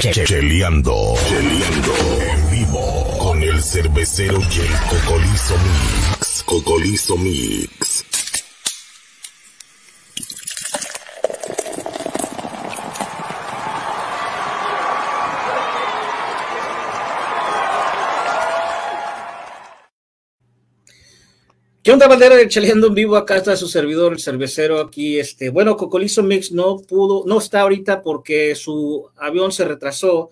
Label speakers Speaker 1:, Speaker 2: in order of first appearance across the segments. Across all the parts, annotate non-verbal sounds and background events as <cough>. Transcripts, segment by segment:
Speaker 1: Cheleando, cheleando en vivo con el cervecero y el Cocolizo Mix. Cocolizo Mix.
Speaker 2: ¿Qué onda, bandera de Chaleando en vivo? Acá está su servidor, el cervecero. Aquí, este, bueno, Cocolizo Mix no pudo, no está ahorita porque su avión se retrasó,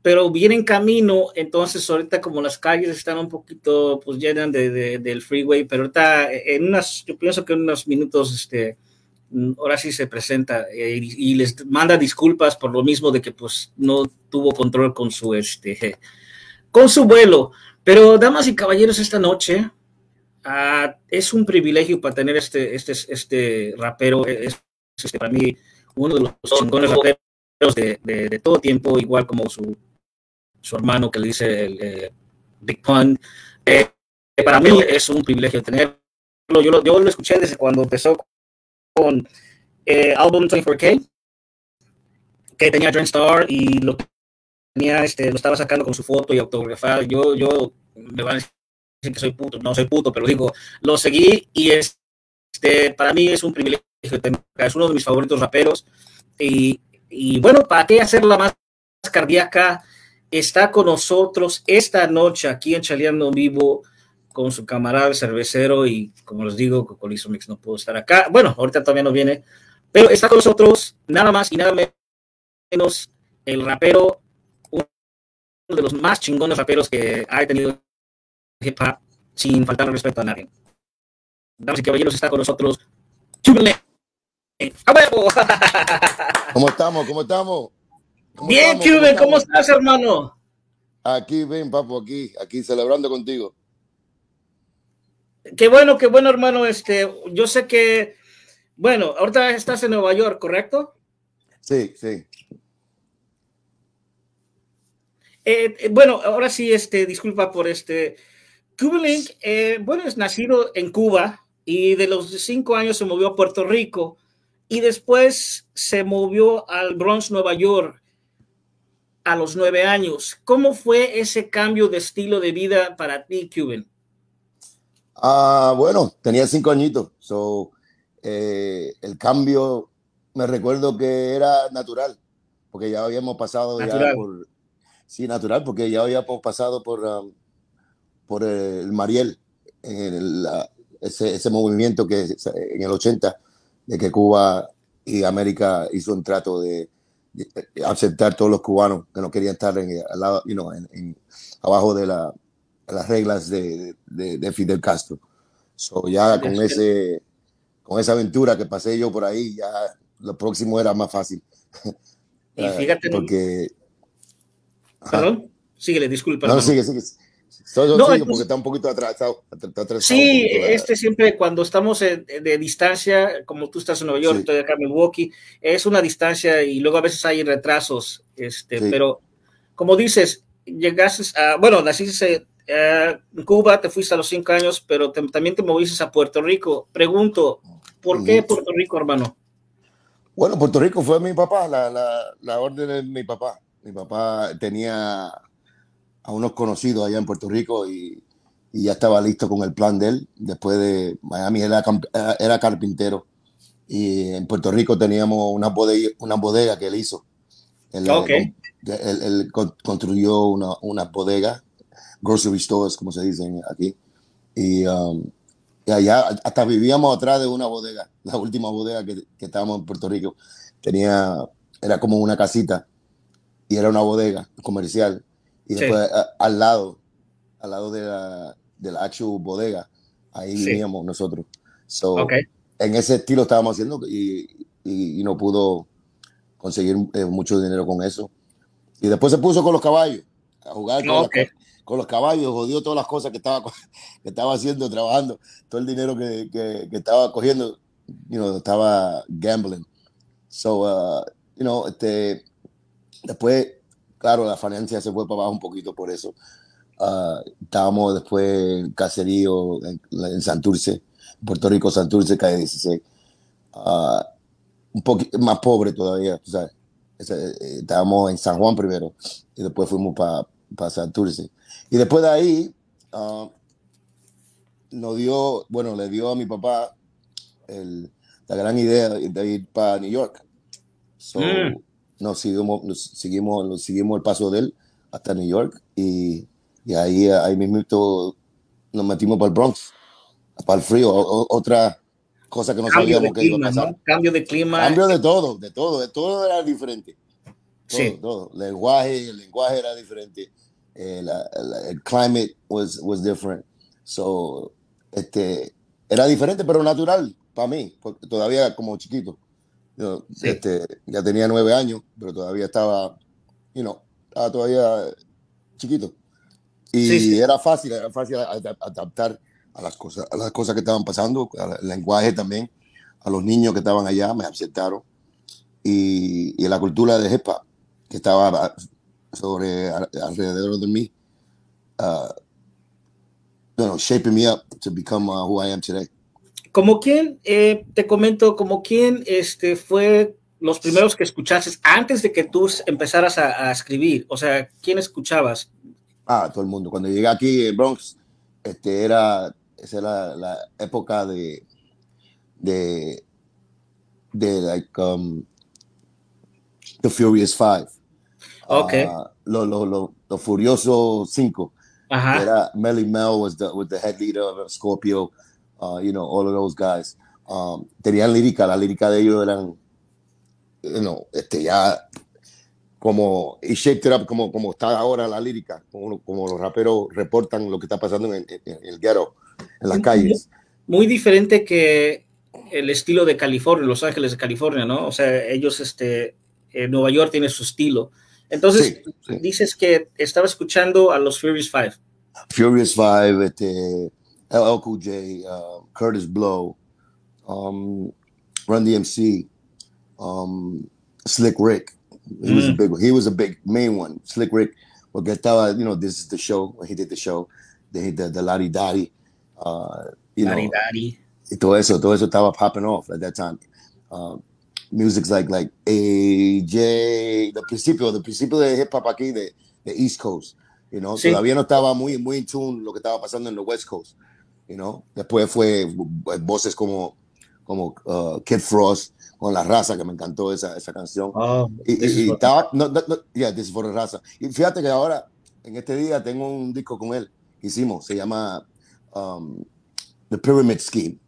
Speaker 2: pero viene en camino. Entonces, ahorita, como las calles están un poquito, pues llenan de, del freeway, pero ahorita, en unas, yo pienso que en unos minutos, este, ahora sí se presenta eh, y, y, les manda disculpas por lo mismo de que, pues, no tuvo control con su, este, con su vuelo. Pero, damas y caballeros, esta noche Uh, es un privilegio para tener este, este, este rapero, es este, para mí uno de los chingones de, todo tiempo, igual como su, su hermano que le dice el, eh, Big Pun. Eh, para mí es un privilegio tenerlo. Yo lo, yo lo escuché desde cuando empezó con eh, álbum 24K, que tenía Dream Star y lo tenía, este, lo estaba sacando con su foto y autografado. Yo, yo me van a decir que soy puto, no soy puto, pero digo, lo seguí y este, para mí es un privilegio, es uno de mis favoritos raperos. Y, y bueno, ¿para qué hacerla más cardíaca? Está con nosotros esta noche aquí en Chaleando Vivo con su camarada el cervecero y como les digo, Cocolizo Mix no pudo estar acá. Bueno, ahorita todavía no viene, pero está con nosotros nada más y nada menos el rapero, uno de los más chingones raperos que ha tenido sin faltar respeto a nadie. Damas y caballeros, está con nosotros Cuban ¡A huevo! <laughs>
Speaker 3: ¿Cómo estamos? ¿Cómo estamos?
Speaker 2: ¿Cómo bien, estamos? Cuban, ¿cómo, ¿cómo estás, hermano?
Speaker 3: Aquí, ven, papo, aquí, aquí celebrando contigo.
Speaker 2: Qué bueno, qué bueno, hermano. Este, yo sé que, bueno, ahorita estás en Nueva York, ¿correcto?
Speaker 3: Sí, sí.
Speaker 2: Eh, eh, bueno, ahora sí, este, disculpa por este, Cuban Link, eh, bueno, es nacido en Cuba y de los cinco años se movió a Puerto Rico y después se movió al Bronx, Nueva York a los nueve años. ¿Cómo fue ese cambio de estilo de vida para ti, Cuban?
Speaker 3: Ah, bueno, tenía cinco añitos. So, eh, el cambio, me recuerdo que era natural, porque ya habíamos pasado natural. ya por... Sí, natural, porque ya habíamos pasado por... Um, por el Mariel, en el, la, ese, ese, movimiento que en el 80, de que Cuba y América hizo un trato de, de aceptar todos los cubanos que no querían estar en, al lado, you know, en, en, abajo de la, las reglas de, Fidel Castro. So ya con, ese, con esa aventura que pasé yo por ahí, ya lo próximo era más fácil.
Speaker 2: Y fíjate. <laughs>
Speaker 3: Porque.
Speaker 2: Perdón, síguele, disculpa.
Speaker 3: No, sigue, sigue. No, sigue porque está un poquito atrasado. atrasado
Speaker 2: sí, poquito, este siempre cuando estamos de, de, distancia, como tú estás en Nueva York, sí. estoy acá en Milwaukee, es una distancia y luego a veces hay retrasos, este, sí. pero como dices, llegaste a, bueno, naciste uh, en Cuba, te fuiste a los cinco años, pero te, también te moviste a Puerto Rico. Pregunto, ¿por qué Puerto Rico, hermano?
Speaker 3: Bueno, Puerto Rico fue mi papá, la, la, la orden de mi papá. Mi papá tenía a unos conocidos allá en Puerto Rico y, y, ya estaba listo con el plan de él. Después de Miami era, era carpintero y en Puerto Rico teníamos una bodega, una bodega que él hizo. Él,
Speaker 2: okay.
Speaker 3: él, él, él construyó una, una, bodega, grocery stores, como se dicen aquí. Y, um, y, allá hasta vivíamos atrás de una bodega, <laughs> la última bodega que, que estábamos en Puerto Rico. Tenía, era como una casita y era una bodega comercial y después a, al lado, al lado de la, de la actual bodega, ahí sí. vivíamos nosotros. So,
Speaker 2: okay.
Speaker 3: En ese estilo estábamos haciendo y, y, y no pudo conseguir eh, mucho dinero con eso. Y después se puso con los caballos, a jugar con, okay. las, con los caballos, jodió todas las cosas que estaba, <laughs> que estaba haciendo, trabajando, todo el dinero que, que, que estaba cogiendo, you know, estaba gambling. So, uh, you know, este, después claro, la financia se fue para abajo un poquito por eso. Uh, estábamos después en Caserío, en, en, Santurce, Puerto Rico, Santurce, calle 16. Uh, un poquito más pobre todavía, ¿sabes? estábamos en San Juan primero y después fuimos para pa Santurce. Y después de ahí, uh, nos dio, bueno, le dio a mi papá la gran idea de ir para New York. So, mm. Nos, seguimos, nos, seguimos, nos seguimos el paso de él hasta New York y, y ahí, ahí mismo nos metimos para el Bronx, para el frío, otra cosa que no sabíamos que iba a pasar.
Speaker 2: Cambio de clima.
Speaker 3: Cambio de todo, de todo, de todo era diferente. Todo, sí. todo. El lenguaje, el lenguaje era diferente. El, el, el, climate was, was different. So, este, era diferente, pero natural para mí, porque todavía como chiquito. Yo, sí. este, ya tenía nueve años, pero todavía estaba, you know, estaba todavía chiquito. Y sí, sí. era fácil, era fácil adaptar a las cosas, a las cosas que estaban pasando, al lenguaje también, a los niños que estaban allá, me aceptaron. Y, y la cultura de Jepa, que estaba sobre alrededor de mí, uh, you know, shaping me up to become uh, who I am today.
Speaker 2: Como quien, eh, te comento, como quien este, fue los primeros que escuchaste antes de que tú empezaras a, a, escribir, o sea, ¿quién escuchabas?
Speaker 3: Ah, todo el mundo. Cuando llegué aquí en Bronx, este, era, esa era la época de, de, de like, um, The Furious Five.
Speaker 2: Okay.
Speaker 3: Uh, Los lo, lo, lo Furioso Cinco.
Speaker 2: Ajá.
Speaker 3: Era Melly Mel was the, was the head leader of Scorpio. Uh, you know, all of those guys. Um, tenían lírica, la lírica de ellos eran, you know, este, ya como, y shaped it up como, como está ahora la lírica, como, como los raperos reportan lo que está pasando en, en, en el ghetto, en las calles.
Speaker 2: Muy diferente que el estilo de California, Los Ángeles de California, ¿no? O sea, ellos, este, en Nueva York tiene su estilo. Entonces, sí, sí. dices que estaba escuchando a los Furious Five.
Speaker 3: Furious Five, este, LL Cool J, uh, Curtis Blow, um, Run DMC, um, Slick Rick. He mm. was a big one. He was a big main one. Slick Rick, porque estaba, you know, this is the show. He did the show, they the, the Lottie Dottie, uh, you
Speaker 2: Lottie
Speaker 3: know. Y todo eso, todo eso estaba popping off at that time. Uh, music's like like AJ, the principio, the principio de hip hop aquí de, de East Coast, you know, sí. todavía no estaba muy muy in tune lo que estaba pasando en the West Coast, you know. Después fue voces como como uh, Kid Frost con la raza que me encantó esa, esa canción.
Speaker 2: Oh,
Speaker 3: y, y, y estaba, no, no, no, yeah, this is for the raza. Y fíjate que ahora en este día tengo un disco con él hicimos, se llama um, The Pyramid Scheme.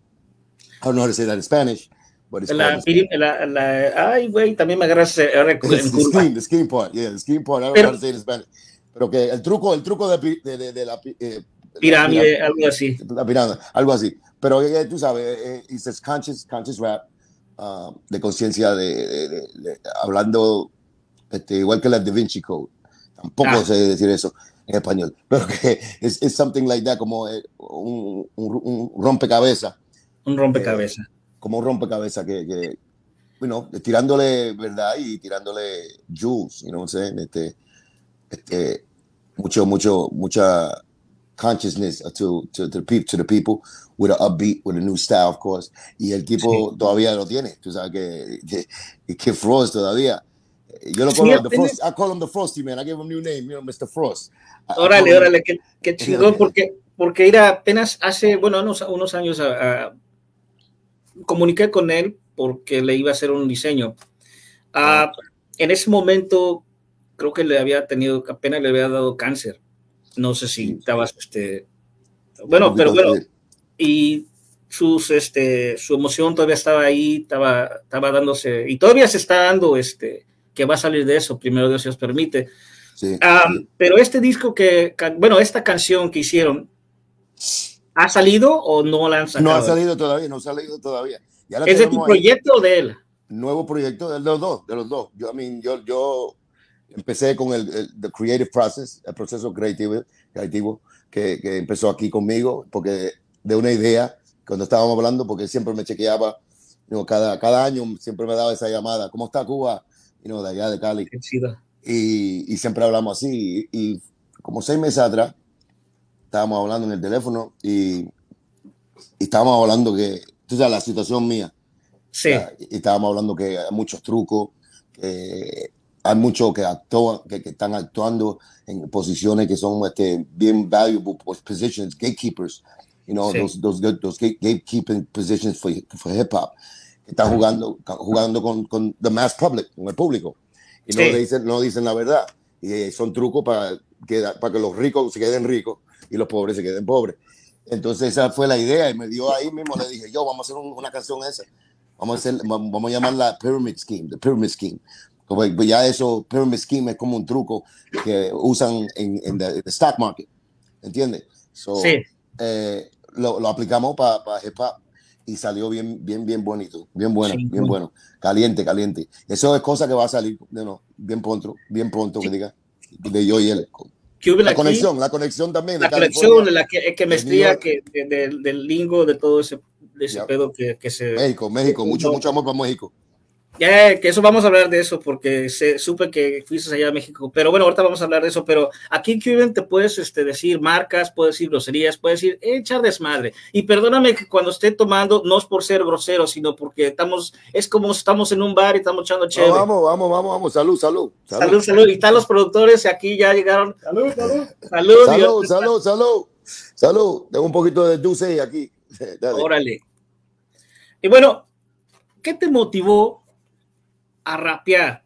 Speaker 3: I don't know how to say that in Spanish.
Speaker 2: La, la, la, ay, güey, también me agarras eh,
Speaker 3: the, the, scheme, the scheme part, yeah, the scheme part. I don't Pero, know how to say it in Spanish. Pero que el truco, el truco de, de, de, de la eh,
Speaker 2: pirámide, la, algo así.
Speaker 3: La pirámide, algo así. Pero eh, tú sabes, eh, it's conscious, conscious rap uh, de conciencia, de, de, hablando este, igual que la Da Vinci Code. Tampoco ah. sé decir eso en español, pero que es, es something like that, como un, un, un rompecabezas.
Speaker 2: Un rompecabezas.
Speaker 3: Eh, como un rompecabezas que, que bueno, tirándole verdad y tirándole juice, you know saying? Este, este, mucho, mucho, mucha consciousness to, to, to, the, to the people with an upbeat, with a new style, of course. Y el tipo sí. todavía lo tiene. Tú sabes que, que, que Frost todavía. Yo lo sí, call the Frost, I call him the Frosty man. I give him a new name, you know, Mr. Frost.
Speaker 2: Órale, órale, qué, qué chingón, porque, porque era apenas hace, bueno, unos, unos años a, a comuniqué con él porque le iba a hacer un diseño. Uh, en ese momento creo que le había tenido, apenas le había dado cáncer. No sé si estabas, este, bueno, pero bueno, y sus, este, su emoción todavía estaba ahí, estaba, estaba dándose, y todavía se está dando, este, que va a salir de eso, primero Dios si os permite.
Speaker 3: Sí,
Speaker 2: um, sí. Pero este disco que, bueno, esta canción que hicieron, ¿Ha salido o no la han sacado?
Speaker 3: No ha salido todavía, no ha salido todavía.
Speaker 2: Ya ¿Es de tu proyecto ahí. o de él?
Speaker 3: Nuevo proyecto de los dos, de los dos. Yo, I mean, yo, yo empecé con el, el the creative process, el proceso creativo, creativo que, que, empezó aquí conmigo, porque de una idea, cuando estábamos hablando, porque siempre me chequeaba, you know, cada, cada año siempre me daba esa llamada, ¿cómo está Cuba? You know, de allá de Cali. Y, y, siempre hablamos así. Y, y como seis meses atrás, estábamos hablando en el teléfono y, y estábamos hablando que, tú sabes, la situación mía.
Speaker 2: Sí.
Speaker 3: Y estábamos hablando que hay muchos trucos, que hay muchos que actúan, que, que, están actuando en posiciones que son este, bien valuable positions, gatekeepers, you know, sí. those, those, those gatekeeping positions for, for hip hop. Están jugando, jugando con, con the mass public, con el público. Y sí. no, dicen, no dicen la verdad. Y eh, son trucos para que, para que los ricos se queden ricos y los pobres se queden pobres. Entonces esa fue la idea y me dio ahí mismo, le dije, yo, vamos a hacer un, una canción esa. Vamos a, hacer, vamos a llamarla Pyramid Scheme, The Pyramid Scheme. Como ya eso, Pyramid Scheme es como un truco que usan en, en the, the stock market, ¿entiendes? So, sí. Eh, lo, lo, aplicamos para pa hip hop y salió bien, bien, bien bonito, bien bueno, sí, bien bueno, caliente, caliente. Eso es cosa que va a salir, no, bien pronto, bien pronto, sí. que diga, de yo y él. la aquí, conexión, la conexión también.
Speaker 2: La conexión, la que, que mestría que, de, de, del lingo, de todo ese, de ese pedo que, que se...
Speaker 3: México, México, mucho, mucho amor para México.
Speaker 2: Ya, que eso vamos a hablar de eso porque se, supe que fuiste allá a México. Pero bueno, ahorita vamos a hablar de eso. Pero aquí en Cuban te puedes este, decir marcas, puedes decir groserías, puedes decir echar desmadre. Y perdóname que cuando esté tomando, no es por ser grosero, sino porque estamos, es como estamos en un bar y estamos echando chévere.
Speaker 3: No, vamos, vamos, vamos, vamos. Salud, salud,
Speaker 2: salud. Salud, salud. Y están los productores aquí ya llegaron.
Speaker 3: Salud, salud. Salud, salud, salud, salud. Salud. Tengo un poquito de dulce aquí. <laughs>
Speaker 2: Dale. Órale. Y bueno, ¿qué te motivó a rapear.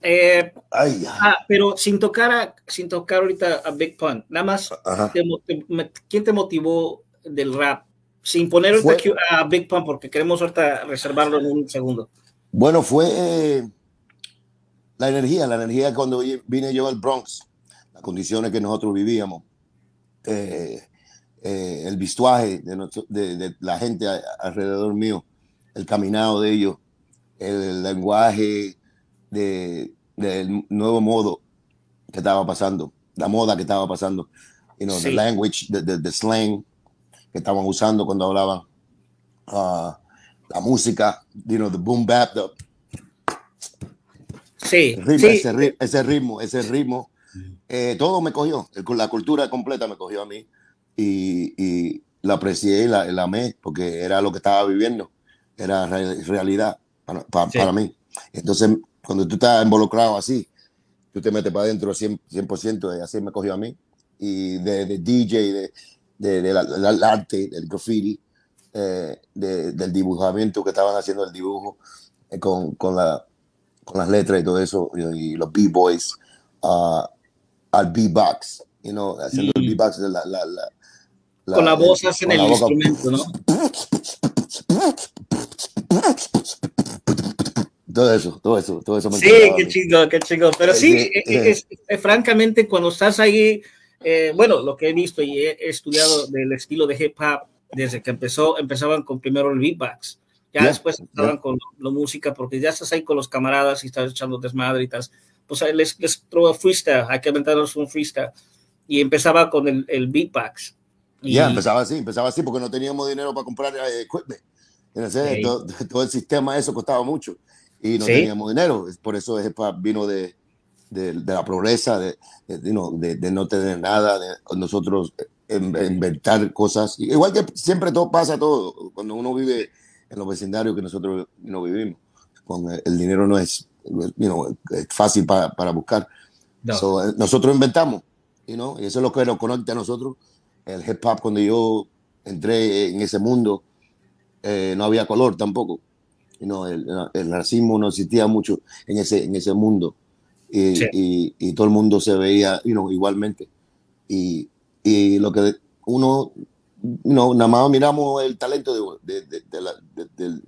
Speaker 2: Eh,
Speaker 3: Ay,
Speaker 2: ah, pero sin tocar a, sin tocar ahorita a Big Pun, nada más, te, te, ¿quién te motivó del rap? Sin poner ahorita a Big Pun, porque queremos ahorita reservarlo en un segundo.
Speaker 3: Bueno, fue eh, la energía, la energía cuando vine yo al Bronx, las condiciones que nosotros vivíamos, eh, el vistuaje de, nuestro, de, de la gente alrededor mío, el caminado de ellos el lenguaje de, del nuevo modo que estaba pasando, la moda que estaba pasando, you know, sí. the language, the, the, the, slang que estaban usando cuando hablaban, uh, la música, you know, the boom bap, the,
Speaker 2: sí,
Speaker 3: ritmo,
Speaker 2: sí.
Speaker 3: Ese, ese, ritmo, ese ritmo, eh, todo me cogió, la cultura completa me cogió a mí y, y la aprecié y la, la amé porque era lo que estaba viviendo, era realidad para, para, sí. para, mí. Entonces, cuando tú estás involucrado así, tú te metes para adentro 100%, 100% y así me cogió a mí. Y de, de DJ, de, de, de la, la, el arte, del graffiti, eh, de, del dibujamiento que estaban haciendo el dibujo eh, con, con, la, con las letras y todo eso, y, y los B-Boys, uh, al B-Box, you know, haciendo mm. el B-Box, la, la,
Speaker 2: la, con la voz hacen el instrumento, ¿no? <laughs>
Speaker 3: todo eso, todo eso, todo eso.
Speaker 2: Me sí, qué chido, qué chido. Pero sí, sí es, eh, es, es, francamente, cuando estás ahí, eh, bueno, lo que he visto y he, he, estudiado del estilo de hip hop, desde que empezó, empezaban con primero el beatbox, ya yeah, después estaban yeah. con la música, porque ya estás ahí con los camaradas y estás echando desmadre y estás, pues les, les trova freestyle, hay que aventarnos un freestyle. Y empezaba con el, el beatbox.
Speaker 3: Ya, yeah, empezaba así, empezaba así, porque no teníamos dinero para comprar eh, equipment. Sí. Todo, <laughs> todo, el sistema eso costaba mucho y no ¿Sí? teníamos dinero. Por eso es vino de, de, de, la pobreza, de, de, no, de, no tener nada, de nosotros inventar cosas. Igual que siempre todo pasa todo, cuando uno vive en los vecindarios que nosotros no vivimos. Con el, el dinero no es, you know, es fácil para, para buscar. No. So, eh, nosotros inventamos, you know, y eso es lo que nos conecta a nosotros. El hip hop, cuando yo entré en ese mundo, eh, no había color tampoco no, el, el, racismo no existía mucho en ese, en ese mundo y, sí. y, y todo el mundo se veía you know, igualmente. Y, y, lo que uno, no, nada más miramos el talento de, de, de, la, de,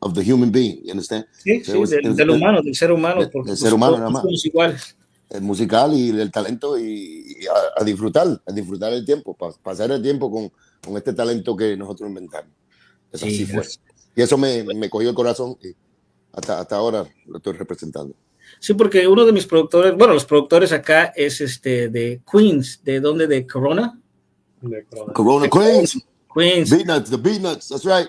Speaker 3: of the human being, you understand?
Speaker 2: Sí, sí, del, el, del, humano, del ser humano.
Speaker 3: Del ser humano nada más.
Speaker 2: Iguales.
Speaker 3: El musical y el talento y, a, a, disfrutar, a disfrutar el tiempo, pa, pasar el tiempo con, con este talento que nosotros inventamos. Eso sí, así fue. Y eso me, me cogió el corazón y hasta, hasta ahora lo estoy representando.
Speaker 2: Sí, porque uno de mis productores, bueno, los productores acá es este de Queens, ¿de dónde? ¿De Corona?
Speaker 3: De Corona. Corona, Queens.
Speaker 2: Queens.
Speaker 3: Beatnuts, the Beatnuts, that's right.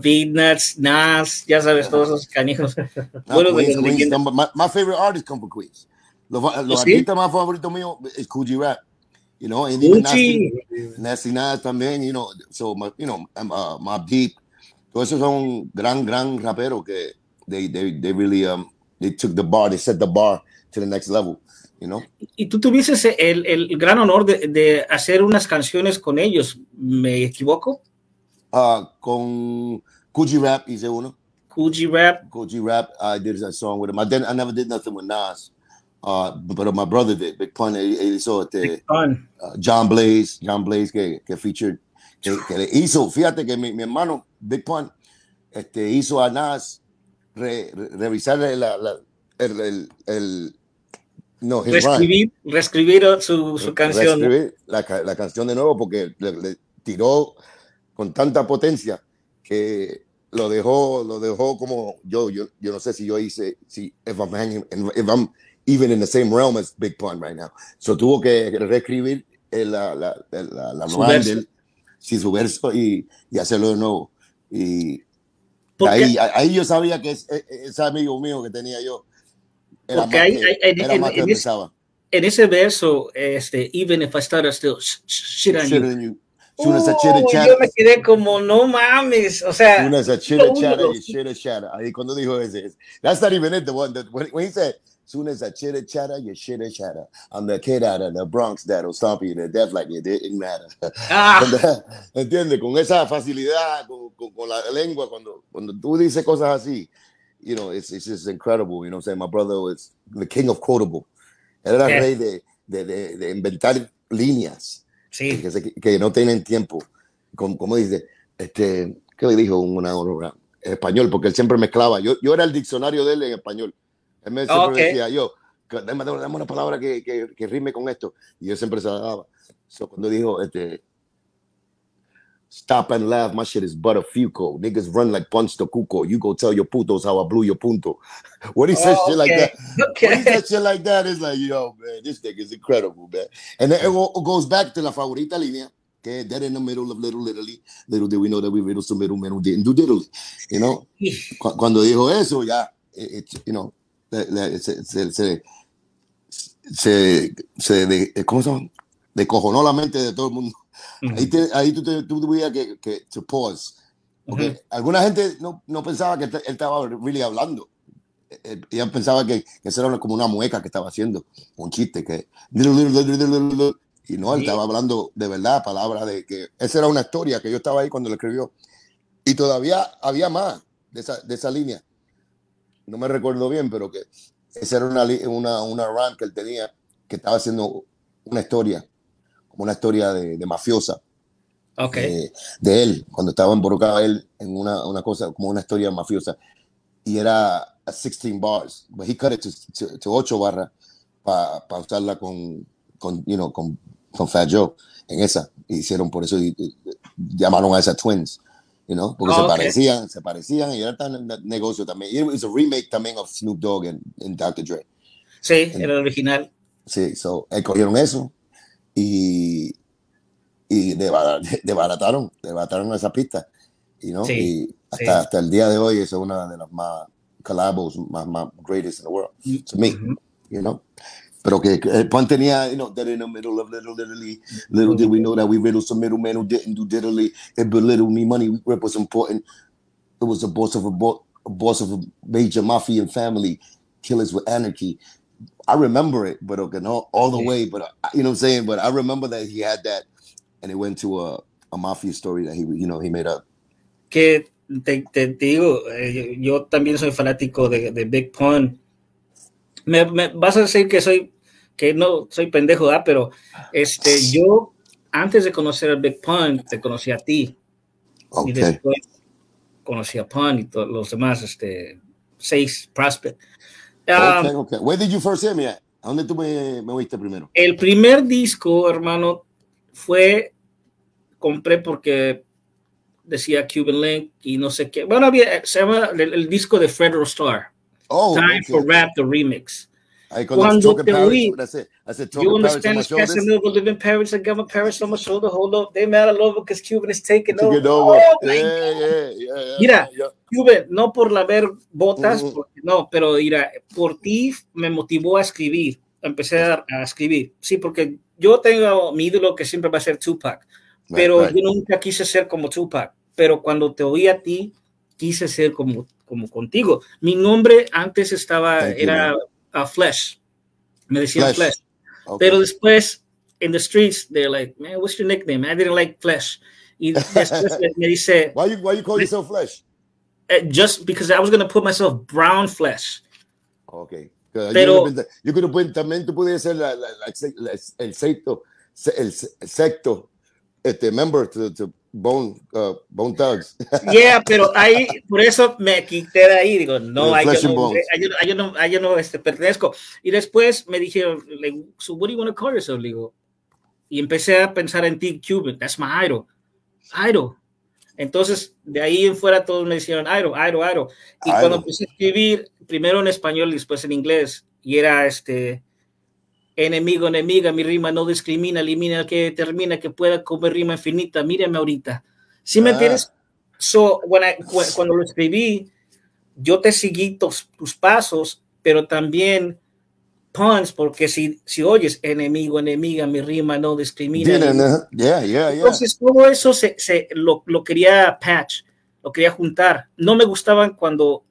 Speaker 2: Beatnuts, Nas, ya sabes, todos esos canijos.
Speaker 3: No, <laughs> bueno, Queens, de, Queens, my, my, favorite artists come from Queens. Los, los ¿Sí? artistas más favoritos míos es G Rap. You know, and even Nasty, Nasty Nas también, you know, so, my, you know, uh, Mobb Deep, todos esos son gran, gran raperos que they, they, they really, um, they took the bar, they set the bar to the next level, you know.
Speaker 2: Y tú tuviste el, el gran honor de, de, hacer unas canciones con ellos, ¿me equivoco?
Speaker 3: Uh, con Coogee Rap hice uno.
Speaker 2: Coogee Rap.
Speaker 3: Coogee Rap, I did a song with him. I, did, I never did nothing with Nas. Uh, but my brother did, Big Pun, él, hizo este, Big Pun. Uh, John Blaze, John Blaze que, que featured, que, que le hizo, fíjate que mi, mi hermano, Big Pun, este, hizo a Nas re, re, revisar la, la, el, el, el, no,
Speaker 2: reescribir, reescribir su, su canción.
Speaker 3: Reescribir la, la, canción de nuevo porque le, le, tiró con tanta potencia que lo dejó, lo dejó como yo, yo, yo no sé si yo hice, si if I'm hanging, if I'm even in the same realm as Big Pun right now. So tuvo que reescribir la, la, la, la su verso. sí, su verso y, y, hacerlo de nuevo. Y ahí, ahí yo sabía que es, ese amigo mío que tenía yo
Speaker 2: era más hay, que, hay, era en, más que en, ese, en, ese, verso, este, even if I started still shit on shit you. you. Uh, yo me quedé como, no mames, o sea.
Speaker 3: Soon as chatter. Ahí cuando dijo ese, that's not even it. The one that when, when he said, soon as I chitter chatter, you chitter chatter. I'm the kid out of the Bronx that'll stomp you to death like it didn't matter. Ah. ¿Entiendes? Con esa facilidad, con, con, con, la lengua, cuando, cuando tú dices cosas así, you know, it's, it's just incredible. You know what I'm saying? My brother was the king of quotable. Él era yeah. rey de, de, de, de, inventar líneas
Speaker 2: sí.
Speaker 3: que, que, no tienen tiempo. Como, como dice, este, ¿qué le dijo una, en español? Porque él siempre mezclaba. Yo, yo era el diccionario de él en español. Él me siempre okay. decía, yo, dame, dame, una palabra que, que, que, rime con esto. Y yo siempre se la daba. So, cuando dijo, este, stop and laugh, my shit is but a few co. Niggas run like punch the cuco. You go tell your putos how I blew your punto. When he says oh, shit okay. like that, okay. when he says shit like that, it's like, yo, man, this nigga is incredible, man. And then it goes back to la favorita línea. Okay, dead in the middle of Little Italy. Little did we know that we riddled some middle men who didn't do diddly. You know, <laughs> cuando dijo eso, ya, it, it, you know, se, se, se, se, se de, ¿cómo llama? Decojonó la mente de todo el mundo. Uh -huh. Ahí, te, ahí tú, te, tú tuvieras que, que to pause. Porque uh -huh. alguna gente no, no pensaba que él estaba really hablando. Ella pensaba que, que eso era como una mueca que estaba haciendo, un chiste que... Y no, él estaba hablando de verdad, palabras de que... Esa era una historia que yo estaba ahí cuando lo escribió. Y todavía había más de esa, de esa línea no me recuerdo bien, pero que esa era una, una, una run que él tenía, que estaba haciendo una historia, como una historia de, de mafiosa.
Speaker 2: Okay.
Speaker 3: Eh, de él, cuando estaba involucrado él en una, una cosa, como una historia mafiosa. Y era a 16 bars, but he cut it to, to, to 8 barras para pa usarla con, con, you know, con, con Fat Joe en esa. Hicieron por eso, y, y, llamaron a esas twins. You know, porque oh, se okay. parecían, se parecían y era tan negocio también. It was a remake también of Snoop Dogg and, and Dr. Dre.
Speaker 2: Sí, and, era el original.
Speaker 3: Sí, so, eh, cogieron eso y, y desbarataron, <laughs> desbarataron esa pista. You know?
Speaker 2: sí,
Speaker 3: y hasta,
Speaker 2: sí.
Speaker 3: hasta el día de hoy es una de las más collabos más, más greatest in the world. To me, mm -hmm. you know. Pero que el Pun tenía, you know, that in the middle of little Italy, little did we know that we riddled some middlemen who didn't do diddly. It belittled me. Money was important. It was a boss of a, bo a boss of a major mafia and family, killers with anarchy. I remember it, but okay, no, all the yeah. way. But uh, you know what I'm saying. But I remember that he had that, and it went to a, a mafia story that he, you know, he made up.
Speaker 2: Que te, te, te digo, eh, yo también soy fanático de, de Big Pun. Me, me, vas a decir que soy que no soy pendejo, ¿verdad? pero este, yo antes de conocer a Big Pun, te conocí a ti.
Speaker 3: Okay.
Speaker 2: Y después conocí a Pun y todos los demás, este, seis Prospect.
Speaker 3: Um, okay, okay. Where did you first hear me at? ¿A dónde tú me, me oíste primero?
Speaker 2: El primer disco, hermano, fue, compré porque decía Cuban Link y no sé qué. Bueno, había, se llama el, el disco de Federal Star.
Speaker 3: Oh,
Speaker 2: Time
Speaker 3: okay.
Speaker 2: for Rap, the remix.
Speaker 3: Ahí
Speaker 2: Cuando te oí, you understand this Casanova live in Paris, I got my Paris on my shoulder. Hold up, they mad all over because Cuban is taking over.
Speaker 3: over.
Speaker 2: Oh,
Speaker 3: yeah, yeah, yeah,
Speaker 2: mira. Cuban, no por la ver botas, mm -hmm. porque, no, pero mira, por ti me motivó a escribir. Empecé a, a, escribir. Sí, porque yo tengo mi ídolo que siempre va a ser Tupac, pero right, right. yo nunca quise ser como Tupac. Pero cuando te oí a ti, quise ser como, como contigo. Mi nombre antes estaba, era uh, Flesh. Me decían Flesh. Pero después, in the streets, they're like, man, what's your nickname? I didn't like Flesh. <laughs> Después me dice,
Speaker 3: why you, why you call yourself Flesh?
Speaker 2: Uh, just because I was going to put myself brown flesh.
Speaker 3: Okay. Pero yo creo que también tú puedes ser la, la, la, el secto, el secto, este member to, to Bone, uh, Bone Thugs. <laughs>
Speaker 2: Yeah, pero ahí, por eso me quité de ahí, digo, no, ahí yo no, yo no, yo no este, pertenezco. Y después me dijeron, like, so what do you want to call yourself? Digo, y empecé a pensar en T. Cuban, that's my idol. Idol. Entonces, de ahí en fuera todos me decían Airo, Airo, Airo. Y cuando empecé a escribir, primero en español y después en inglés, y era este, enemigo, enemiga, mi rima no discrimina, elimina que determina que pueda comer rima infinita, mírame ahorita. Si me ah. entiendes? So, cuando lo escribí, yo te seguí tus, tus pasos, pero también puns, porque si, si oyes enemigo, enemiga, mi rima no discrimina. Entonces todo eso se, se lo, lo, quería patch, lo quería juntar. No me gustaban cuando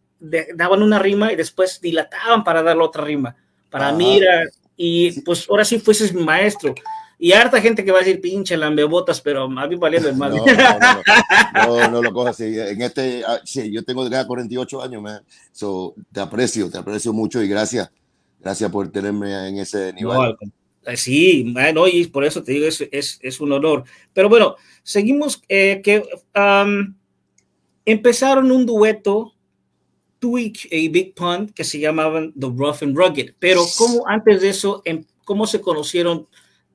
Speaker 2: daban una rima y después dilataban para dar la otra rima. Para mí era, y pues ahora sí fueses mi maestro. Y harta gente que va a decir pinche lambebotas, pero a mí valiendo el mal.
Speaker 3: No, no, lo cojas así. En este, ah, sí, yo tengo ya 48 años, man. So, te aprecio, te aprecio mucho y gracias Gracias por tenerme en ese nivel.
Speaker 2: Eh, sí, bueno, y por eso te digo, es, es, es un honor. Pero bueno, seguimos eh, que empezaron un dueto, tú y, Big Pun, que se llamaban The Rough and Rugged. Pero ¿cómo antes de eso, em, cómo se conocieron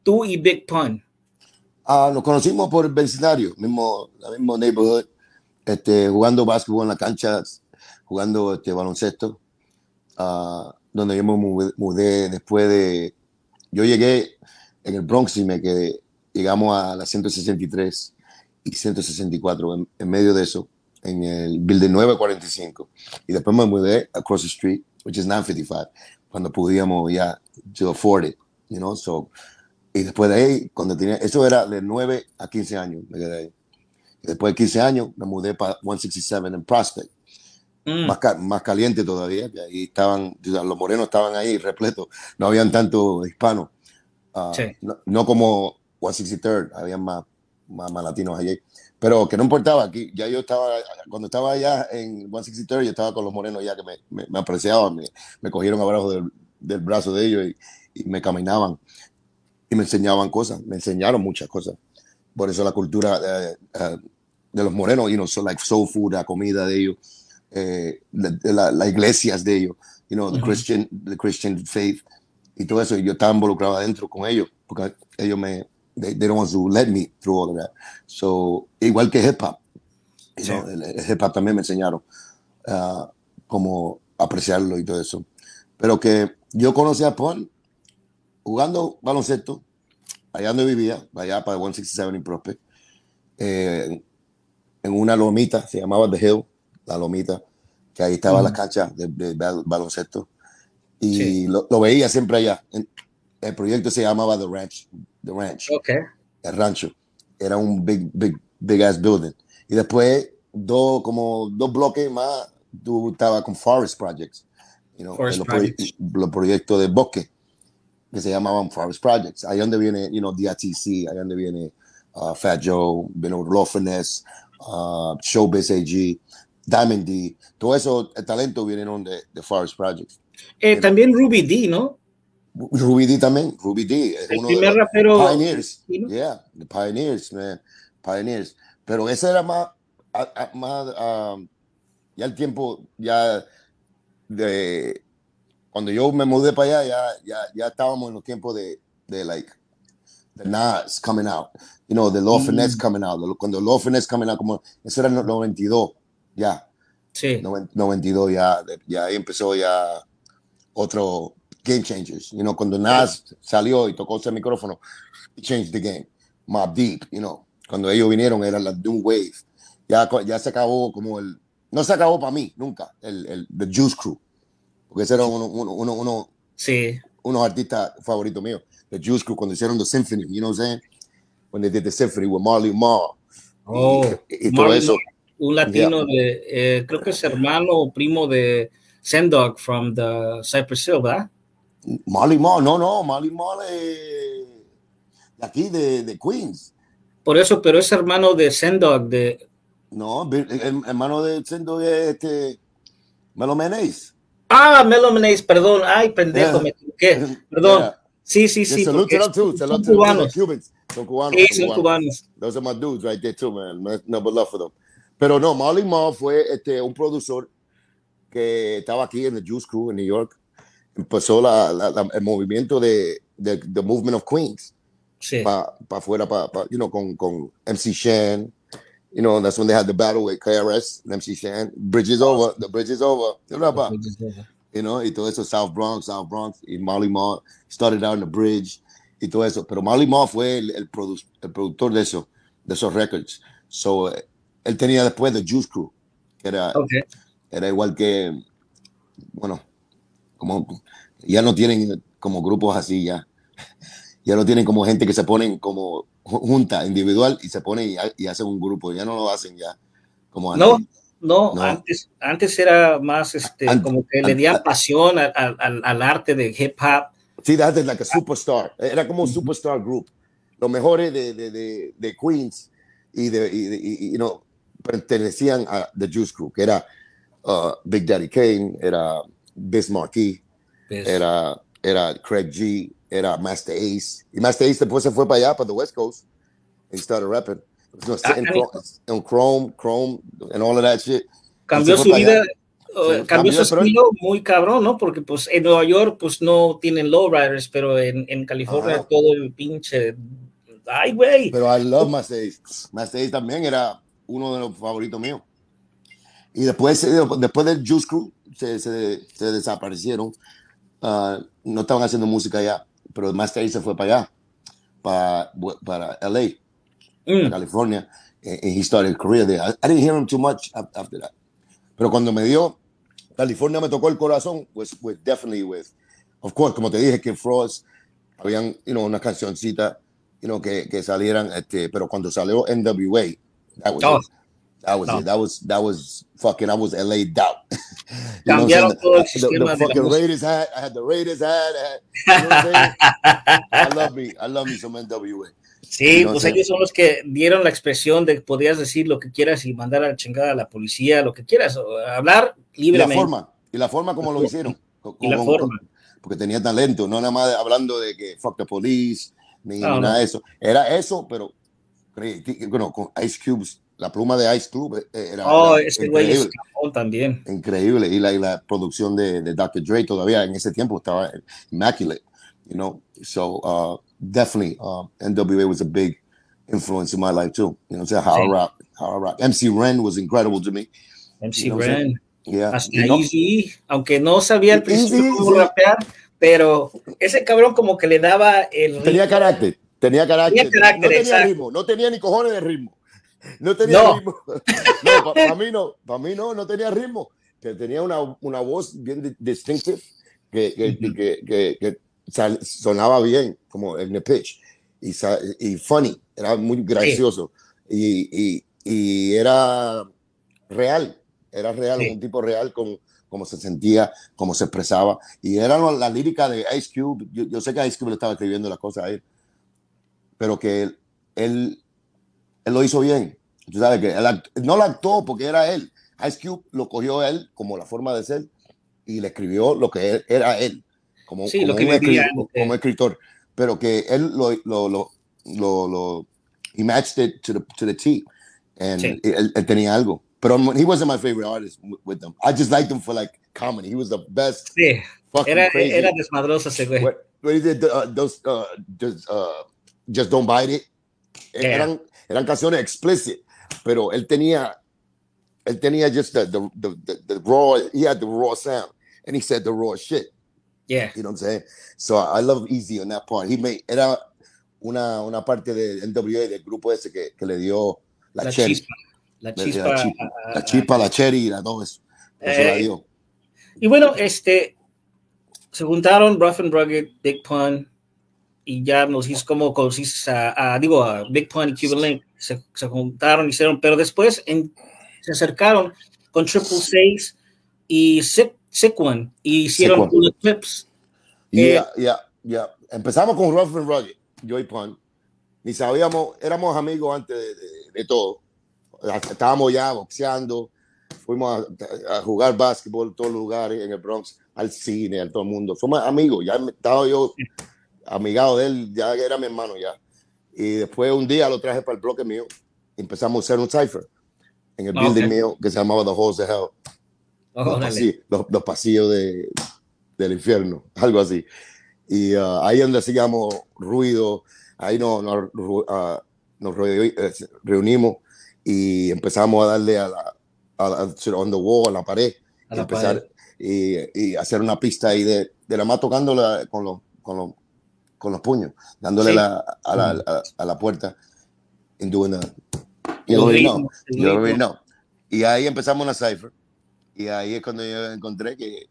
Speaker 2: tú y Big Pun?
Speaker 3: Ah, nos conocimos por el vecindario, mismo, mismo neighborhood, este, jugando básquetbol en la cancha, jugando este, baloncesto. Uh, donde yo me mudé, después de... Yo llegué en el Bronx y me quedé, llegamos a la 163 y 164, en, medio de eso, en el building 945. Y después me mudé across the street, which is 955, cuando pudimos ya to afford it, you know, so... Y después de ahí, cuando tenía, eso era de 9 a 15 años, me quedé ahí. Y después de 15 años, me mudé para 167 en Prospect Mm. Más, más, caliente todavía, que ahí estaban, los morenos estaban ahí repletos, no habían tanto hispanos, ah, no, como 163, habían más, más, latinos allí, pero que no importaba, aquí ya yo estaba, cuando estaba allá en 163, yo estaba con los morenos ya que me, me, apreciaban, me, cogieron abajo del, del, brazo de ellos y, me caminaban y me enseñaban cosas, me enseñaron muchas cosas. Por eso la cultura de, de los morenos, y no know, like soul food, la comida de ellos, eh, las iglesias de ellos, you know, the, Christian, the Christian faith y todo eso. Y yo estaba involucrado adentro con ellos, porque ellos me, they, don't want to let me through all of that. So, igual que hip hop, el, hip hop también me enseñaron uh, cómo apreciarlo y todo eso. Pero que yo conocí a Paul jugando baloncesto, allá donde vivía, allá para 167 en Prospect, eh, en una lomita, se llamaba The Hill, la lomita, que ahí estaba la cancha de, baloncesto. Y lo, veía siempre allá. El proyecto se llamaba The Ranch. The Ranch.
Speaker 2: Okay.
Speaker 3: El rancho. Era un big, big, big ass building. Y después, dos, como dos bloques más, tú estabas con Forest Projects. You know, los, los, proyectos de bosque que se llamaban Forest Projects. Ahí donde viene, you know, DITC, ahí donde viene uh, Fat Joe, viene Raw Finesse, uh, Showbiz AG. Diamond D, todo eso el talento vinieron de, de Forest Projects.
Speaker 2: Eh, también Ruby D, ¿no?
Speaker 3: Ruby D también, Ruby D.
Speaker 2: Es el uno primer de rapero.
Speaker 3: Pioneers. Yeah, the Pioneers, man. Pioneers. Pero ese era más, más um, ya el tiempo, ya de, cuando yo me mudé para allá, ya, ya, ya estábamos en los tiempos de, de like, the Nas coming out, you know, the Law mm. Finesse coming out, cuando Law Finesse coming out, como, eso era en el 92 ya.
Speaker 2: Sí.
Speaker 3: 92 ya, ya ahí empezó ya otro Game Changers. You know, cuando Nas salió y tocó ese micrófono, changed the game. Mob Deep, you know. Cuando ellos vinieron era la Doom Wave. Ya, ya se acabó como el... No se acabó para mí, nunca, el, el The Juice Crew. Porque ese era uno, uno, uno, uno
Speaker 2: sí.
Speaker 3: unos artistas favoritos míos. The Juice Crew, cuando hicieron The Symphony, you know what I'm saying? When they did The Symphony with Marley Marl.
Speaker 2: Oh,
Speaker 3: y, todo eso
Speaker 2: un latino de, eh, creo que es hermano o primo de Sendog from the Cypress Hill, ¿verdad?
Speaker 3: Molly Mall, no, no, Molly Mall de aquí, de, de, Queens.
Speaker 2: Por eso, pero es hermano de Sendog, de...
Speaker 3: No, hermano de Sendog es este, Melo Menéis.
Speaker 2: Ah, Melo Menéis, perdón, ay, pendejo, me equivoqué, perdón. Sí, sí, sí.
Speaker 3: Son cubanos. Son cubanos.
Speaker 2: Sí, son cubanos.
Speaker 3: Those are my dudes right there too, man. No, but love for them. Pero no, Molly Mall fue este, un productor que estaba aquí en el Juice Crew en New York. Empezó la, la, el movimiento de, de The Movement of Queens.
Speaker 2: Sí.
Speaker 3: Para pa afuera, pa, pa, you know, con, con MC Shan. You know, that's when they had the battle with KRS, MC Shan. Bridges over, the bridge is over. You know, you know, y todo eso, South Bronx, South Bronx, y Molly Mall started out in the bridge, y todo eso. Pero Molly Mall fue el, el, produ el productor de eso, de esos records. So, eh, él tenía después The Juice Crew, que era,
Speaker 2: okay.
Speaker 3: era igual que, bueno, como ya no tienen como grupos así ya. Ya no tienen como gente que se ponen como junta, individual, y se ponen y, y hacen un grupo. Ya no lo hacen ya como
Speaker 2: antes. No, no, no. Antes, antes era más este, Ant como que le dieran pasión al, al, al, arte de hip hop.
Speaker 3: Sí, that is like a superstar. Era como un superstar group. Los mejores de, de, de, de Queens y de, y, y, know, pertenecían a The Juice Crew, que era uh, Big Daddy Kane, era Bismarcky, era, era Craig G, era Master Ace. Y Master Ace después se fue para allá, para the West Coast, and started rapping. No, ah, en, Chrome, Chrome, and all of that shit.
Speaker 2: Cambió su vida, uh, cambió, cambió, su estilo muy cabrón, ¿no? Porque pues en Nueva York pues no tienen lowriders, pero en, en California Ajá. todo el pinche... Ay, güey.
Speaker 3: Pero I love Master Ace. Master Ace también era uno de los favoritos míos. Y después, después del Juice Crew se, se, se desaparecieron. Uh, no estaban haciendo música allá, pero Master Ace se fue para allá, para, para LA, mm. California. And he started a career there. I, I, didn't hear him too much after that. Pero cuando me dio, California me tocó el corazón, was, was definitely with, of course, como te dije, que Frost, habían, you know, una cancioncita, you know, que, que salieran, este, pero cuando salió NWA, that was oh. it. That was no. it. That was that was fucking. I was LA doubt. <laughs>
Speaker 2: Cambiaron todo el sistema
Speaker 3: the, the fucking Raiders hat. I had the Raiders hat. I, had, you know <laughs> I love me. I love me some NWA.
Speaker 2: Sí, know pues ellos son los que dieron la expresión de que podías decir lo que quieras y mandar a la chingada a la policía, lo que quieras, hablar libremente.
Speaker 3: Y la forma, y la forma como lo <laughs> hicieron.
Speaker 2: y la forma.
Speaker 3: Porque tenía talento, no nada más hablando de que fuck the police, ni no, nada de eso. Era eso, pero bueno, con Ice Cubes la pluma de Ice Cube eh, era,
Speaker 2: oh, era ese güey es también.
Speaker 3: Increíble. Y la, y la producción de, de, Dr. Dre todavía en ese tiempo estaba immaculate, you know. So uh, definitely uh, NWA was a big influence in my life too. You know, so how I rock, how I rock. MC Ren was incredible to me.
Speaker 2: MC you know Ren.
Speaker 3: Yeah.
Speaker 2: Hasta you know? Easy, aunque no sabía al principio cómo rapear, pero ese cabrón como que le daba el
Speaker 3: Tenía carácter. Tenía carácter.
Speaker 2: Tenía carácter
Speaker 3: no tenía ritmo, no tenía ni cojones de ritmo. No tenía
Speaker 2: no.
Speaker 3: ritmo. No, para mí no, para mí no, no tenía ritmo. Que tenía una, una voz bien distintiva que, que, que, que, que sal, sonaba bien, como en el pitch. Y, y funny, era muy gracioso. Sí. Y, y, y, era real, era real, sí. un tipo real con cómo se sentía, cómo se expresaba. Y era la lírica de Ice Cube. Yo, yo sé que Ice Cube le estaba escribiendo las cosas a él, pero que él, él él lo hizo bien. Tú sabes que no lo actuó porque era él. Ice Cube lo cogió él como la forma de ser y le escribió lo que era él, como,
Speaker 2: sí,
Speaker 3: como,
Speaker 2: lo que
Speaker 3: un escritor, como escritor. Pero que él lo, lo, lo, lo, lo he matched it to the, to the T. And sí. él, él, tenía algo. Pero he wasn't my favorite artist with them. I just liked him for like comedy. He was the best.
Speaker 2: Sí. Era, crazy. era desmadroso ese güey.
Speaker 3: What, what he did, uh, those, uh, just, uh, just Don't Bite It. Yeah. Eran, eran canciones explicit, pero él tenía, él tenía just the, the, the, the, raw, he had the raw sound, and he said the raw shit.
Speaker 2: Yeah.
Speaker 3: You know what I'm saying? So I love Easy on that part. He made, era una, una parte de NWA, del grupo ese que, que le dio la,
Speaker 2: la. Chispa. La chispa.
Speaker 3: La chispa, la, chispa, la cherry, la todo eso. eso
Speaker 2: eh,
Speaker 3: la dio.
Speaker 2: Y bueno, este, se juntaron Rough and Rugged, Big Pun, y ya nos hizo como a, a, digo a Big Pun y Cuban Link se, se, juntaron hicieron pero después en se acercaron con Triple Six y Sequin y hicieron clips.
Speaker 3: Ya, ya, ya. Empezamos con Rough and Rugged, Joy Pun. Ni sabíamos, éramos amigos antes de, todo. Estábamos ya boxeando, fuimos a, jugar básquetbol en todos los lugares, en el Bronx, al cine, a todo el mundo. Somos amigos, ya estaba yo amigado de él, ya era mi hermano ya. Y después un día lo traje para el bloque mío, empezamos a hacer un cipher en el ah, building mío que se llamaba The Halls of Hell. Oh, los, pasillos, de, del infierno, <laughs> algo así. Y uh, ahí donde hacíamos ruido, ahí nos, nos, uh, nos eh, reunimos y empezamos a darle a la, a, on the wall, a la pared, y empezar Y, y, hacer una pista ahí de, de la más tocándola con los, con los, con los puños, dándole la, a, la, a, la puerta. And doing a, you know, Y ahí empezamos una cipher. Y ahí es cuando yo encontré que,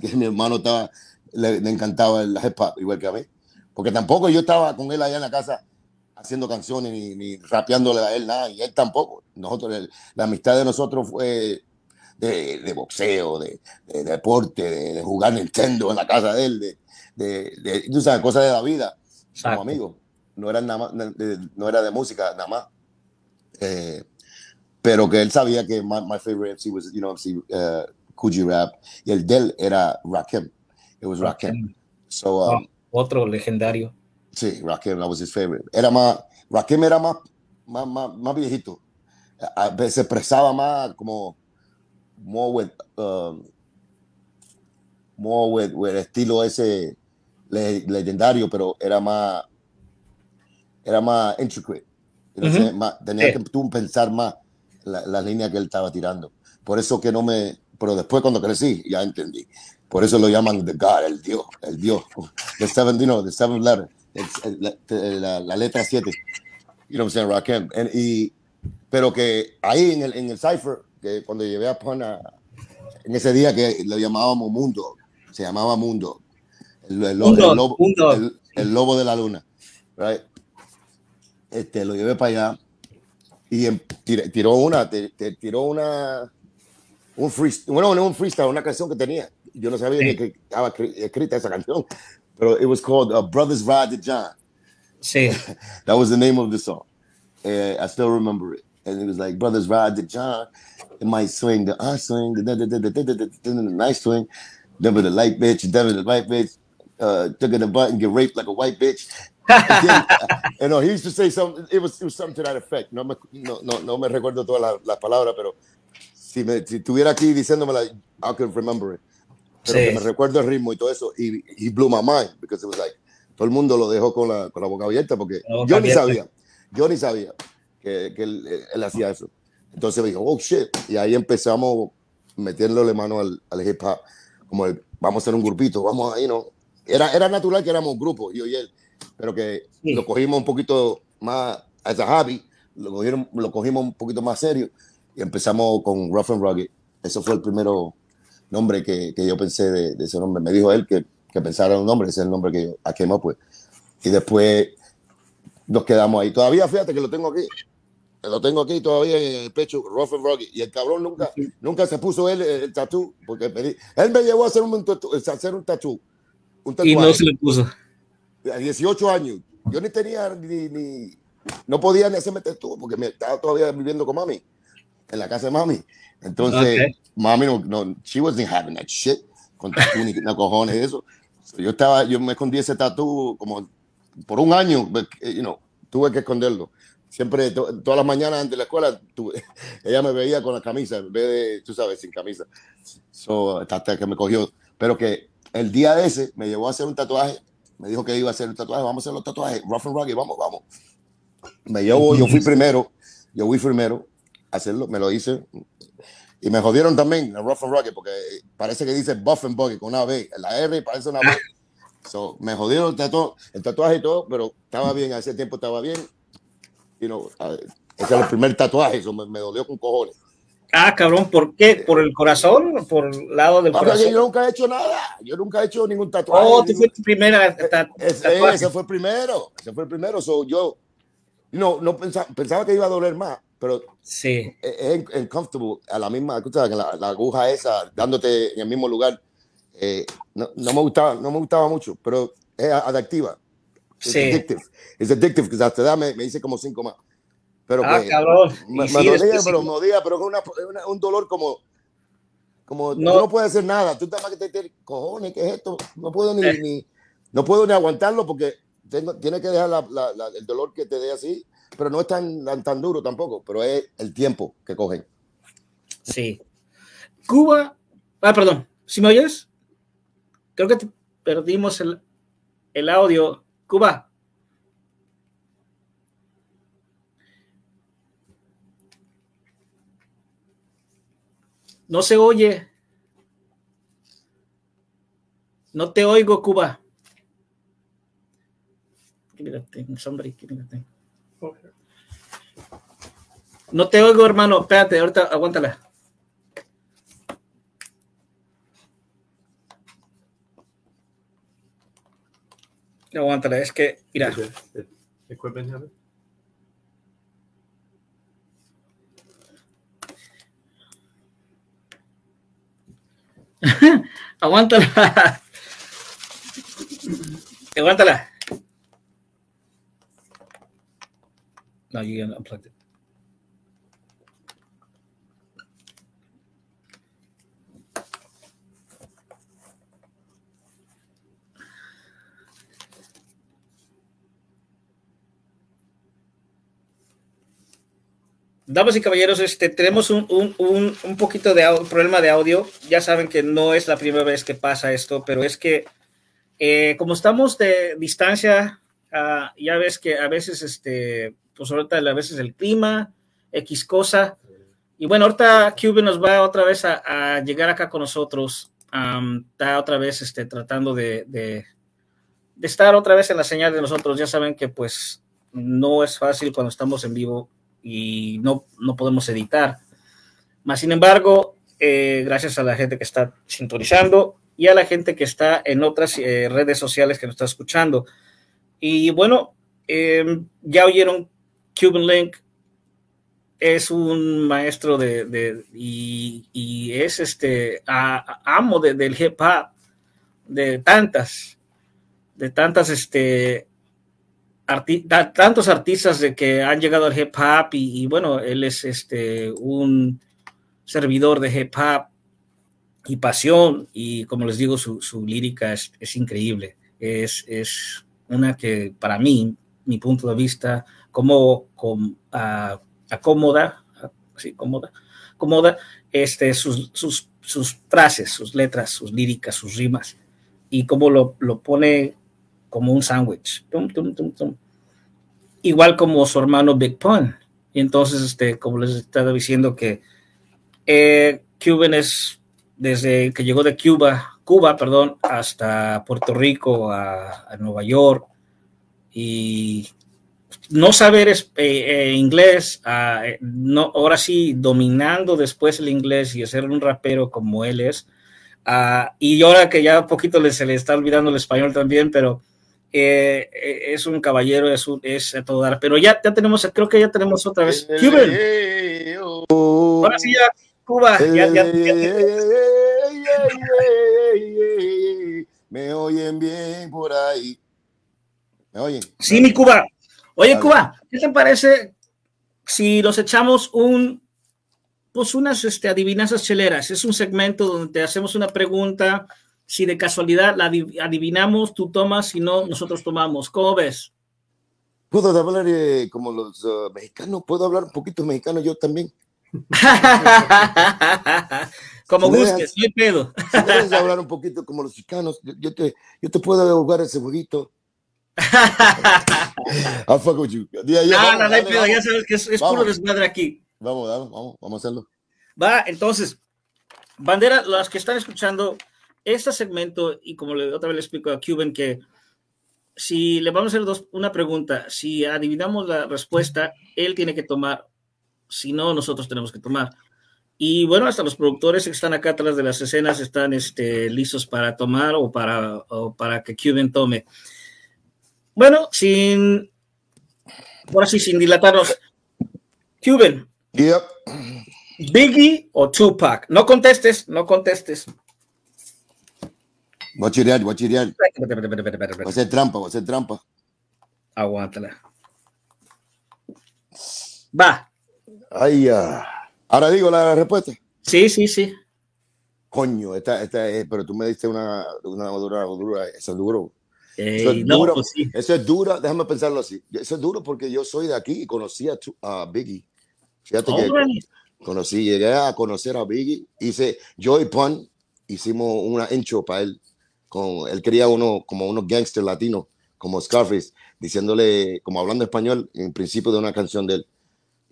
Speaker 3: que mi hermano estaba, le, encantaba el hip hop, igual que a mí. Porque tampoco yo estaba con él allá en la casa haciendo canciones ni, ni rapeándole a él nada, y él tampoco. Nosotros, la amistad de nosotros fue de, de boxeo, de, de, deporte, de, jugar Nintendo en la casa de él, de, de, tú sabes, cosas de la vida, como amigos. No era, nada más, no era de música nada más. Eh, pero que él sabía que my, my favorite MC was, you know, MC uh, Coogee Rap, y el de él era Rakim. It was Rakim. So,
Speaker 2: um, otro legendario.
Speaker 3: Sí, Rakim, that was his favorite. Era más, Rakim era más, más, más, más viejito. A veces se expresaba más como, more with, um, more with, with estilo ese le, legendario, pero era más, era más intricate. más, tenía que tú pensar más la, la, línea que él estaba tirando. Por eso que no me, pero después cuando crecí ya entendí. Por eso lo llaman The God, el Dios, el Dios. <laughs> The seven, you know, the seven letter, la, la, letra siete. You know what I'm saying, Rakim. y, pero que ahí en el, en el cipher, que cuando llevé a Pana, en ese día que lo llamábamos Mundo, se llamaba Mundo, el, el, lobo, el, lobo de la luna, right? Este, lo llevé para allá y em, tiró una, tiró una, un freestyle, bueno, no un freestyle, una canción que tenía. Yo no sabía sí. que estaba escrita esa canción, pero it was called uh, Brothers Ride to John.
Speaker 2: Sí.
Speaker 3: that was the name of the song. Uh, I still remember it. And it was like Brothers Ride to John. It might swing the I swing, the, the, the, the, the, the, the, the nice swing. Never the light bitch, never the white bitch. Uh, took in the butt and get raped like a white bitch. <laughs> you know, he used to say something, it was, it was something to that effect. No me, no, no, no me recuerdo todas las la palabras, pero si, me, si estuviera aquí diciéndomela, I could remember it. Pero sí. que me recuerdo el ritmo y todo eso, y he blew my mind, because it was like, todo el mundo lo dejó con la, con la boca abierta, porque boca yo abierta. ni sabía, yo ni sabía que, que él, él, hacía eso. Entonces me dijo, oh shit, y ahí empezamos metiéndole mano al, al hip hop, como el, vamos a hacer un grupito, vamos ahí, ¿no? Era, era natural que éramos un grupo, yo y él, pero que sí. lo cogimos un poquito más, as a hobby, lo, cogieron, lo cogimos un poquito más serio, y empezamos con Rough and Rugged. Eso fue el primero nombre que, que yo pensé de, de, ese nombre. Me dijo él que, que pensara un nombre, ese es el nombre que yo a quemó, pues. Y después nos quedamos ahí. Todavía, fíjate que lo tengo aquí. Lo tengo aquí todavía en el pecho, Rough and Rugged. Y el cabrón nunca, sí. nunca se puso él el, el tatú, porque me, él me llevó a hacer un, a hacer un tatú.
Speaker 2: Un y no se le puso.
Speaker 3: A 18 años. Yo ni tenía ni, ni no podía ni hacerme tatú porque me estaba todavía viviendo con mami en la casa de mami. Entonces, okay. mami no, no, she wasn't having that shit con tatu ni no cojones eso. So, yo estaba, yo me escondí ese tatu como por un año, you know, tuve que esconderlo. Siempre, to, todas las mañanas antes de la escuela, tuve, <laughs> ella me veía con la camisa, en vez de, tú sabes, sin camisa. So, hasta que me cogió. Pero que el día ese me llevó a hacer un tatuaje, me dijo que iba a hacer un tatuaje, vamos a hacer los tatuajes, rough and rugged, vamos, vamos. Me llevó, yo fui primero, yo fui primero, hacerlo, me lo hice. Y me jodieron también el Rough and Rugged porque parece que dice Buff and Buggy con una B. La R parece una B. So, me jodieron el, el, tatuaje y todo, pero estaba bien, hace tiempo estaba bien. You know, uh, ese era el primer tatuaje, eso me, me, dolió con cojones.
Speaker 2: Ah, cabrón, ¿por qué? ¿Por el corazón? ¿Por el lado del
Speaker 3: Pablo,
Speaker 2: corazón?
Speaker 3: Yo nunca he hecho nada, yo nunca he hecho ningún tatuaje.
Speaker 2: Oh, tú fue tu primera
Speaker 3: ese, ese, fue el primero, ese fue el primero. So, yo know, no pensaba, pensaba que iba a doler más, pero
Speaker 2: sí.
Speaker 3: es, es comfortable a la misma, la, la, aguja esa dándote en el mismo lugar. Eh, no, no, me gustaba, no me gustaba mucho, pero es adictiva. Es sí. addictive. Es addictive, que hasta da me, me hice como cinco más. Pero
Speaker 2: ah, pues, cabrón.
Speaker 3: Me, me sí, pero me dolía, pero con una, una, un dolor como, como no, no puede hacer nada. Tú estás más que te, te, cojones, ¿qué es esto? No puedo ni, eh. ni no puedo ni aguantarlo porque tengo, tiene que dejar la, la, la, el dolor que te dé así, pero no es tan, tan, tan, duro tampoco, pero es el tiempo que cogen.
Speaker 2: Sí. Cuba, ah, perdón, ¿si me oyes? Creo que perdimos el, el audio. Cuba. No se oye. No te oigo, Cuba. No te oigo, hermano. Espérate, ahorita aguántala. Aguántala, es que, mira.
Speaker 4: Equipment <laughs>
Speaker 2: Aguántala. Aguántala. No, you can unplug it. Damas y caballeros, este, tenemos un, un, un, un poquito de problema de audio. Ya saben que no es la primera vez que pasa esto, pero es que eh, como estamos de distancia, uh, ya ves que a veces, este, pues ahorita a veces el clima, X cosa. Y bueno, ahorita Cuban nos va otra vez a, llegar acá con nosotros. Um, está otra vez este, tratando de estar otra vez en la señal de nosotros. Ya saben que pues no es fácil cuando estamos en vivo y no, no podemos editar. Más sin embargo, eh, gracias a la gente que está sintonizando y a la gente que está en otras eh, redes sociales que nos está escuchando. Y bueno, eh, ya oyeron Cuban Link, es un maestro de, de y, es este amo de, del hip hop, de tantas, de tantas este tantos artistas de que han llegado al hip hop y, bueno, él es este un servidor de hip hop y pasión y como les digo, su, su lírica es, es, increíble. Es, es una que para mí, mi punto de vista, como, como uh, acomoda, sí, cómoda, acomoda este, sus, sus, sus frases, sus letras, sus líricas, sus rimas y cómo lo, lo pone como un sándwich. Igual como su hermano Big Pun. Y entonces, este, como les estaba diciendo que eh, Cuban es desde que llegó de Cuba, Cuba, perdón, hasta Puerto Rico, a, Nueva York, y no saber es, eh, eh, inglés, uh, no, ahora sí, dominando después el inglés y ser un rapero como él es, uh, y ahora que ya poquito se le está olvidando el español también, pero eh, es un caballero, es, un, es a todo dar. Pero ya, ya tenemos, creo que ya tenemos otra vez. Cuban. Ahora sí, ya, Cuba. Ya, ya,
Speaker 3: Me oyen bien por ahí. ¿Me oyen?
Speaker 2: Sí, mi Cuba. Oye, Cuba, ¿qué te parece si nos echamos un, pues unas este, adivinanzas cheleras? Es un segmento donde te hacemos una pregunta si de casualidad la adivinamos, tú tomas, si no, nosotros tomamos. ¿Cómo ves?
Speaker 3: Puedo hablar eh, como los uh, mexicanos, puedo hablar un poquito mexicano yo también. <laughs>
Speaker 2: como si gustes, no hay pedo.
Speaker 3: si quieres hablar un poquito como los mexicanos, yo te, yo te puedo jugar ese jueguito. I'll fuck with you.
Speaker 2: Yeah, yeah, no, no, no hay pedo, ya sabes que es, es puro desmadre aquí.
Speaker 3: Vamos, vamos, vamos, vamos a hacerlo.
Speaker 2: Va, entonces, bandera, las que están escuchando, este segmento, y como le, otra vez le explico a Cuban, que si le vamos a hacer dos, una pregunta, si adivinamos la respuesta, él tiene que tomar, si no, nosotros tenemos que tomar. Y bueno, hasta los productores que están acá atrás de las escenas están este, listos para tomar o para, o para que Cuban tome. Bueno, sin, ahora sí, sin dilatarnos, Cuban.
Speaker 3: Yep.
Speaker 2: Biggie o Tupac. No contestes, no contestes.
Speaker 3: Voy a chirear, voy a chirear. Voy a hacer trampa, voy a hacer trampa.
Speaker 2: Aguántala. Va.
Speaker 3: Ay, ya. Ahora digo la respuesta.
Speaker 2: Sí, sí, sí.
Speaker 3: Coño, esta, esta es, pero tú me diste una, una dura, dura, eso es duro.
Speaker 2: Ey,
Speaker 3: Eso es,
Speaker 2: no,
Speaker 3: duro.
Speaker 2: pues sí.
Speaker 3: eso es duro, déjame pensarlo así. Eso es duro porque yo soy de aquí y conocí a, a Biggie. Fíjate que
Speaker 2: Órale.
Speaker 3: conocí, llegué a conocer a Biggie. Hice, yo y Pun hicimos una intro para él. Con, él quería uno, como unos gangsters latinos, como Scarface, diciéndole, como hablando español, en principio de una canción de él.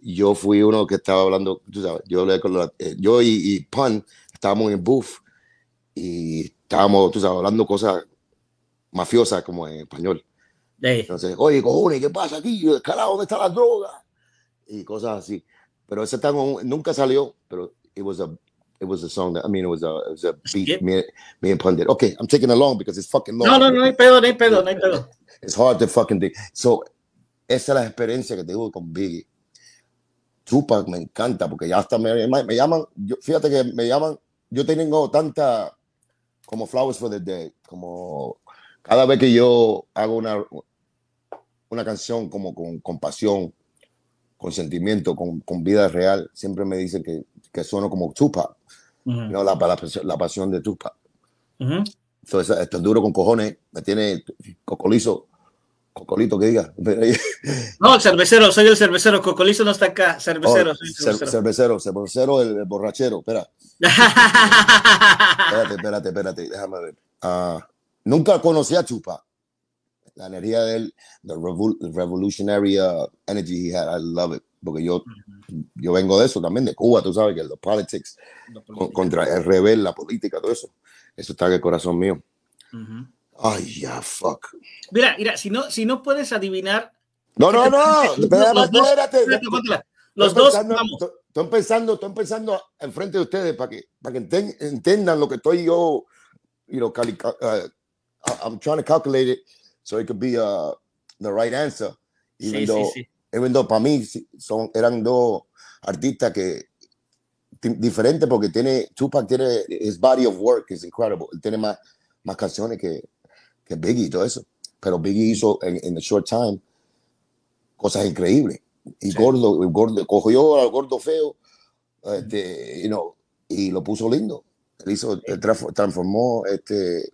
Speaker 3: Yo fui uno que estaba hablando, tú sabes, yo, hablé con la- eh, yo y, y Pun estábamos en booth y estábamos, tú sabes, hablando cosas mafiosas como en español.
Speaker 2: Ey,
Speaker 3: Entonces, oye, cojones, ¿qué pasa aquí? Carajo, ¿dónde está la droga? Y cosas así. Pero ese tango nunca salió, pero it was a it was a song that I mean it was a it was a beat me, me and Pun did. Okay, I'm taking it long because it's fucking long.
Speaker 2: No, no, no hay pedo, no hay pedo, no hay pedo. <laughs>
Speaker 3: It's hard to fucking do. So, esa es la experiencia que tengo con Biggie. Tupac me encanta porque ya hasta me, me- llaman, yo, fíjate que me llaman, yo tengo tanta como Flowers for the Day, como cada vez que yo hago una, una canción como con, con pasión, con sentimiento, con, con vida real, siempre me dicen que, que sueno como Tupac, ¿no? la, la, la pasión de Tupac. Entonces, esto es duro con cojones, me tiene cocolizo, cocolito que diga. <laughs>
Speaker 2: No, el cervecero, soy el cervecero. Cocolizo no está acá. Cervecero,
Speaker 3: Oh,
Speaker 2: soy el
Speaker 3: cer-
Speaker 2: cervecero.
Speaker 3: cervecero, cervecero, el, el borrachero. Espera, <laughs> espérate, espérate, espérate, déjame ver. Ah, nunca conocí a Tupac. La energía de él, the revol- revolutionary uh, energy he had, I love it. Porque yo, yo vengo de eso también, de Cuba, tú sabes, que los politics, con- contra el rebel, la política, todo eso. Eso está en el corazón mío.
Speaker 2: Ujú.
Speaker 3: Ay, ya, fuck.
Speaker 2: Mira, mira, si no, si no puedes adivinar.
Speaker 3: No, no, <laughs> no, <laughs> espérate. <laughs>
Speaker 2: Los dos, vamos.
Speaker 3: Estoy, pensando, estoy pensando enfrente de ustedes para que, para que enten- entendan lo que estoy yo, you know, uh, I'm trying to calculate it so it could be uh, the right answer. Even
Speaker 2: Sí,
Speaker 3: though,
Speaker 2: sí, sí.
Speaker 3: even though para mí son, eran dos artistas que diferentes porque tiene, Tupac tiene, his body of work is incredible. Él tiene más, más canciones que, que Biggie y todo eso. Pero Biggie hizo en, en a short time cosas increíbles. Y
Speaker 2: Sí.
Speaker 3: gordo, gordo, cogió al gordo feo, este, you know, y lo puso lindo. Él hizo, transformó este,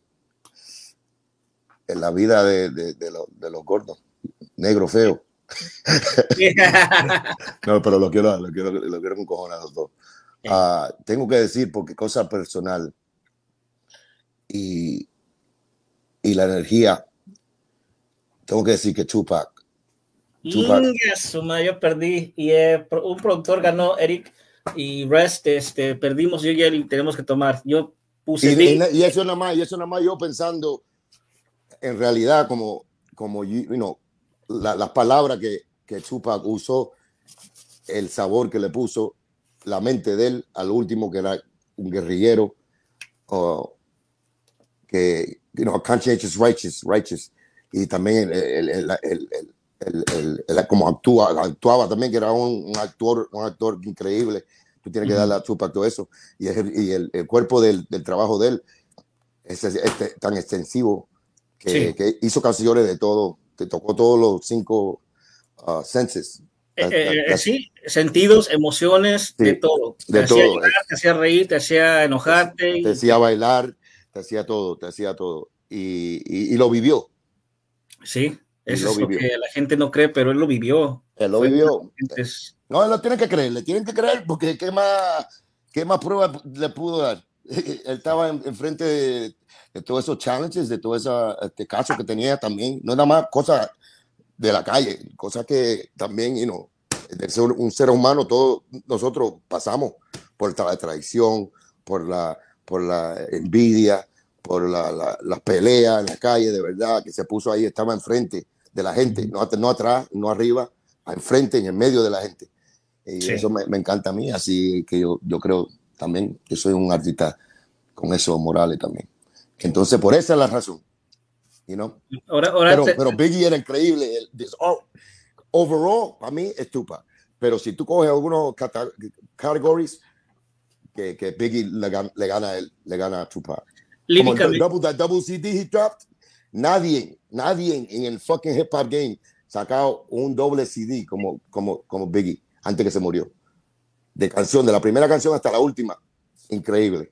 Speaker 3: en la vida de, de, de los, de los gordos, negro feo. <laughs> No, pero lo quiero, lo quiero, lo quiero con cojones a los dos. Ah, tengo que decir, porque cosa personal y, y la energía, tengo que decir que Tupac, Tupac.
Speaker 2: Madre, yo perdí y eh, un productor ganó, Eric y Rest, este, perdimos yo y él y tenemos que tomar. Yo puse
Speaker 3: y, y- y eso nada más, y eso nada más yo pensando en realidad como, como you, know, la- las palabras que, que Tupac usó, el sabor que le puso, la mente de él al último que era un guerrillero, o que, you know, conscientious righteous, righteous, y también el, el, el, el- como actúa, actuaba también, que era un, un actor, un actor increíble. Tú tienes que darle a Tupac todo eso. Y, el, y el, el cuerpo del, del trabajo de él es, es- es tan extensivo que,
Speaker 2: Sí.
Speaker 3: que hizo canciones de todo, te tocó todos los cinco uh, senses.
Speaker 2: Eh, eh, eh, sí, sentidos, emociones,
Speaker 3: Sí,
Speaker 2: de todo.
Speaker 3: de
Speaker 2: te hacía
Speaker 3: todo.
Speaker 2: llorar, te hacía reír, te hacía enojarte. y-
Speaker 3: Te hacía bailar, te hacía todo, te hacía todo. Y, y, y lo vivió.
Speaker 2: sí, eso
Speaker 3: lo
Speaker 2: es lo
Speaker 3: vivió.
Speaker 2: que la gente no cree, pero él lo vivió.
Speaker 3: Él lo
Speaker 2: Fue-
Speaker 3: vivió. No, lo tienen que creer, le tienen que creer porque qué más, qué más pruebas le pudo dar. <laughs> Él estaba en- enfrente de, de todos esos challenges, de todos esos este, casos que tenía también. No nada más cosas de la calle, cosas que también, you know, de ser un ser humano, todos nosotros pasamos por la traición, por la, por la envidia, por la, la, las peleas en la calle, de verdad, que se puso ahí, estaba enfrente de la gente, no, at- no atrás, no arriba, enfrente, en el medio de la gente. Y
Speaker 2: Sí.
Speaker 3: eso me, me encanta a mí, así que yo, yo creo también que soy un artista con esos morales también. Entonces, por esa es la razón. You know?
Speaker 2: ahora, ahora
Speaker 3: Pero, pero Biggie era increíble. El- this- oh, overall, para mí es Tupac. pero si tú coges algunos categories que, que Biggie le, gana, le gana a él, le gana a Tupac. Como el double, double CD he dropped, nadie, nadie en el fucking hip hop game sacado un doble CD como, como, como Biggie antes que se murió. De canción, de la primera canción hasta la última. Increíble.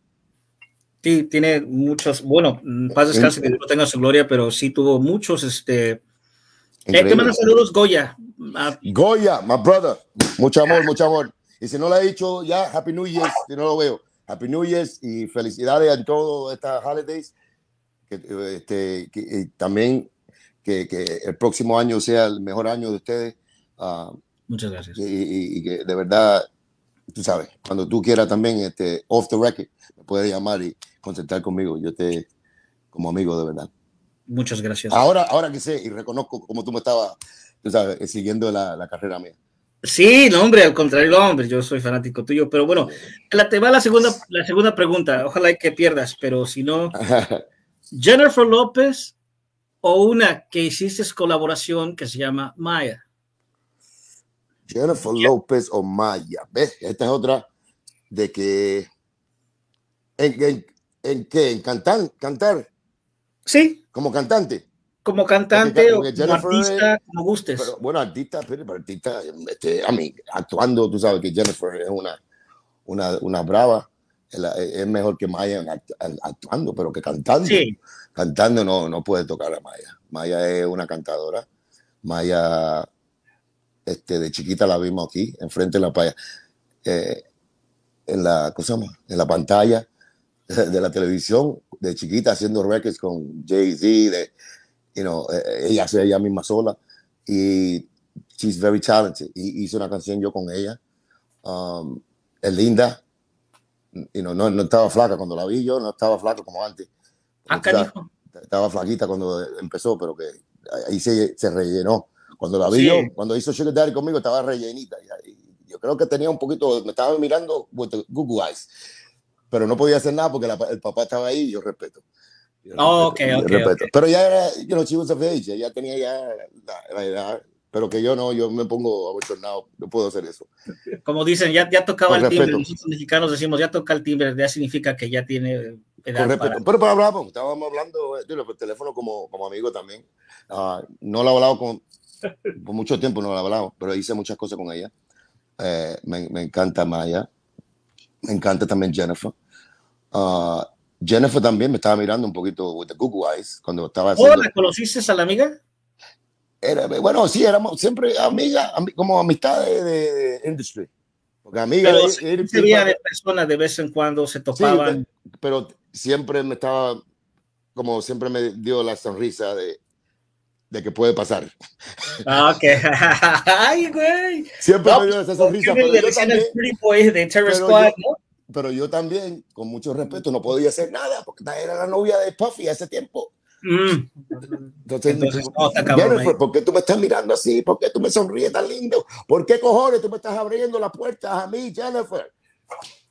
Speaker 2: Sí, tiene muchos, bueno, paz descanse que no tenga su gloria, pero sí tuvo muchos, este... Eh, te mando saludos, Goya.
Speaker 3: Ah, Goya, my brother. Mucho amor, mucho amor. Y si no le he dicho ya, Happy New Year, si no lo veo. Happy New Year y felicidades en todas estas holidays. Que, este, que, también que, que, el próximo año sea el mejor año de ustedes. Uh,
Speaker 2: Muchas gracias.
Speaker 3: Y, y, que de verdad, tú sabes, cuando tú quieras también, este, off the record, me puedes llamar y concentrar conmigo. Yo te, como amigo, de verdad.
Speaker 2: Muchas gracias.
Speaker 3: Ahora, ahora que sé y reconozco como tú me estabas, tú sabes, siguiendo la, la carrera mía.
Speaker 2: Sí, no, hombre, al contrario, hombre, yo soy fanático tuyo, pero bueno, la, te va la segunda, la segunda pregunta, ojalá que pierdas, pero si no, <laughs> Jennifer López o una que hiciste colaboración que se llama Maya.
Speaker 3: Jennifer López o Maya, ¿ves? Esta es otra de que en, en, qué, en cantar, cantar.
Speaker 2: Sí.
Speaker 3: Como cantante
Speaker 2: como cantante o como artista, como gustes.
Speaker 3: bueno, artista, pero, artista, este, a mí, actuando, tú sabes que Jennifer es una, una, una brava, es mejor que Maya actuando, pero que cantando. Cantando no, no puede tocar a Maya. Maya es una cantadora. Maya, este, de chiquita la vimos aquí, enfrente de la playa, eh, en la, ¿cómo En la pantalla <laughs> de la televisión, de chiquita haciendo records con Jay-Z, de you know, eh, eh, ella hace ella misma sola y she's very talented. Y hice una canción yo con ella. Um, es linda. You know, no, no estaba flaca cuando la vi yo, no estaba flaca como antes.
Speaker 2: Ah,
Speaker 3: estaba flaquita cuando empezó, pero que ahí se, se rellenó. Cuando la vi yo, cuando hizo Sugar Daddy conmigo, estaba rellenita. Y, yo creo que tenía un poquito, me estaba mirando with Google Eyes, pero no podía hacer nada porque el papá estaba ahí y yo respeto.
Speaker 2: Oh, okay, okay,
Speaker 3: Pero ya era, you know, she was of age, ya tenía ya la, edad, pero que yo no, yo me pongo abochornado, no puedo hacer eso.
Speaker 2: Como dicen, ya, ya tocaba el timbre, nosotros mexicanos decimos, ya toca el timbre, ya significa que ya tiene edad.
Speaker 3: Para... Pero, pero hablábamos, estábamos hablando, yo, por teléfono como, como amigo también. Uh, no lo he hablado con, por mucho tiempo, no lo he hablado, pero hice muchas cosas con ella. Eh, me, me, encanta Maya, me encanta también Jennifer. Uh, Jennifer también me estaba mirando un poquito with the Google Eyes cuando estaba
Speaker 2: haciendo... ¿Oh, la conociste a la amiga?
Speaker 3: Era, bueno, sí, éramos siempre amigas, como amistad de, de, industry. Porque amiga
Speaker 2: pero se veía de personas de vez en cuando se topaban.
Speaker 3: pero siempre me estaba, como siempre me dio la sonrisa de, de que puede pasar.
Speaker 2: Ah, ok. <laughs> Ay, güey.
Speaker 3: Siempre me dio esa sonrisa. Pero yo también,
Speaker 2: de Terror Squad, ¿no?
Speaker 3: pero yo también, con mucho respeto, no podía hacer nada porque era la novia de Puffy ese tiempo.
Speaker 2: Mm.
Speaker 3: Entonces, Jennifer, ¿por qué tú me estás mirando así? ¿Por qué tú me sonríes tan lindo? ¿Por qué cojones tú me estás abriendo las puertas a mí, Jennifer?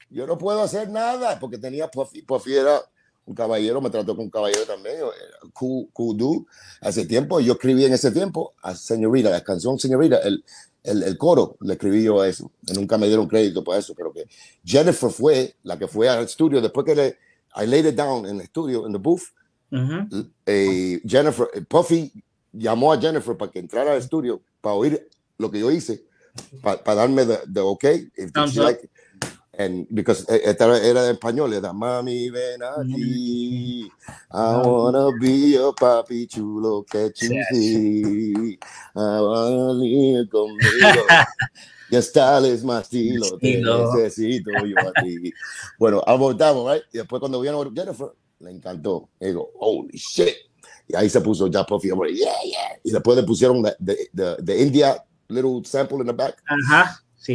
Speaker 3: Yo no puedo hacer nada porque tenía Puffy. Puffy era un caballero, me trató con un caballero también, cool, cool Hace tiempo, yo escribí en ese tiempo a Señorita, la canción Señorita, el, el, el, coro, le escribí yo a eso. Nunca me dieron crédito por eso, pero que Jennifer fue la que fue al estudio después que le, I laid it down en el estudio, en the booth. eh, Jennifer, eh, Puffy llamó a Jennifer para que entrara al estudio para oír lo que yo hice, para darme de, de ok. If like, And because eh, esta era de español, era mami ven aquí, I wanna be your papi chulo que chusi, I wanna live conmigo. <laughs> Ya está, es más estilo, te necesito yo a ti. <laughs> Bueno, abortamos, right? Y después cuando vieron a Jennifer, le encantó. Y digo, holy shit. Y ahí se puso ya Puffy, yeah, yeah. Y después le pusieron the, India little sample in the back.
Speaker 2: Ajá, sí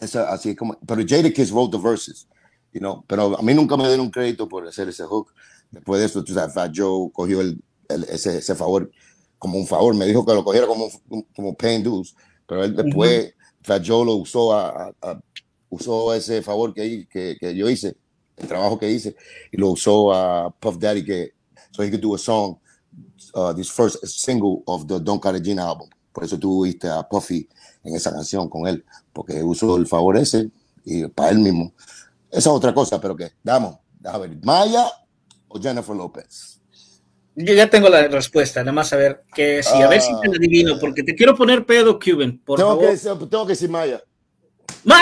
Speaker 3: así como, pero Jadakiss wrote the verses, you know, pero a mí nunca me dieron crédito por hacer ese hook. Después de eso, tú sabes, Fat Joe cogió el, ese, ese, favor como un favor, me dijo que lo cogiera como, como paying dues, pero él después, Fat Joe lo usó, a, usó ese favor que, que, que, yo hice, el trabajo que hice, y lo usó a Puff Daddy que, so he could do a song, uh, this first single of the Don Carolina album. Por eso tú viste a Puffy en esa canción con él, porque usó el favor ese y para él mismo. Esa es otra cosa, pero que, damos, a ver, Maya o Jennifer López.
Speaker 2: Yo ya tengo la respuesta, nada más a ver que si, a ver si te la adivino, porque te quiero poner pedo Cuban, por
Speaker 3: tengo
Speaker 2: favor.
Speaker 3: Que, decir- tengo que decir Maya.
Speaker 2: ¡Ma!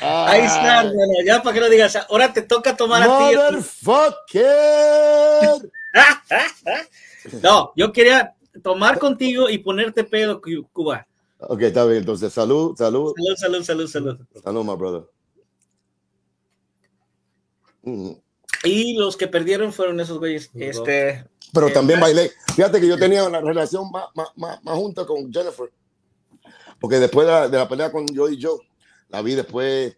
Speaker 2: Ahí está, hermano, ya para que lo digas. Ahora te toca tomar a ti.
Speaker 3: Motherfucker. <laughs>
Speaker 2: No, yo quería tomar contigo y ponerte pedo, Cu- Cuba.
Speaker 3: Ok, está bien. Entonces, salud, salud,
Speaker 2: Salud, salud, salud, salud.
Speaker 3: salud, my brother. Mm.
Speaker 2: Y los que perdieron fueron esos güeyes. Este,
Speaker 3: Pero
Speaker 2: Eh,
Speaker 3: también
Speaker 2: ma-
Speaker 3: bailé. Fíjate que yo tenía una relación más, más, más, más junta con Jennifer. Porque después de la, de la pelea con yo y yo, la vi después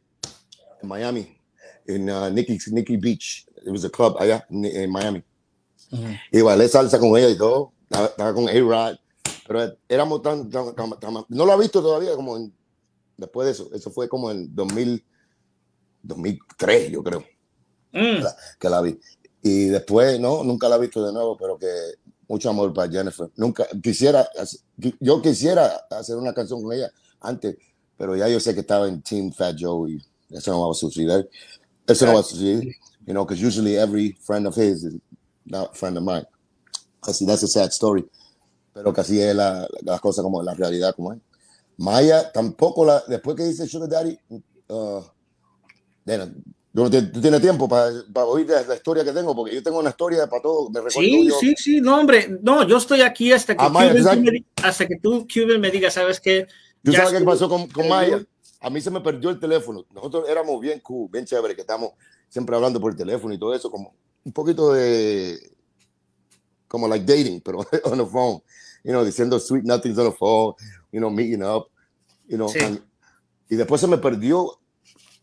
Speaker 3: en Miami, en uh, Nikki, Nikki Beach. It was a club allá en, en Miami. Y bailé salsa con ella y todo. Estaba, estaba con A-Rod. Pero éramos tan, tan- tan- tan- No lo he visto todavía como en- después de eso. Eso fue como en 2000, 2003, yo creo
Speaker 2: mm,
Speaker 3: que la vi. Y después, no, nunca la he visto de nuevo, pero que mucho amor para Jennifer. Nunca quisiera, yo quisiera hacer una canción con ella antes, pero ya yo sé que estaba en Team Fat Joe y eso no va a suceder. Eso no va a suceder, you know, because usually every friend of his is not a friend of mine. Así, that's a sad story. Pero que así es la, las cosas como la realidad como es. Maya tampoco la, después que dice Sugar Daddy, uh, te- tú tienes tiempo para, para oír la, la historia que tengo, porque yo tengo una historia para todo. Me
Speaker 2: Sí,
Speaker 3: yo.
Speaker 2: sí, sí, no, hombre, no, yo estoy aquí hasta que,
Speaker 3: Ah,
Speaker 2: Cuban,
Speaker 3: ¿tú
Speaker 2: tú me hasta que tú, Cuban, me diga, ¿sabes qué?
Speaker 3: ¿Tú sabes qué
Speaker 2: estuvo.
Speaker 3: pasó con, con Maya? A mí se me perdió el teléfono. Nosotros éramos bien cool, bien chévere, que estamos siempre hablando por el teléfono y todo eso, como un poquito de. Como like dating, pero <laughs> on the phone. You know, diciendo sweet nothings on the phone, you know, meeting up, you know.
Speaker 2: Sí.
Speaker 3: and- y después se me perdió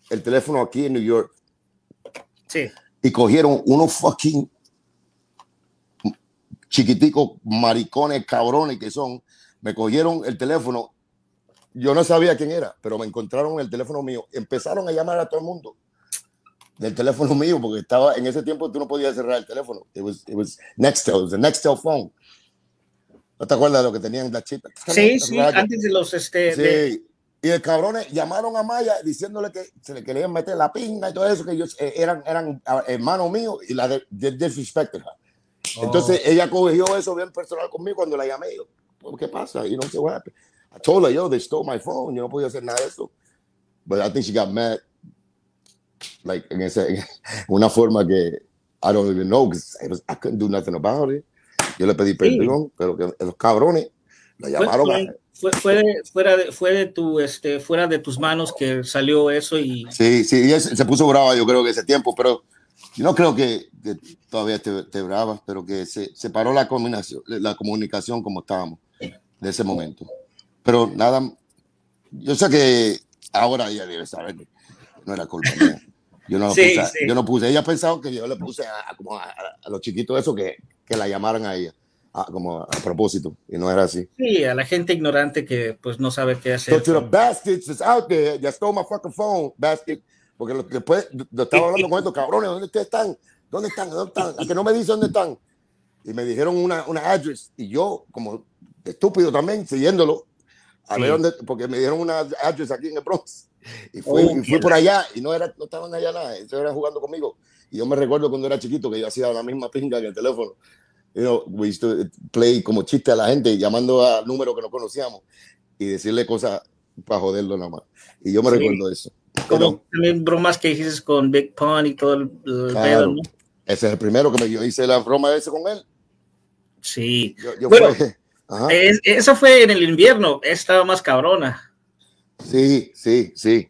Speaker 3: el teléfono aquí en New York
Speaker 2: Sí,
Speaker 3: y cogieron unos fucking chiquiticos maricones, cabrones que son, me cogieron el teléfono. Yo no sabía quién era, pero me encontraron el teléfono mío. Empezaron a llamar a todo el mundo del teléfono mío, porque estaba en ese tiempo tú no podías cerrar el teléfono. It was, it was Nextel, it was a Nextel phone. ¿No te acuerdas de lo que tenían las chipas?
Speaker 2: sí, sí, antes de los, este,
Speaker 3: Sí.
Speaker 2: de-
Speaker 3: Y el cabrones llamaron a Maya diciéndole que se le querían meter la pinga y todo eso, que ellos eh, eran, eran ah, hermanos míos y la de, de- disrespected her. Entonces ella cogió eso bien personal conmigo cuando la llamé. Yo, "Well, ¿qué pasa? You know, what happened? I told her, yo, they stole my phone. Yo no podía hacer nada de eso. But I think she got mad. Like, en, ese, en <laughs> una forma que I don't even know, because I, was- I couldn't do nothing about it. Yo le pedí perdón, pero que los cabrones la
Speaker 2: fue,
Speaker 3: llamaron
Speaker 2: fue, fue, fue de, fuera de, fue de tu, este, fuera de tus manos que salió eso y
Speaker 3: Sí, sí, y se se puso brava, yo creo que ese tiempo, pero yo no creo que, que todavía esté, esté brava, pero que se, se paró la combinación, la comunicación como estábamos de ese momento. Pero nada, yo sé que ahora ella debe saber que no era culpa mía. Yo no, lo
Speaker 2: Sí,
Speaker 3: puse,
Speaker 2: sí.
Speaker 3: yo no puse, ella pensaba que yo le puse a, como a, a los chiquitos eso que, que la llamaran a ella, a- como a propósito, y no era así.
Speaker 2: sí, a la gente ignorante que pues no sabe qué
Speaker 3: So
Speaker 2: hacer.
Speaker 3: to the bastards that's out there, that stole my fucking phone, bastard. Porque lo- después lo estaba <laughs> hablando con estos cabrones, ¿dónde ustedes están? ¿Dónde están? ¿Dónde están? A que no me dicen dónde están. Y me dijeron una, una address, y yo, como estúpido también, siguiéndolo, a
Speaker 2: Sí.
Speaker 3: ver dónde, porque me dieron una address aquí en el Bronx. Y fui,
Speaker 2: Oh,
Speaker 3: y por allá, y no, era, no estaban allá nada, ellos eran jugando conmigo. Y yo me recuerdo cuando era chiquito que yo hacía la misma pinga que el teléfono. You know, we used to play como chiste a la gente, llamando a números que no conocíamos y decirle cosas para joderlo nada más. Y yo me
Speaker 2: Sí.
Speaker 3: recuerdo eso.
Speaker 2: Como también bromas que hiciste con Big Pun y todo el, el
Speaker 3: Claro.
Speaker 2: pedo, ¿no?
Speaker 3: Ese es el primero que me yo hice la broma ese con él.
Speaker 2: Sí.
Speaker 3: Yo, yo
Speaker 2: Bueno,
Speaker 3: fue-. <laughs>
Speaker 2: Es- eso fue en el invierno, estaba más cabrona.
Speaker 3: Sí, sí, sí.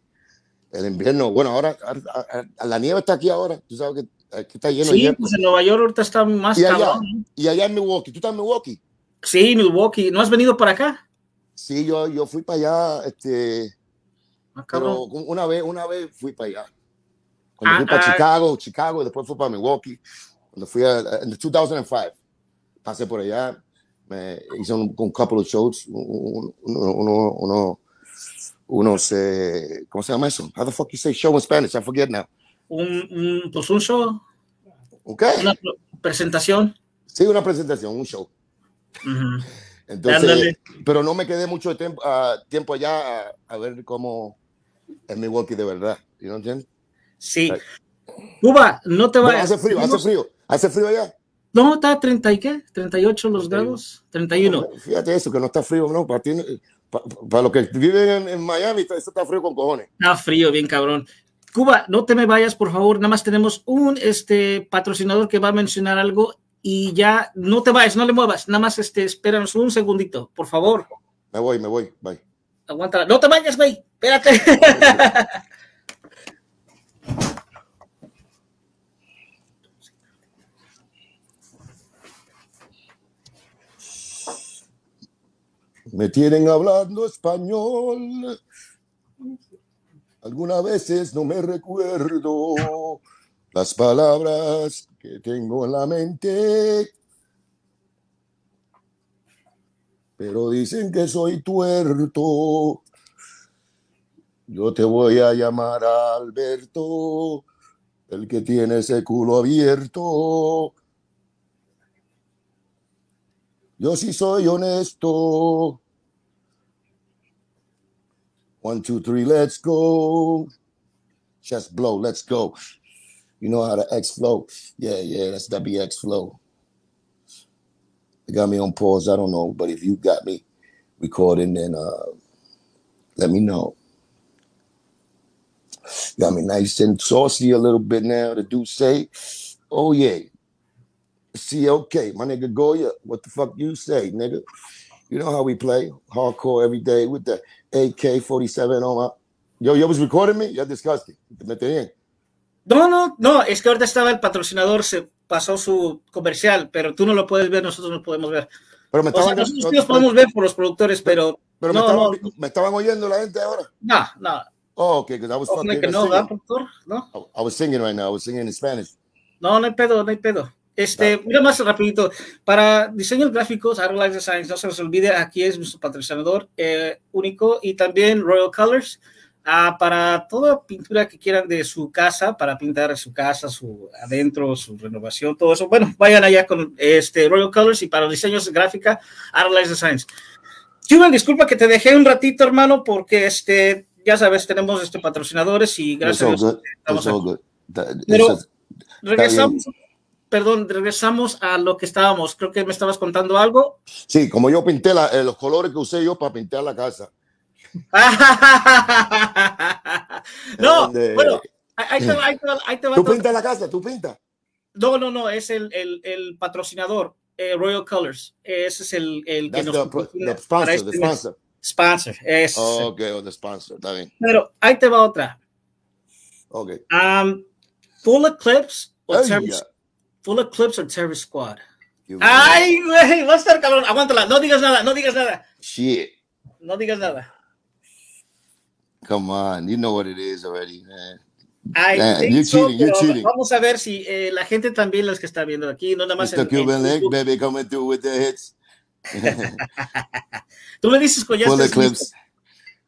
Speaker 3: El invierno. Bueno, ahora, ahora- ahora- la nieve está aquí ahora. Tú sabes que, que está lleno de
Speaker 2: Sí, pues en Nueva York ahorita está más
Speaker 3: Y allá.
Speaker 2: ¿no?
Speaker 3: y allá en Milwaukee. ¿Tú estás en Milwaukee?
Speaker 2: Sí, Milwaukee. ¿No has venido para acá?
Speaker 3: Sí, yo, yo fui para allá, este,
Speaker 2: Ah,
Speaker 3: pero una vez, una vez fui para allá. Cuando
Speaker 2: Ah,
Speaker 3: fui para
Speaker 2: ah.
Speaker 3: Chicago, Chicago, y después fui para Milwaukee. Cuando fui a, en el 2005, pasé por allá, me hice un, un couple of shows, uno, uno, uno, uno- unos, eh, ¿cómo se llama eso? How the fuck you say show in Spanish? I forget now.
Speaker 2: Un, un- pues un show,
Speaker 3: ¿Ok?
Speaker 2: una presentación.
Speaker 3: Sí, una presentación, un show.
Speaker 2: Ujú.
Speaker 3: Entonces, pero no me quedé mucho tiempo, uh, tiempo allá a, a, ver cómo es Milwaukee de verdad. ¿no entiendes?
Speaker 2: Sí. Cuba, no te vayas.
Speaker 3: hace frío, hace frío. ¿Hace frío allá?
Speaker 2: No, está 30 y qué? 38 los grados, 31.
Speaker 3: fíjate eso, que no está frío, no, para, ti, para, los que viven en, en Miami, está frío con cojones.
Speaker 2: Está frío, bien cabrón. Cuba, no te me vayas, por favor. Nada más tenemos un este, patrocinador que va a mencionar algo y ya no te vayas, no le muevas. Nada más este, espéranos un segundito, por favor.
Speaker 3: Me voy, me voy, bye.
Speaker 2: Aguanta, no te vayas, güey. Espérate.
Speaker 3: Me tienen hablando español. Algunas veces no me recuerdo las palabras que tengo en la mente. Pero dicen que soy tuerto. Yo te voy a llamar Alberto, el que tiene ese culo abierto. Yo sí soy honesto. One, two, three, let's go. Chest blow, let's go. You know how to X flow? Yeah, yeah, that's WX flow. They got me on pause. I don't know, but if you got me recording, then uh, let me know. Got me nice and saucy a little bit now. The dude say, "Oh yeah, see, okay, my nigga Goya, what the fuck you say, nigga? You know how we play hardcore every day with the AK 47 on my. Yo, yo was recording me. Ya disgusting. Me bien.
Speaker 2: No, no, no, es que ahorita estaba el patrocinador, se pasó su comercial, pero tú no lo puedes ver, nosotros no podemos ver.
Speaker 3: Pero me estaban,
Speaker 2: o sea, nosotros no, podemos ver por los productores, pero.
Speaker 3: Pero
Speaker 2: no,
Speaker 3: me, estaban,
Speaker 2: no.
Speaker 3: me, estaban, oyendo la gente ahora.
Speaker 2: No, no.
Speaker 3: Oh, okay, because I was fucking
Speaker 2: no, ¿verdad, productor? No.
Speaker 3: I, I was singing right now. I was singing in Spanish.
Speaker 2: No, no hay pedo, no hay pedo. Este, mira más rapidito, para diseños gráficos, Arrowlight Designs, no se nos olvide, aquí es nuestro patrocinador eh, único y también Royal Colors, ah, para toda pintura que quieran de su casa, para pintar su casa, su adentro, su renovación, todo eso, bueno, vayan allá con este Royal Colors y para diseños gráfica, Arrowlight Designs. Cuban, disculpa que te dejé un ratito, hermano, porque este, ya sabes, tenemos este patrocinadores y gracias
Speaker 3: aquí.
Speaker 2: Pero regresamos perdón, regresamos a lo que estábamos. Creo que me estabas contando algo.
Speaker 3: Sí, como yo pinté la, eh, los colores que usé yo para pintar la casa. <laughs>
Speaker 2: no, de... bueno, ahí te, ahí te, ahí te va
Speaker 3: ¿Tú pintas la casa? ¿Tú pintas?
Speaker 2: No, no, no, es el, el, el patrocinador, eh, Royal Colors. Ese es el, el que
Speaker 3: That's
Speaker 2: nos...
Speaker 3: The, the sponsor,
Speaker 2: este
Speaker 3: the sponsor.
Speaker 2: Sponsor, es.
Speaker 3: Oh, ok, oh, the sponsor, está bien.
Speaker 2: Pero ahí te va otra.
Speaker 3: Ok.
Speaker 2: Um, full Eclipse o
Speaker 3: ya.
Speaker 2: Full Eclipse o Terror Squad. Ay, güey, va a estar cabrón. Aguántala, no digas nada, no digas nada.
Speaker 3: Shit.
Speaker 2: No digas nada.
Speaker 3: Come on, you know what it is already, man.
Speaker 2: Think
Speaker 3: you're
Speaker 2: so,
Speaker 3: cheating, you're cheating.
Speaker 2: Vamos a ver si eh, la gente también, los que está viendo aquí, no nada más en- en
Speaker 3: Cuban Link,
Speaker 2: Facebook.
Speaker 3: baby, coming through with the hits. <laughs>
Speaker 2: Tú me dices que ya
Speaker 3: Full Eclipse.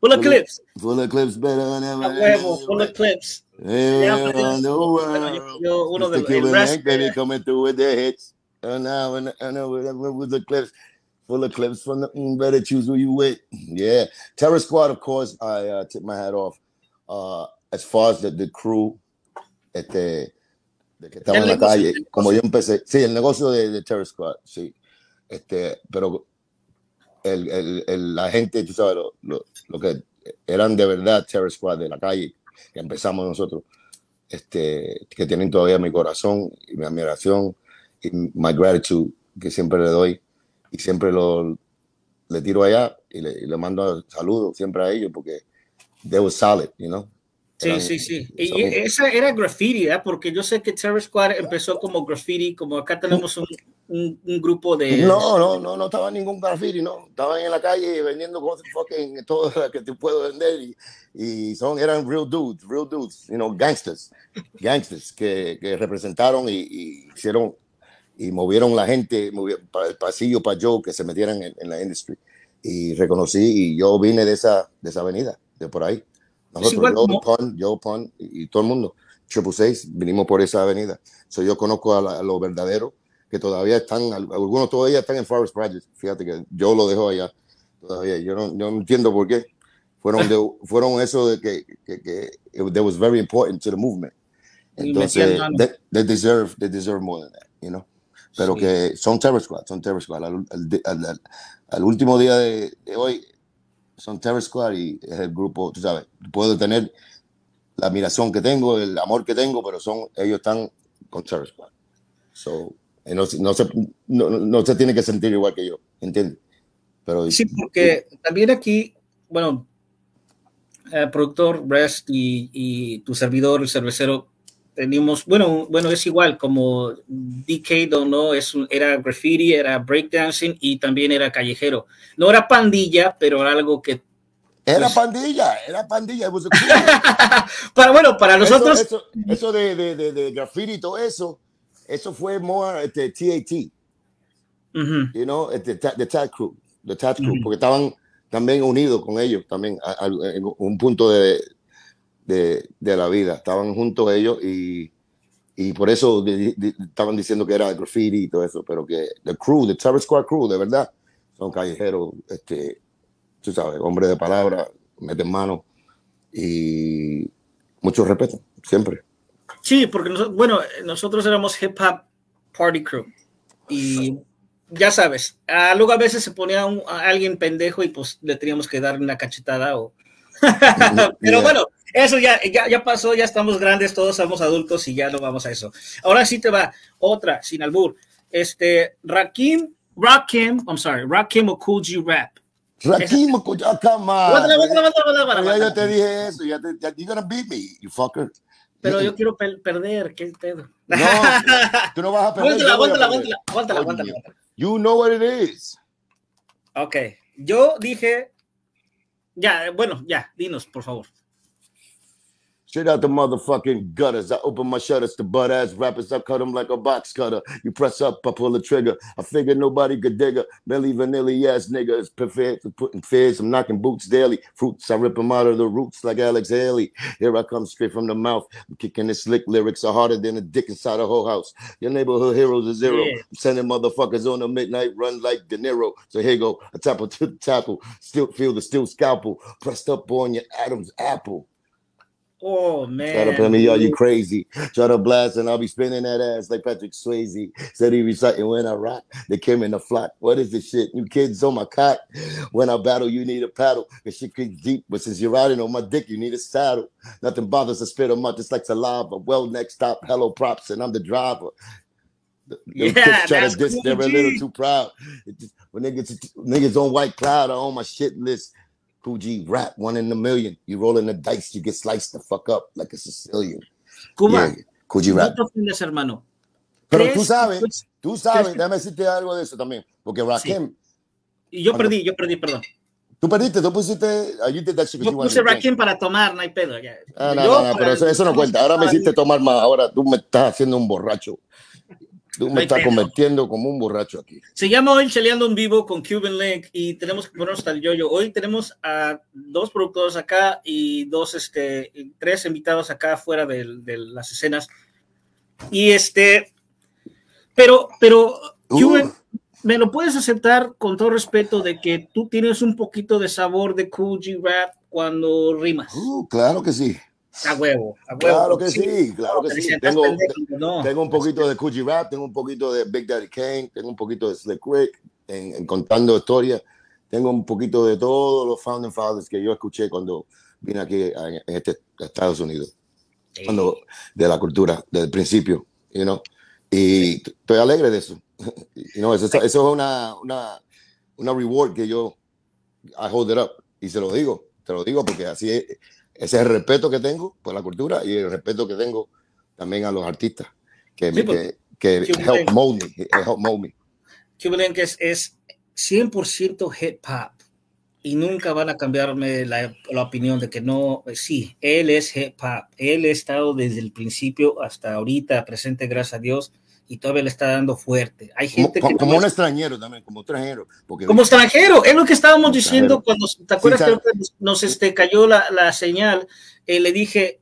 Speaker 2: Full Eclipse.
Speaker 3: Full Eclipse better than ever.
Speaker 2: A huevo, Full Eclipse.
Speaker 3: Everywhere around the
Speaker 2: Bueno, yo-
Speaker 3: world.
Speaker 2: yo uno de
Speaker 3: Mr.
Speaker 2: los el
Speaker 3: Cuban
Speaker 2: rest,
Speaker 3: Link, baby,
Speaker 2: eh,
Speaker 3: coming through with the hits. And now, and and now, with the clips, full of clips from the, mm, better choose who you with. Yeah. Terror Squad, of course, I uh, tip my hat off. Uh, as far as the, the crew, este, de que estaba
Speaker 2: El
Speaker 3: en la
Speaker 2: negocio,
Speaker 3: calle, como yo empecé, sí, el negocio de, de Terror Squad, sí. Este, pero el, el, el- la gente, tú sabes, lo, lo, lo que eran de verdad Terror Squad de la calle, que empezamos nosotros, este, que tienen todavía mi corazón y mi admiración y my gratitude que siempre le doy y siempre lo le tiro allá y le, y le mando saludos siempre a ellos porque they were solid, you know.
Speaker 2: Sí, sí, sí. Y
Speaker 3: son-
Speaker 2: esa era graffiti, ¿eh? porque yo sé que Terror Squad empezó como graffiti, como acá tenemos un, un, un grupo de...
Speaker 3: No, no, no, no estaba ningún graffiti, no. Estaban en la calle vendiendo cosas fucking todo <laughs> lo que te puedo vender y, y son, eran real dudes, real dudes, you know, gangsters, gangsters que, que representaron y, y hicieron y movieron la gente, movieron para el pasillo para yo que se metieran en, en la industria. Y reconocí y yo vine de esa, de esa avenida, de por ahí. Nosotros,
Speaker 2: igual
Speaker 3: Pun y, y todo el mundo, Triple Seis, vinimos por esa avenida. So, yo conozco a, la- a lo verdadero que todavía están, algunos todavía están en Forest Project. Fíjate que yo lo dejo allá todavía. Yo no, yo no entiendo por qué. Fueron, de, <laughs> fueron eso de que, que, que it, that was very important to the movement. Entonces, they, they, deserve, they deserve more than that, you know. Pero sí. que son Terror Squad, son Terror Squad. Al, al, al, al último día de, de, hoy, son Terror Squad y es el grupo, tú sabes, puedo tener la admiración que tengo, el amor que tengo, pero son, ellos están con Terror Squad. So, no, no, se, no, no se tiene que sentir igual que yo, ¿entiendes?
Speaker 2: Pero, sí, porque también aquí, bueno, eh, productor Rest y, y, tu servidor, el cervecero, teníamos, bueno, bueno, es igual como DK, ¿no? Es un, era graffiti, era breakdancing y también era callejero. No era pandilla, pero era algo que
Speaker 3: era pues, pandilla, era pandilla. <laughs>
Speaker 2: para, bueno, para nosotros.
Speaker 3: Eso, eso, eso de, de, de, de, graffiti y todo eso, eso fue more este, TAT. Uh -huh. You know, este, the Tat Crew, the Tat Crew, uh -huh. porque estaban también unidos con ellos, también a, a, un punto de, de, de, la vida. Estaban juntos ellos y, y por eso de, de, estaban diciendo que era graffiti y todo eso, pero que the crew, the Terror Squad crew, de verdad, son callejeros, este, tú sabes, hombre de palabra, meten mano y mucho respeto, siempre.
Speaker 2: Sí, porque nosotros, bueno, nosotros éramos hip hop party crew y ya sabes, a, luego a veces se ponía un, a alguien pendejo y pues le teníamos que dar una cachetada o... <laughs> <laughs> Pero yeah. bueno, eso ya, ya, ya pasó, ya estamos grandes, todos somos adultos y ya no vamos a eso. Ahora sí te va otra, sin albur. Este, Rakim, Rakim, I'm sorry, Rakim o Cool G Rap.
Speaker 3: Rakim o Cool G, oh, come on. Ya yo te dije eso, ya te, ya, you're gonna beat me, you fucker.
Speaker 2: Pero yo quiero per perder, ¿qué pedo?
Speaker 3: No, <laughs> tú no vas a perder.
Speaker 2: Aguántala, aguántala, aguántala, aguántala.
Speaker 3: You know what it is.
Speaker 2: Ok, yo dije, ya, bueno, ya, dinos, por favor.
Speaker 3: Straight out the motherfucking gutters. I open my shutters to butt ass rappers. I cut them like a box cutter. You press up, I pull the trigger. I figure nobody could dig her. Millie vanilla ass nigga is prepared for putting fears. I'm knocking boots daily. Fruits, I rip them out of the roots like Alex Haley. Here I come straight from the mouth. I'm kicking the slick lyrics are harder than a dick inside a whole house. Your neighborhood heroes are zero. Yeah. I'm sending motherfuckers on a midnight run like De Niro. So here go. I tackle to the tackle. Still feel the steel scalpel. Pressed up on your Adam's apple.
Speaker 2: Oh man.
Speaker 3: Try to play me, are you crazy? Try to blast and I'll be spinning that ass like Patrick Swayze. Said he reciting when I rock. They came in the flock. What is this shit? You kids on my cot. When I battle, you need a paddle. Cause shit creeps deep. But since you're riding on my dick, you need a saddle. Nothing bothers to spit them out just like saliva. Well, next stop, hello props, and I'm the driver. The,
Speaker 2: yeah,
Speaker 3: try to diss, cool, they're a little too proud. Just, when niggas, niggas on white cloud are on my shit list. Coogee rap, one in a million. You rolling the dice, you get sliced the fuck up like a Sicilian.
Speaker 2: Cuba,
Speaker 3: yeah, Coogee rap.
Speaker 2: No ofendes, hermano.
Speaker 3: Pero tú sabes, tú sabes, déjame decirte algo de eso también, porque Rakim.
Speaker 2: Sí. Y yo perdí, yo perdí, perdón.
Speaker 3: Tú perdiste, tú pusiste. You did that shit
Speaker 2: yo puse Rakim para tomar, no hay pedo. Ya.
Speaker 3: Ah, no, no, no, pero eso, eso no cuenta. Ahora me hiciste tomar más, ahora tú me estás haciendo un borracho. Tú me estás convirtiendo como un borracho aquí.
Speaker 2: Se llama hoy Cheleando en Vivo con Cuban Link y tenemos que ponernos hasta el yoyo. Hoy tenemos a dos productores acá y dos, este, tres invitados acá fuera de, de las escenas. Y este, pero, pero, Cuban, uh. me lo puedes aceptar con todo respeto de que tú tienes un poquito de sabor de Cool G Rap cuando rimas.
Speaker 3: Uh, claro que sí.
Speaker 2: A huevo, a huevo.
Speaker 3: Claro que sí, claro que sí. Tengo, no. tengo un poquito de Coogee Rap, tengo un poquito de Big Daddy Kane, tengo un poquito de Slick Rick en, en contando historias. Tengo un poquito de todos los Founding Fathers que yo escuché cuando vine aquí en, en este Estados Unidos. Sí. Cuando, de la cultura, desde el principio, you know. Y estoy alegre de eso. <laughs> You know, eso, eso es una, una, una reward que yo I hold it up. Y se lo digo, te lo digo porque así es ese es el respeto que tengo por la cultura y el respeto que tengo también a los artistas que, sí, que, que help mold me, help mold me.
Speaker 2: Es, es 100% hip hop y nunca van a cambiarme la, la, opinión de que no, sí, él es hip hop, él ha estado desde el principio hasta ahorita presente, gracias a Dios, y todavía le está dando fuerte. Hay gente
Speaker 3: como,
Speaker 2: que
Speaker 3: como un extranjero también, como extranjero. Porque
Speaker 2: como extranjero, es lo que estábamos diciendo cuando, ¿te acuerdas sí, que nos este, cayó la, la señal? Eh, le dije,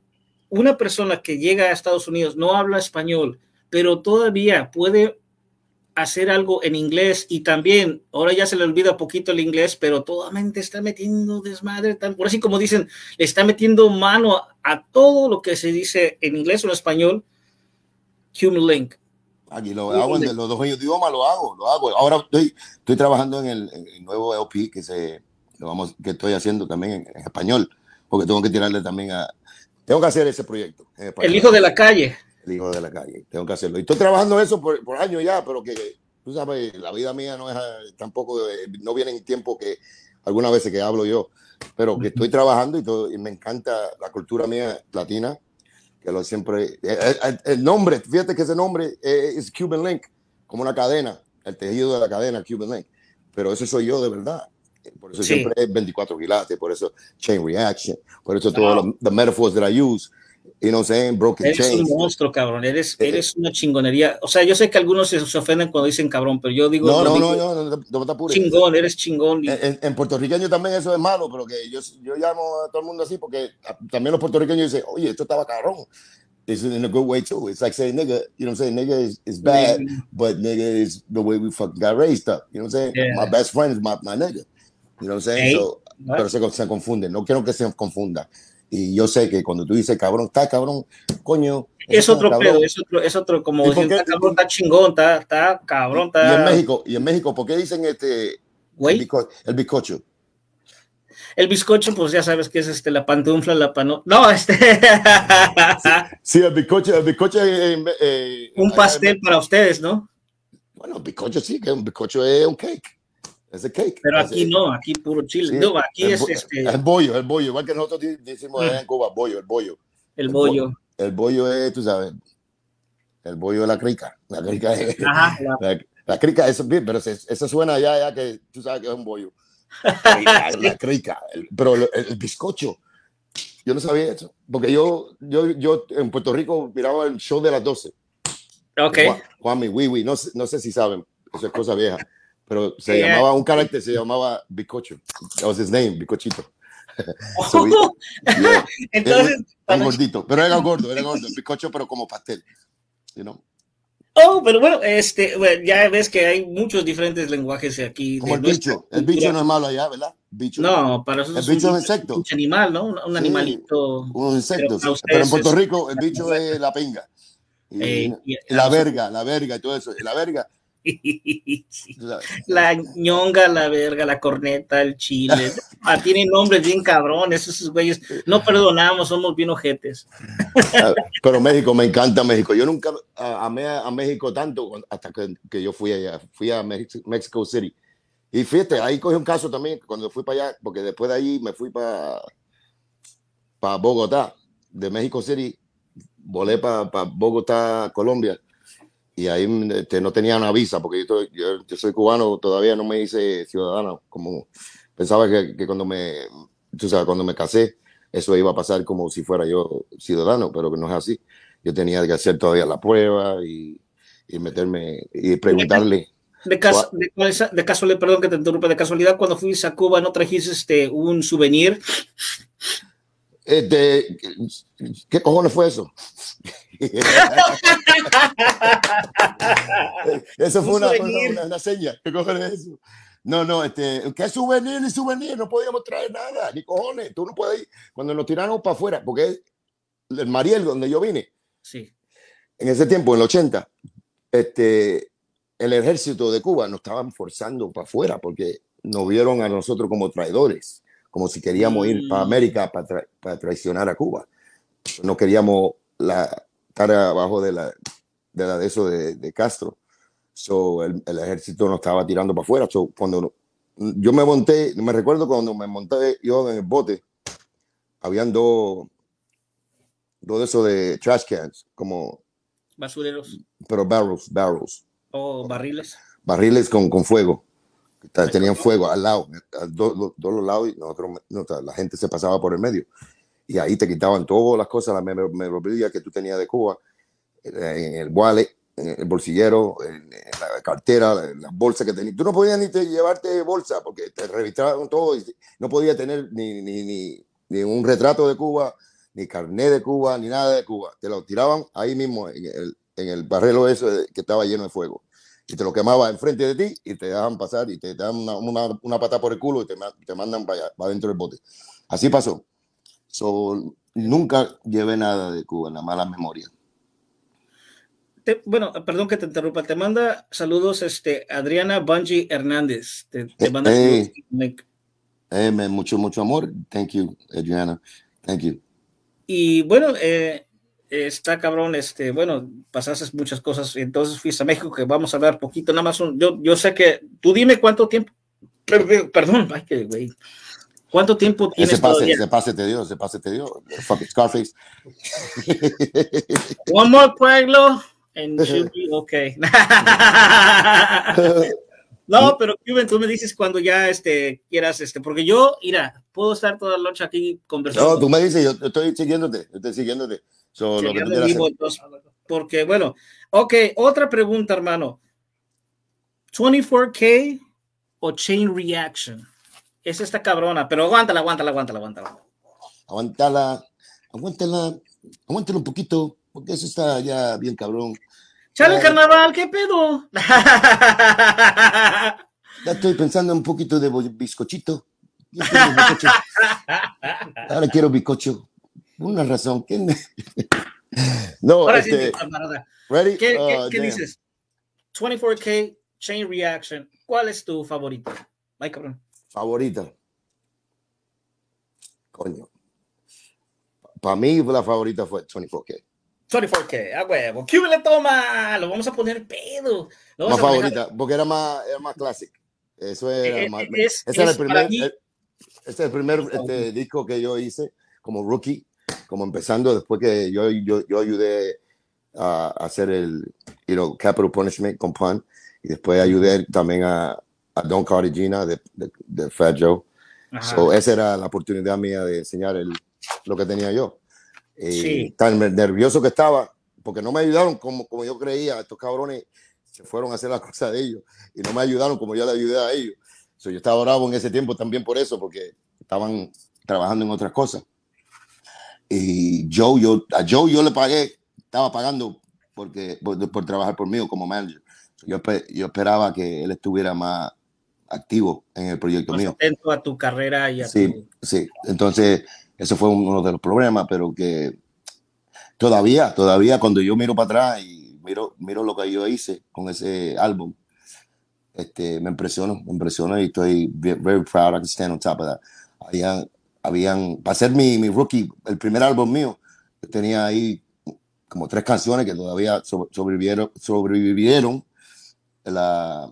Speaker 2: una persona que llega a Estados Unidos no habla español, pero todavía puede hacer algo en inglés y también, ahora ya se le olvida poquito el inglés, pero toda mente está metiendo desmadre, por así como dicen, está metiendo mano a, todo lo que se dice en inglés o en español, Human Link.
Speaker 3: Aquí lo hago en los dos idiomas, lo hago, lo hago. Ahora estoy, estoy trabajando en el, nuevo LP que, se, lo vamos, que estoy haciendo también en, español, porque tengo que tirarle también a... Tengo que hacer ese proyecto.
Speaker 2: El hijo de la calle.
Speaker 3: El hijo de la calle, tengo que hacerlo. Y estoy trabajando eso por, por años ya, pero que tú sabes, la vida mía no es tampoco, no viene en tiempo que algunas veces que hablo yo, pero que estoy trabajando y, todo, y me encanta la cultura mía latina que lo siempre, eh, eh, el, nombre, fíjate que ese nombre es Cuban Link, como una cadena, el tejido de la cadena Cuban Link, pero eso soy yo de verdad. Por eso siempre es 24 quilates, por eso chain reaction, por eso todos los metaphors that I use y no sé, broken
Speaker 2: Eres un monstruo, cabrón. Eres, eh, eres una chingonería. O sea, yo sé que algunos se, ofenden cuando dicen cabrón, pero yo digo.
Speaker 3: No, no, no, no, no, no,
Speaker 2: no Chingón, eres chingón.
Speaker 3: En, en, puertorriqueño también eso es malo, pero que yo, yo llamo a todo el mundo así porque también los puertorriqueños dicen, oye, esto estaba cabrón. It's in a good way too. It's like saying nigga, you know what I'm saying? Nigga is, is bad, but nigga is the way we fucking got raised up. You know what I'm saying? Yeah. My best friend is my, my nigga. You know what I'm saying? Hey. So, pero se, se confunden. No quiero que se confundan. Y yo sé que cuando tú dices cabrón, está cabrón, coño.
Speaker 2: Es otro pedo, es otro, es otro, como dicen, está cabrón, está chingón, está, está cabrón, está.
Speaker 3: Y en México, y en México, ¿por qué dicen este el, el bizcocho?
Speaker 2: El bizcocho, pues ya sabes que es este, la pantufla, la pano. No, este.
Speaker 3: sí, <laughs> el bizcocho, el bizcocho. Eh,
Speaker 2: eh, un pastel para ustedes, ¿no?
Speaker 3: Bueno, el bizcocho sí, que un bizcocho es un cake. Es el cake.
Speaker 2: Pero aquí no, aquí puro chile. no, aquí es este.
Speaker 3: El bollo, el bollo, igual que nosotros decimos en Cuba, bollo, el bollo.
Speaker 2: El bollo.
Speaker 3: El, bollo es, tú sabes, el bollo de la crica. La crica es. Ajá, la, <laughs> crica, eso, pero eso suena ya, ya que tú sabes que es un bollo. La, <laughs> crica, pero el, bizcocho. Yo no sabía eso, porque yo, yo, yo en Puerto Rico miraba el show de las 12.
Speaker 2: Ok.
Speaker 3: Juan, mi Wiwi, no, no sé si saben, eso es cosa vieja pero se llamaba, un carácter se llamaba Bicocho. That was his name, Bicochito. <laughs> Entonces, era, gordito, pero era gordo, era gordo, Bicocho, pero como pastel, you know?
Speaker 2: Oh, pero bueno, este, ya ves que hay muchos diferentes lenguajes aquí.
Speaker 3: Como el bicho, el bicho no es malo allá, ¿verdad? Bicho.
Speaker 2: No, para eso
Speaker 3: el bicho es un insecto.
Speaker 2: Un animal, ¿no? Un, animalito.
Speaker 3: Un insecto, pero, en Puerto Rico el bicho es la pinga. Y, la verga, la verga y todo eso. La verga
Speaker 2: la ñonga, la verga, la corneta, el chile. Ah, tienen nombres bien cabrones, esos güeyes. No perdonamos, somos bien ojetes.
Speaker 3: Ah, pero México, me encanta México. Yo nunca amé a, México tanto hasta que, yo fui allá. Fui a Mexico City. Y fíjate, ahí cogí un caso también cuando fui para allá, porque después de ahí me fui para, para Bogotá, de México City, volé para, para Bogotá, Colombia y ahí este, no tenía una visa, porque yo, yo, soy cubano, todavía no me hice ciudadano, como pensaba que, que, cuando me, tú sabes, cuando me casé, eso iba a pasar como si fuera yo ciudadano, pero que no es así. Yo tenía que hacer todavía la prueba y, y meterme y preguntarle.
Speaker 2: De, caso, de, casualidad, perdón que te interrumpa, de casualidad, cuando fuiste a Cuba, ¿no trajiste este, un souvenir?
Speaker 3: Este, ¿Qué cojones fue eso? <laughs> eso fue una, una, una, seña. ¿Qué cojones es eso? No, no, este, ¿qué souvenir ni souvenir? No podíamos traer nada, ni cojones. Tú no puedes ir. Cuando nos tiramos para afuera, porque el Mariel, donde yo vine,
Speaker 2: sí.
Speaker 3: en ese tiempo, en el 80, este, el ejército de Cuba nos estaban forzando para afuera porque nos vieron a nosotros como traidores, como si queríamos ir para. América para, para traicionar a Cuba. No queríamos la, estar abajo de la de, la, de eso de, de Castro. So, el, el, ejército no estaba tirando para afuera. So, cuando yo me monté, me recuerdo cuando me monté yo en el bote, habían dos, dos de esos de trash cans, como
Speaker 2: basureros.
Speaker 3: Pero barrels, barrels.
Speaker 2: O barriles.
Speaker 3: Barriles con, con fuego. Tenían fuego al lado, a todos los lados, y nosotros, la gente se pasaba por el medio y ahí te quitaban todas las cosas, la memorabilia que tú tenías de Cuba, en el wallet, en el bolsillero, en la cartera, las bolsas que tenías. Tú no podías ni te llevarte bolsa porque te revistraban todo y no podías tener ni, ni, ni, ni, un retrato de Cuba, ni carnet de Cuba, ni nada de Cuba. Te lo tiraban ahí mismo en el, en el barrelo eso que estaba lleno de fuego. Y te lo quemaba enfrente de ti y te dejan pasar y te, dan una, una, una pata por el culo y te, te mandan para allá, para dentro del bote. Así pasó. So, nunca llevé nada de Cuba, la mala memoria.
Speaker 2: bueno, perdón que te interrumpa. Te manda saludos este, Adriana Bungie Hernández. Te, te
Speaker 3: eh,
Speaker 2: manda
Speaker 3: hey, hey, man, mucho, mucho amor. Thank you, Adriana. Thank you.
Speaker 2: Y bueno, eh, está cabrón, este, bueno, pasaste muchas cosas, entonces fuiste a México, que vamos a hablar poquito, nada más, yo, yo sé que, tú dime cuánto tiempo, perdón, ay, que güey, ¿cuánto tiempo tienes
Speaker 3: ese pase, todavía? Ese pase te dio, ese pase te dio, Scarface. <laughs>
Speaker 2: One more pueblo, and <laughs> should be okay. <laughs> No, pero Cuban, tú me dices cuando ya este, quieras, este, porque yo, mira, puedo estar toda la noche aquí conversando.
Speaker 3: No, tú me dices, yo, estoy siguiéndote, yo estoy siguiéndote. So, lo que vivo,
Speaker 2: entonces, porque, bueno, ok, otra pregunta, hermano. 24K o Chain Reaction? Es esta cabrona, pero aguántala, aguántala, aguántala, aguántala.
Speaker 3: Aguántala, aguántala, aguántala un poquito, porque eso está ya bien cabrón.
Speaker 2: Chale, carnaval, ¿qué pedo? <laughs>
Speaker 3: Ya estoy pensando un poquito de bizcochito. <laughs> Ahora quiero bizcocho. Una razón. ¿Qué <laughs> no,
Speaker 2: Ahora
Speaker 3: este,
Speaker 2: sí,
Speaker 3: ready?
Speaker 2: ¿Qué,
Speaker 3: Oh,
Speaker 2: qué dices? 24K Chain Reaction. ¿Cuál es tu favorito? Ay, cabrón.
Speaker 3: Favorita. Coño. Para mí la favorita fue 24K.
Speaker 2: 24K, a huevo. ¿Qué le toma? Lo vamos a poner pedo. Lo
Speaker 3: Más favorita, porque era más, era más clásico. Eso era
Speaker 2: Eh,
Speaker 3: más.
Speaker 2: eh, es-
Speaker 3: ese era
Speaker 2: es
Speaker 3: el primer,
Speaker 2: mí-
Speaker 3: el- ese es el primer este, disco que yo hice como rookie, como empezando después que yo, yo, yo ayudé a, hacer el you know, Capital Punishment con Pun y después ayudé también a, a Don Cartagena de, de, de Fat Joe. So, esa era la oportunidad mía de enseñar el, lo que tenía yo. Y
Speaker 2: Sí.
Speaker 3: tan nervioso que estaba, porque no me ayudaron como, como yo creía. Estos cabrones se fueron a hacer las cosas de ellos y no me ayudaron como yo le ayudé a ellos. So, yo estaba bravo en ese tiempo también por eso, porque estaban trabajando en otras cosas. Y Joe, yo, a Joe yo le pagué, estaba pagando porque, por, por trabajar por mí como manager. Yo, yo esperaba que él estuviera más activo en el proyecto
Speaker 2: Más
Speaker 3: mío.
Speaker 2: atento a tu carrera y a
Speaker 3: Sí,
Speaker 2: tu...
Speaker 3: sí. Entonces, eso fue uno de los problemas, pero que todavía, todavía cuando yo miro para atrás y miro, miro lo que yo hice con ese álbum, este, me impresionó, me impresionó y estoy ve- very proud. I can stand on top of that. Habían, habían, para ser mi, mi rookie, el primer álbum mío, tenía ahí como tres canciones que todavía so- sobrevivieron, sobrevivieron la,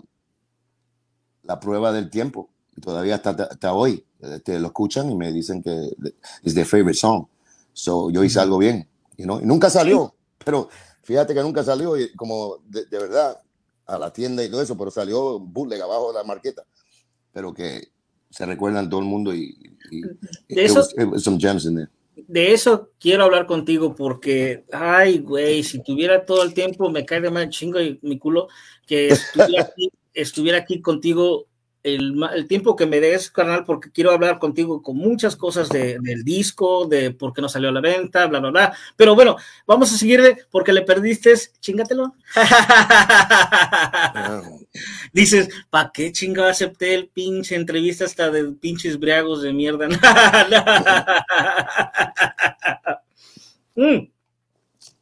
Speaker 3: la prueba del tiempo. Y todavía hasta, hasta hoy este, lo escuchan y me dicen que es their favorite song. So yo hice algo bien, you know? y nunca salió, pero fíjate que nunca salió y como de, de verdad a la tienda y todo eso, pero salió bootleg abajo de la marqueta, pero que se recuerdan todo el mundo y, y
Speaker 2: De
Speaker 3: it
Speaker 2: eso-
Speaker 3: was- it was some gems in there.
Speaker 2: De eso quiero hablar contigo porque, ay, güey, si tuviera todo el tiempo, me cae de mal chingo y mi culo que estuviera <laughs> aquí, estuviera aquí contigo el, tiempo que me des, carnal, porque quiero hablar contigo con muchas cosas de- del disco, de por qué no salió a la venta, bla, bla, bla. Pero bueno, vamos a seguirle porque le perdiste, chingatelo. <laughs> Dices, ¿para qué chingado acepté el pinche entrevista hasta de pinches briagos de mierda? <laughs> Mm,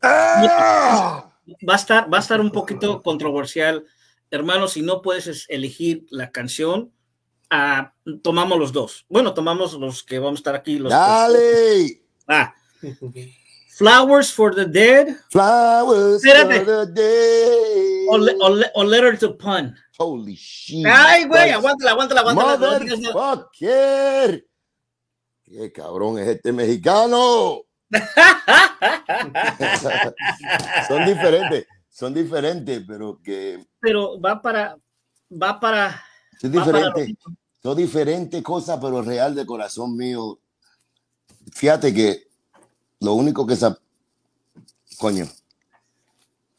Speaker 3: ah.
Speaker 2: va, a estar, va a estar un poquito controversial. Hermano, si no puedes es- elegir la canción, ah, tomamos los dos. Bueno, tomamos los que vamos a estar aquí. Los
Speaker 3: Dale,
Speaker 2: Ah, Flowers for the Dead
Speaker 3: flowers
Speaker 2: Espérate.
Speaker 3: for the day.
Speaker 2: o, Le- o Le- o Letter to Pun.
Speaker 3: Holy shit.
Speaker 2: Ay, güey, aguántala, aguántala, aguántala.
Speaker 3: Motherfucker. Qué cabrón es este mexicano. <laughs> <laughs> son diferentes, son diferentes, pero que
Speaker 2: Pero va para, va para,
Speaker 3: son diferentes, son diferentes cosas, pero real de corazón mío. Fíjate que lo único que sa coño,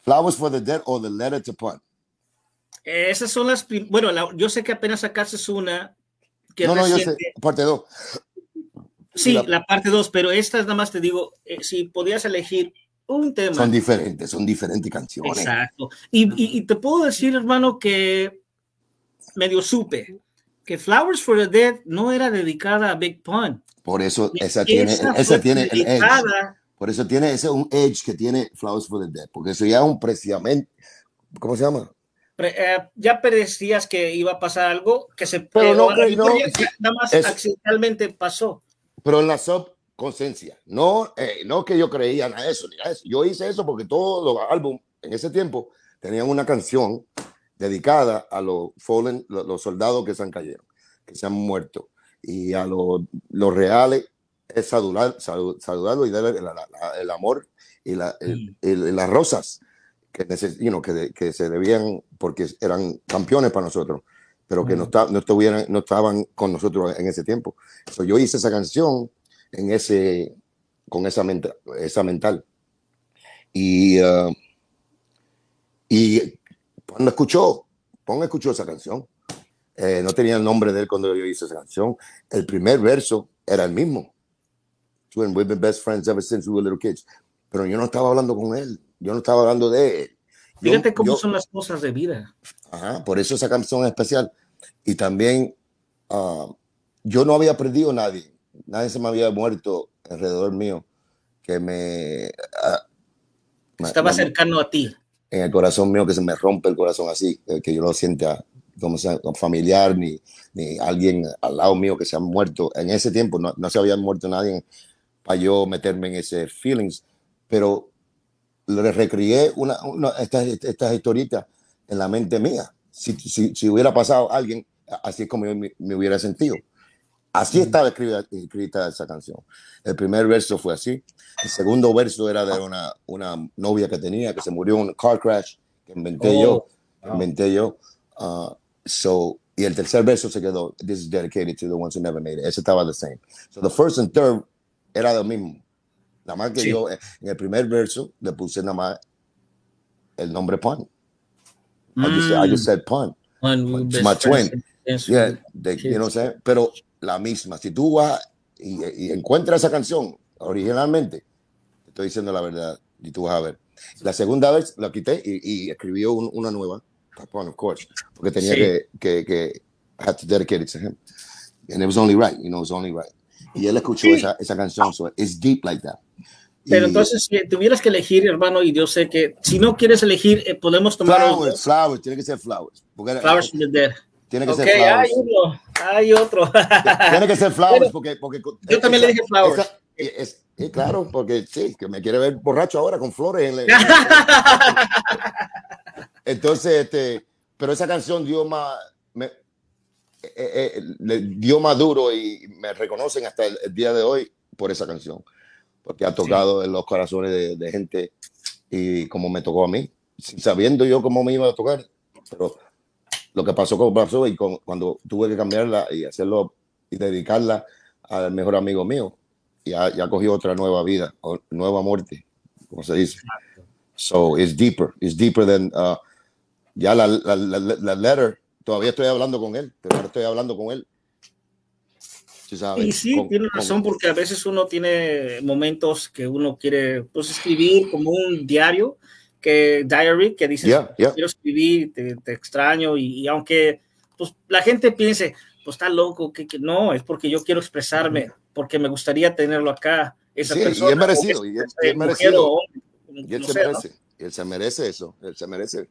Speaker 3: Flowers for the Dead o The Letter to Pun.
Speaker 2: Esas son las. Bueno, la- yo sé que apenas sacaste una. Que
Speaker 3: No, no, yo sé, parte dos.
Speaker 2: Sí,
Speaker 3: la-
Speaker 2: la, parte 2, pero esta nada más te digo: eh, si podías elegir un tema.
Speaker 3: Son diferentes, son diferentes canciones.
Speaker 2: Exacto. Y, y, te puedo decir, hermano, que medio supe que Flowers for the Dead no era dedicada a Big Pun.
Speaker 3: Por eso esa, tiene, esa tiene el edge. Por eso tiene ese un edge que tiene Flowers for the Dead, porque eso ya es un precisamente, ¿cómo se llama?
Speaker 2: Eh, ya parecías que iba a pasar algo que se pero no, nada más accidentalmente pasó.
Speaker 3: Pero en la subconsciencia, no, eh, no que yo creía en eso, ni eso. Yo hice eso porque todos los álbumes en ese tiempo tenían una canción dedicada a los fallen, los, soldados que se han caído, que se han muerto, y a los, los reales es saludar, saludarlo y darle el amor y, la, mm. las rosas que, que, que, se debían, porque eran campeones para nosotros, pero que no, mm. no, estuvieran, no estaban con nosotros en ese tiempo. yo hice esa canción en ese, con esa, mental, esa mental. Y, uh, y cuando escuchó, Pon escuchó esa canción. Eh, no tenía el nombre de él cuando yo hice esa canción. El primer verso era el mismo. We've been best friends ever since we were little kids. Pero yo no estaba hablando con él. Yo no estaba hablando de él.
Speaker 2: Fíjate cómo son las cosas de vida.
Speaker 3: Ajá, por eso esa canción es especial. Y también ah, yo no había perdido a nadie. Nadie se me había muerto alrededor mío que me...
Speaker 2: Ah, Estaba cercano a ti
Speaker 3: en el corazón mío que se me rompe el corazón así, eh, que yo no sienta como sea familiar ni, ni alguien al lado mío que se ha muerto. En ese tiempo no, no se había muerto nadie para yo meterme en ese feelings, pero le recrié una, estas, estas historietas en la mente mía. Si, si, si, hubiera pasado alguien, así es como yo me, me hubiera sentido. Así estaba escrita, escrita, esa canción. El primer verso fue así. El segundo verso era de una, una novia que tenía que se murió en un car crash que inventé yo. Oh, inventé yo. Uh, so, y el tercer verso se quedó. This is dedicated to the ones who never made it. Ese estaba the same. So the first and third era lo mismo. Nada más que yo en el primer verso le puse nada más el nombre Pun. I, just, I just mm. said Pun. Pun my twin. Yeah, they, you know what I'm saying? Pero la misma. Si tú vas y, encuentras esa canción originalmente, te estoy diciendo la verdad y tú vas a ver. La segunda vez la quité y, escribió una nueva, of course, porque tenía que, que, que had to dedicate it to him. And it was only right, you know, it was only right. Y él escuchó esa, esa canción, so it's deep like that.
Speaker 2: Pero entonces, si tuvieras que elegir, hermano, y yo sé que si no quieres elegir, eh, podemos tomar.
Speaker 3: Flowers, flowers, tiene que ser flowers.
Speaker 2: flowers from the dead.
Speaker 3: Tiene que ser flowers.
Speaker 2: Hay uno, hay otro.
Speaker 3: Tiene que ser flowers porque, porque
Speaker 2: yo también le dije flowers.
Speaker 3: es, claro, porque sí, que me quiere ver borracho ahora con flores. En <laughs> Entonces, este, pero esa canción dio más, me, eh, eh, le dio más duro y me reconocen hasta el, día de hoy por esa canción, porque ha tocado en los corazones de, de, gente y como me tocó a mí, sabiendo yo cómo me iba a tocar, pero lo que pasó con pasó y cuando tuve que cambiarla y hacerlo y dedicarla al mejor amigo mío, ya, ya cogió otra nueva vida, o nueva muerte, como se dice. So it's deeper, it's deeper than uh, ya la, la, la, letter. Todavía estoy hablando con él, pero ahora estoy hablando con él.
Speaker 2: y sí, tiene razón, porque a veces uno tiene momentos que uno quiere pues, escribir como un diario que diary, que dice quiero escribir, te, extraño, y, aunque pues, la gente piense, pues está loco, que, que, no, es porque yo quiero expresarme, porque me gustaría tenerlo acá, esa persona.
Speaker 3: Y es merecido, y es, merecido. y él se merece, él se merece eso, él se merece.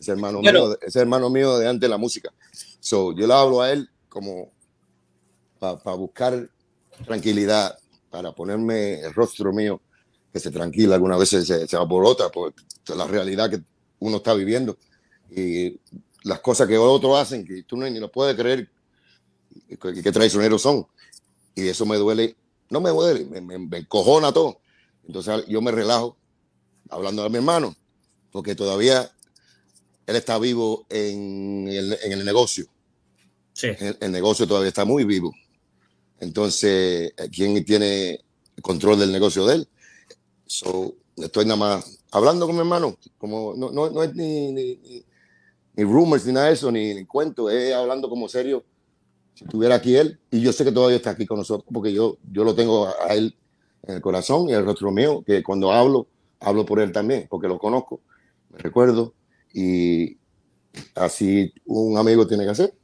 Speaker 3: Es hermano, mío, es hermano mío de antes de la música. So, yo le hablo a él como para buscar tranquilidad, para ponerme el rostro mío que se tranquila, algunas veces se, se aborota por la realidad que uno está viviendo y las cosas que otros hacen que tú ni lo puedes creer y qué traicioneros son. Y eso me duele, no me duele, me, me, encojona todo. Entonces yo me relajo hablando a mi hermano, porque todavía él está vivo en el, en el negocio.
Speaker 2: Sí.
Speaker 3: El, el, negocio todavía está muy vivo. Entonces, ¿quién tiene control del negocio de él? So, estoy nada más hablando con mi hermano, como no, no, no es ni, ni, ni, rumors ni nada de eso, ni, ni cuento, es hablando como serio. Si estuviera aquí él, y yo sé que todavía está aquí con nosotros, porque yo, yo lo tengo a él en el corazón y el rostro mío, que cuando hablo hablo por él también, porque lo conozco, me recuerdo, y así un amigo tiene que hacer.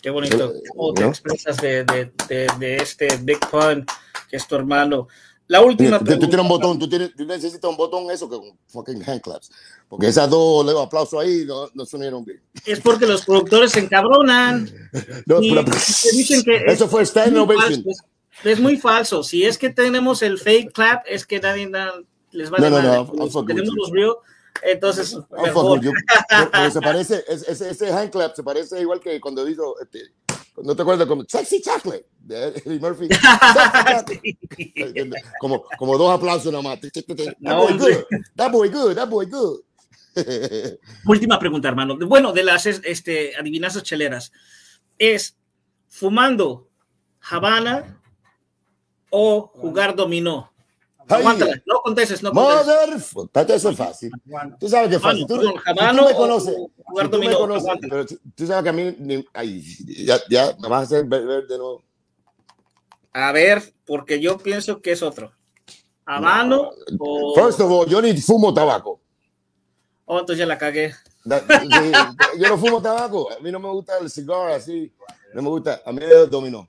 Speaker 2: Qué bonito. ¿Cómo te expresas de, de, de, de, este Big Pun, que es tu hermano? La última
Speaker 3: pregunta. Tú tienes un botón, tú, tienes, tú necesitas un botón eso que un fucking hand claps. Porque esas dos aplausos ahí no, no sonaron bien.
Speaker 2: Es porque los productores se encabronan. <laughs> no, y, pero, y dicen que
Speaker 3: eso es, fue Stand Innovation.
Speaker 2: Es, es, muy falso. Si es que tenemos el fake clap, es que nadie les va a
Speaker 3: no, no,
Speaker 2: no,
Speaker 3: no,
Speaker 2: Si tenemos los real, entonces.
Speaker 3: Mejor. <laughs> Se parece, ese, ese hand clap se parece igual que cuando dijo. Este, ¿No te acuerdas como Sexy Chocolate de Eddie Murphy? <laughs> <laughs> como, como dos aplausos nomás. That boy good, that boy good, that boy good. <laughs>
Speaker 2: Última pregunta, hermano. Bueno, de las este, adivinanzas cheleras, ¿es fumando Habana o jugar dominó? Aguántala, no contestes, no
Speaker 3: contestes. Mother, eso es fácil. Tú sabes que es fácil. Tú, tú, me conoces. Tú me conoces, pero tú sabes que a mí, ay, ya, ya me vas a hacer ver, de nuevo.
Speaker 2: A ver, porque yo pienso que es otro. Habano no. o...
Speaker 3: First of all, yo ni fumo tabaco.
Speaker 2: Oh, entonces ya la cagué.
Speaker 3: Yo no fumo tabaco. A mí no me gusta el cigarro así. No me gusta. A mí es dominó.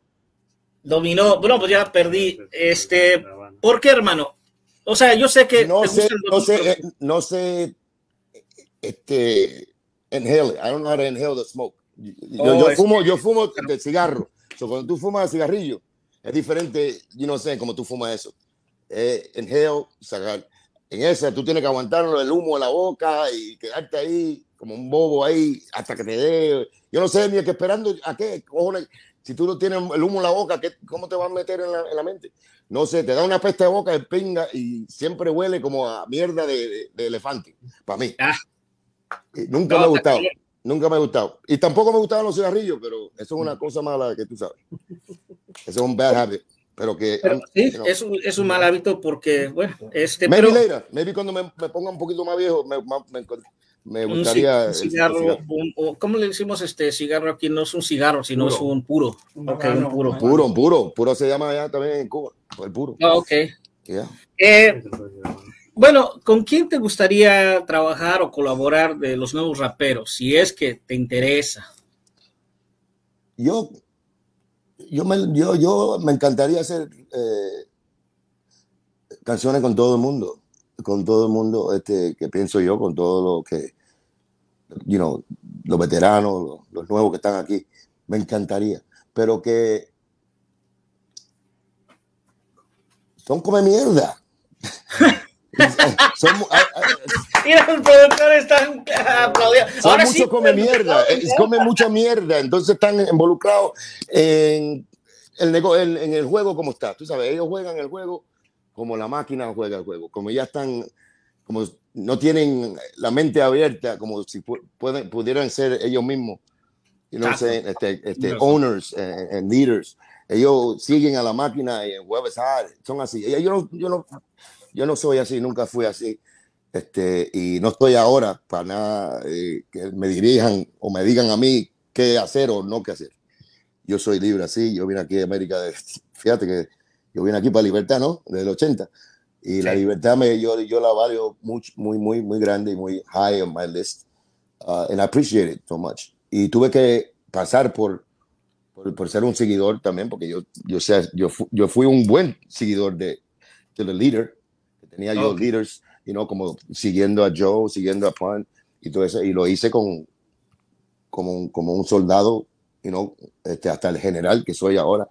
Speaker 2: Dominó. Bueno, pues ya perdí. Este, ¿por qué, hermano? O sea, yo sé que
Speaker 3: no sé, no sé, eh, no sé, este, inhale. I don't know how to inhale the smoke. Yo, oh, yo fumo, yo fumo de cigarro. So, cuando tú fumas cigarrillo, es diferente. Yo no sé cómo tú fumas eso. Eh, inhale, sacar. En esa tú tienes que aguantar el humo en la boca y quedarte ahí como un bobo ahí hasta que te dé. Yo no sé ni que esperando a qué cojones si tú no tienes el humo en la boca, ¿qué, ¿cómo te vas a meter en la, en la, mente? No sé, te da una peste de boca de pinga y siempre huele como a mierda de, de, de elefante, para mí. Ah. Nunca no, me ha gustado, nunca me ha gustado. Y tampoco me gustaban los cigarrillos, pero eso es una cosa mala que tú sabes. Eso es un bad habit. Pero que
Speaker 2: pero, sí, es, un, es un mal hábito porque, bueno, este.
Speaker 3: Maybe
Speaker 2: pero,
Speaker 3: later, maybe cuando me, me, ponga un poquito más viejo, me, me, me gustaría.
Speaker 2: Un cigarro, un, ¿cómo le decimos este cigarro aquí? No es un cigarro, sino puro. es un puro. Okay, un puro.
Speaker 3: Puro, puro. Puro se llama allá también en Cuba. El puro.
Speaker 2: Ah, ok.
Speaker 3: Yeah.
Speaker 2: Eh, bueno, ¿con quién te gustaría trabajar o colaborar de los nuevos raperos? Si es que te interesa.
Speaker 3: Yo, yo, me, yo, yo me encantaría hacer eh, canciones con todo el mundo con todo el mundo este, que pienso yo, con todo lo que, you know, los veteranos, los, los nuevos que están aquí, me encantaría, pero que son come mierda. <laughs> son,
Speaker 2: Mira, los productores están aplaudiendo.
Speaker 3: Son
Speaker 2: Ahora
Speaker 3: mucho
Speaker 2: sí,
Speaker 3: come mierda, eh, come mucha mierda, entonces están involucrados en el, en, en el juego como está. Tú sabes, ellos juegan el juego como la máquina juega el juego, como ya están, como no tienen la mente abierta, como si pu pueden, pudieran ser ellos mismos, you know saying, este, este, owners and, and, leaders. Ellos siguen a la máquina y en web hard, son así. Yo no, yo, no, yo no soy así, nunca fui así. Este, y no estoy ahora para nada eh, que me dirijan o me digan a mí qué hacer o no qué hacer. Yo soy libre así, yo vine aquí de América, de, fíjate que yo vine aquí para libertad, ¿no? Del 80. Y sí. la libertad me, yo, yo la valgo mucho, muy, muy, muy grande y muy high on my list. Uh, and I appreciate it so much. Y tuve que pasar por, por, por ser un seguidor también, porque yo, yo, sea, yo, fu, yo fui un buen seguidor de, de The Leader. Tenía yo okay. leaders, you know, como siguiendo a Joe, siguiendo a Pun y todo eso. Y lo hice con, como, un, como un soldado, you know, este, hasta el general que soy ahora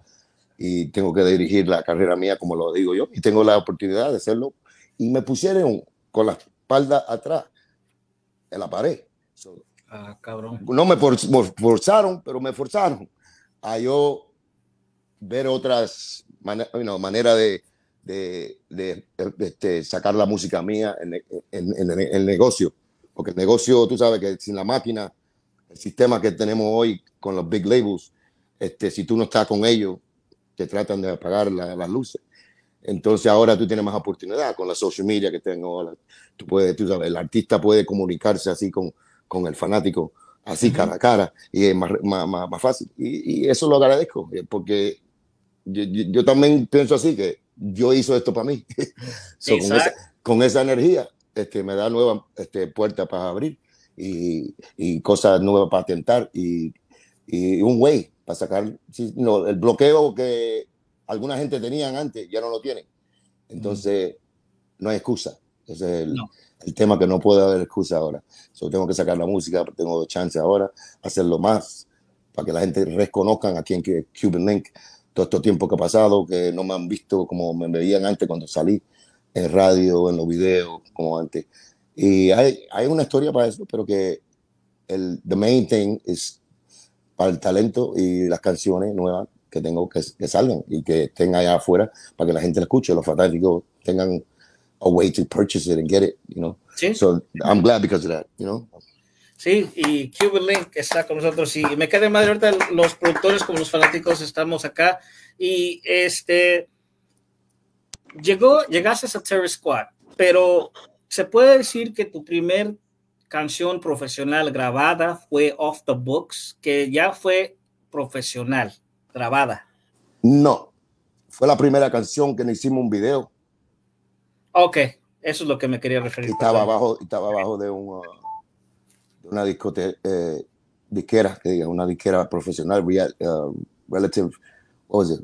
Speaker 3: y tengo que dirigir la carrera mía como lo digo yo y tengo la oportunidad de hacerlo y me pusieron con la espalda atrás en la pared. So,
Speaker 2: ah, cabrón.
Speaker 3: No me forzaron, pero me forzaron a yo ver otras man know, maneras de, de, de, de este, sacar la música mía en, en, en, en, el negocio. Porque el negocio, tú sabes que sin la máquina, el sistema que tenemos hoy con los big labels, este, si tú no estás con ellos, te tratan de apagar la, las luces. Entonces ahora tú tienes más oportunidad con la social media que tengo. La, tú puedes, tú sabes, el artista puede comunicarse así con, con el fanático, así uh -huh. cara a cara, y es más, más, más, más fácil. Y, y, eso lo agradezco, eh, porque yo, yo, yo, también pienso así, que yo hice esto para mí. <laughs> so, con, esa, con esa energía este, me da nuevas este, puertas para abrir y, y, cosas nuevas para tentar y, y un way para sacar no, el bloqueo que alguna gente tenían antes, ya no lo tienen. Entonces, no hay excusa. Ese es el, el tema que no puede haber excusa ahora. Solo tengo que sacar la música, tengo chance ahora, hacerlo más, para que la gente reconozcan aquí en Cuban Link todo este tiempo que ha pasado, que no me han visto como me veían antes cuando salí en radio, en los videos, como antes. Y hay, hay una historia para eso, pero que el the main thing es para el talento y las canciones nuevas que tengo que, que salgan y que estén allá afuera para que la gente la escuche, los fanáticos tengan a way to purchase it and get it, you know.
Speaker 2: Sí.
Speaker 3: So I'm glad because of that, you know.
Speaker 2: Sí, y Cuban Link está con nosotros y me queda madre ahorita los productores como los fanáticos estamos acá y este llegó, llegaste a Terror Squad, pero se puede decir que tu primer canción profesional grabada fue Off the Books, que ya fue profesional, grabada.
Speaker 3: No, fue la primera canción que le hicimos un video.
Speaker 2: Ok, eso es lo que me quería referir.
Speaker 3: Estaba abajo, estaba abajo de, un, de una discoteca, eh, disquera, que diga, una disquera profesional, real, uh, relative, what was it?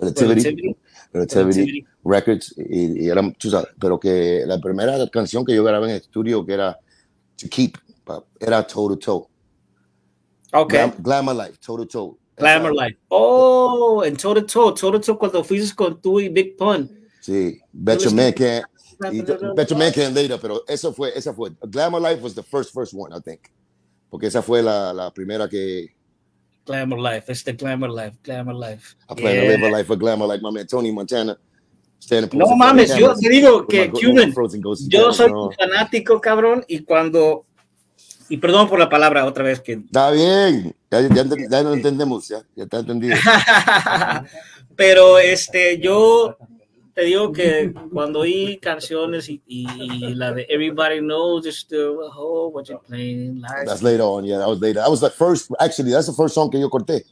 Speaker 3: Relativity, Relativity, Relativity Records, y, y era, tú sabes, pero que la primera canción que yo grabé en el estudio, que era To Keep, era Toe to Toe.
Speaker 2: Okay.
Speaker 3: Glam, Glamour Life, Toe to Toe.
Speaker 2: Glamour Life. Oh, en Toe to Toe, Toe to Toe cuando fuiste con tú y Big Pun.
Speaker 3: Sí, Bet Your Man Can't, Bet Your Man Can't Later, pero eso fue, esa fue, Glamour Life was the first, first one, I think. Porque esa fue la, la primera que,
Speaker 2: Glamour Life. It's the Glamour Life. Glamour Life.
Speaker 3: I plan yeah. to live a life of glamour like my man Tony Montana.
Speaker 2: No mames, yo te digo que Cuban, yo soy no. fanático, cabrón, y cuando, y perdón por la palabra otra vez que...
Speaker 3: Está bien, ya, ya, ya lo entendemos, ya, ya está entendido. <laughs>
Speaker 2: Pero este, yo te digo que cuando oí canciones y, y, la de Everybody Knows It's Still Oh, What You Playing like.
Speaker 3: That's later on, yeah, that was later. That was the first, actually, that's the first song que yo corté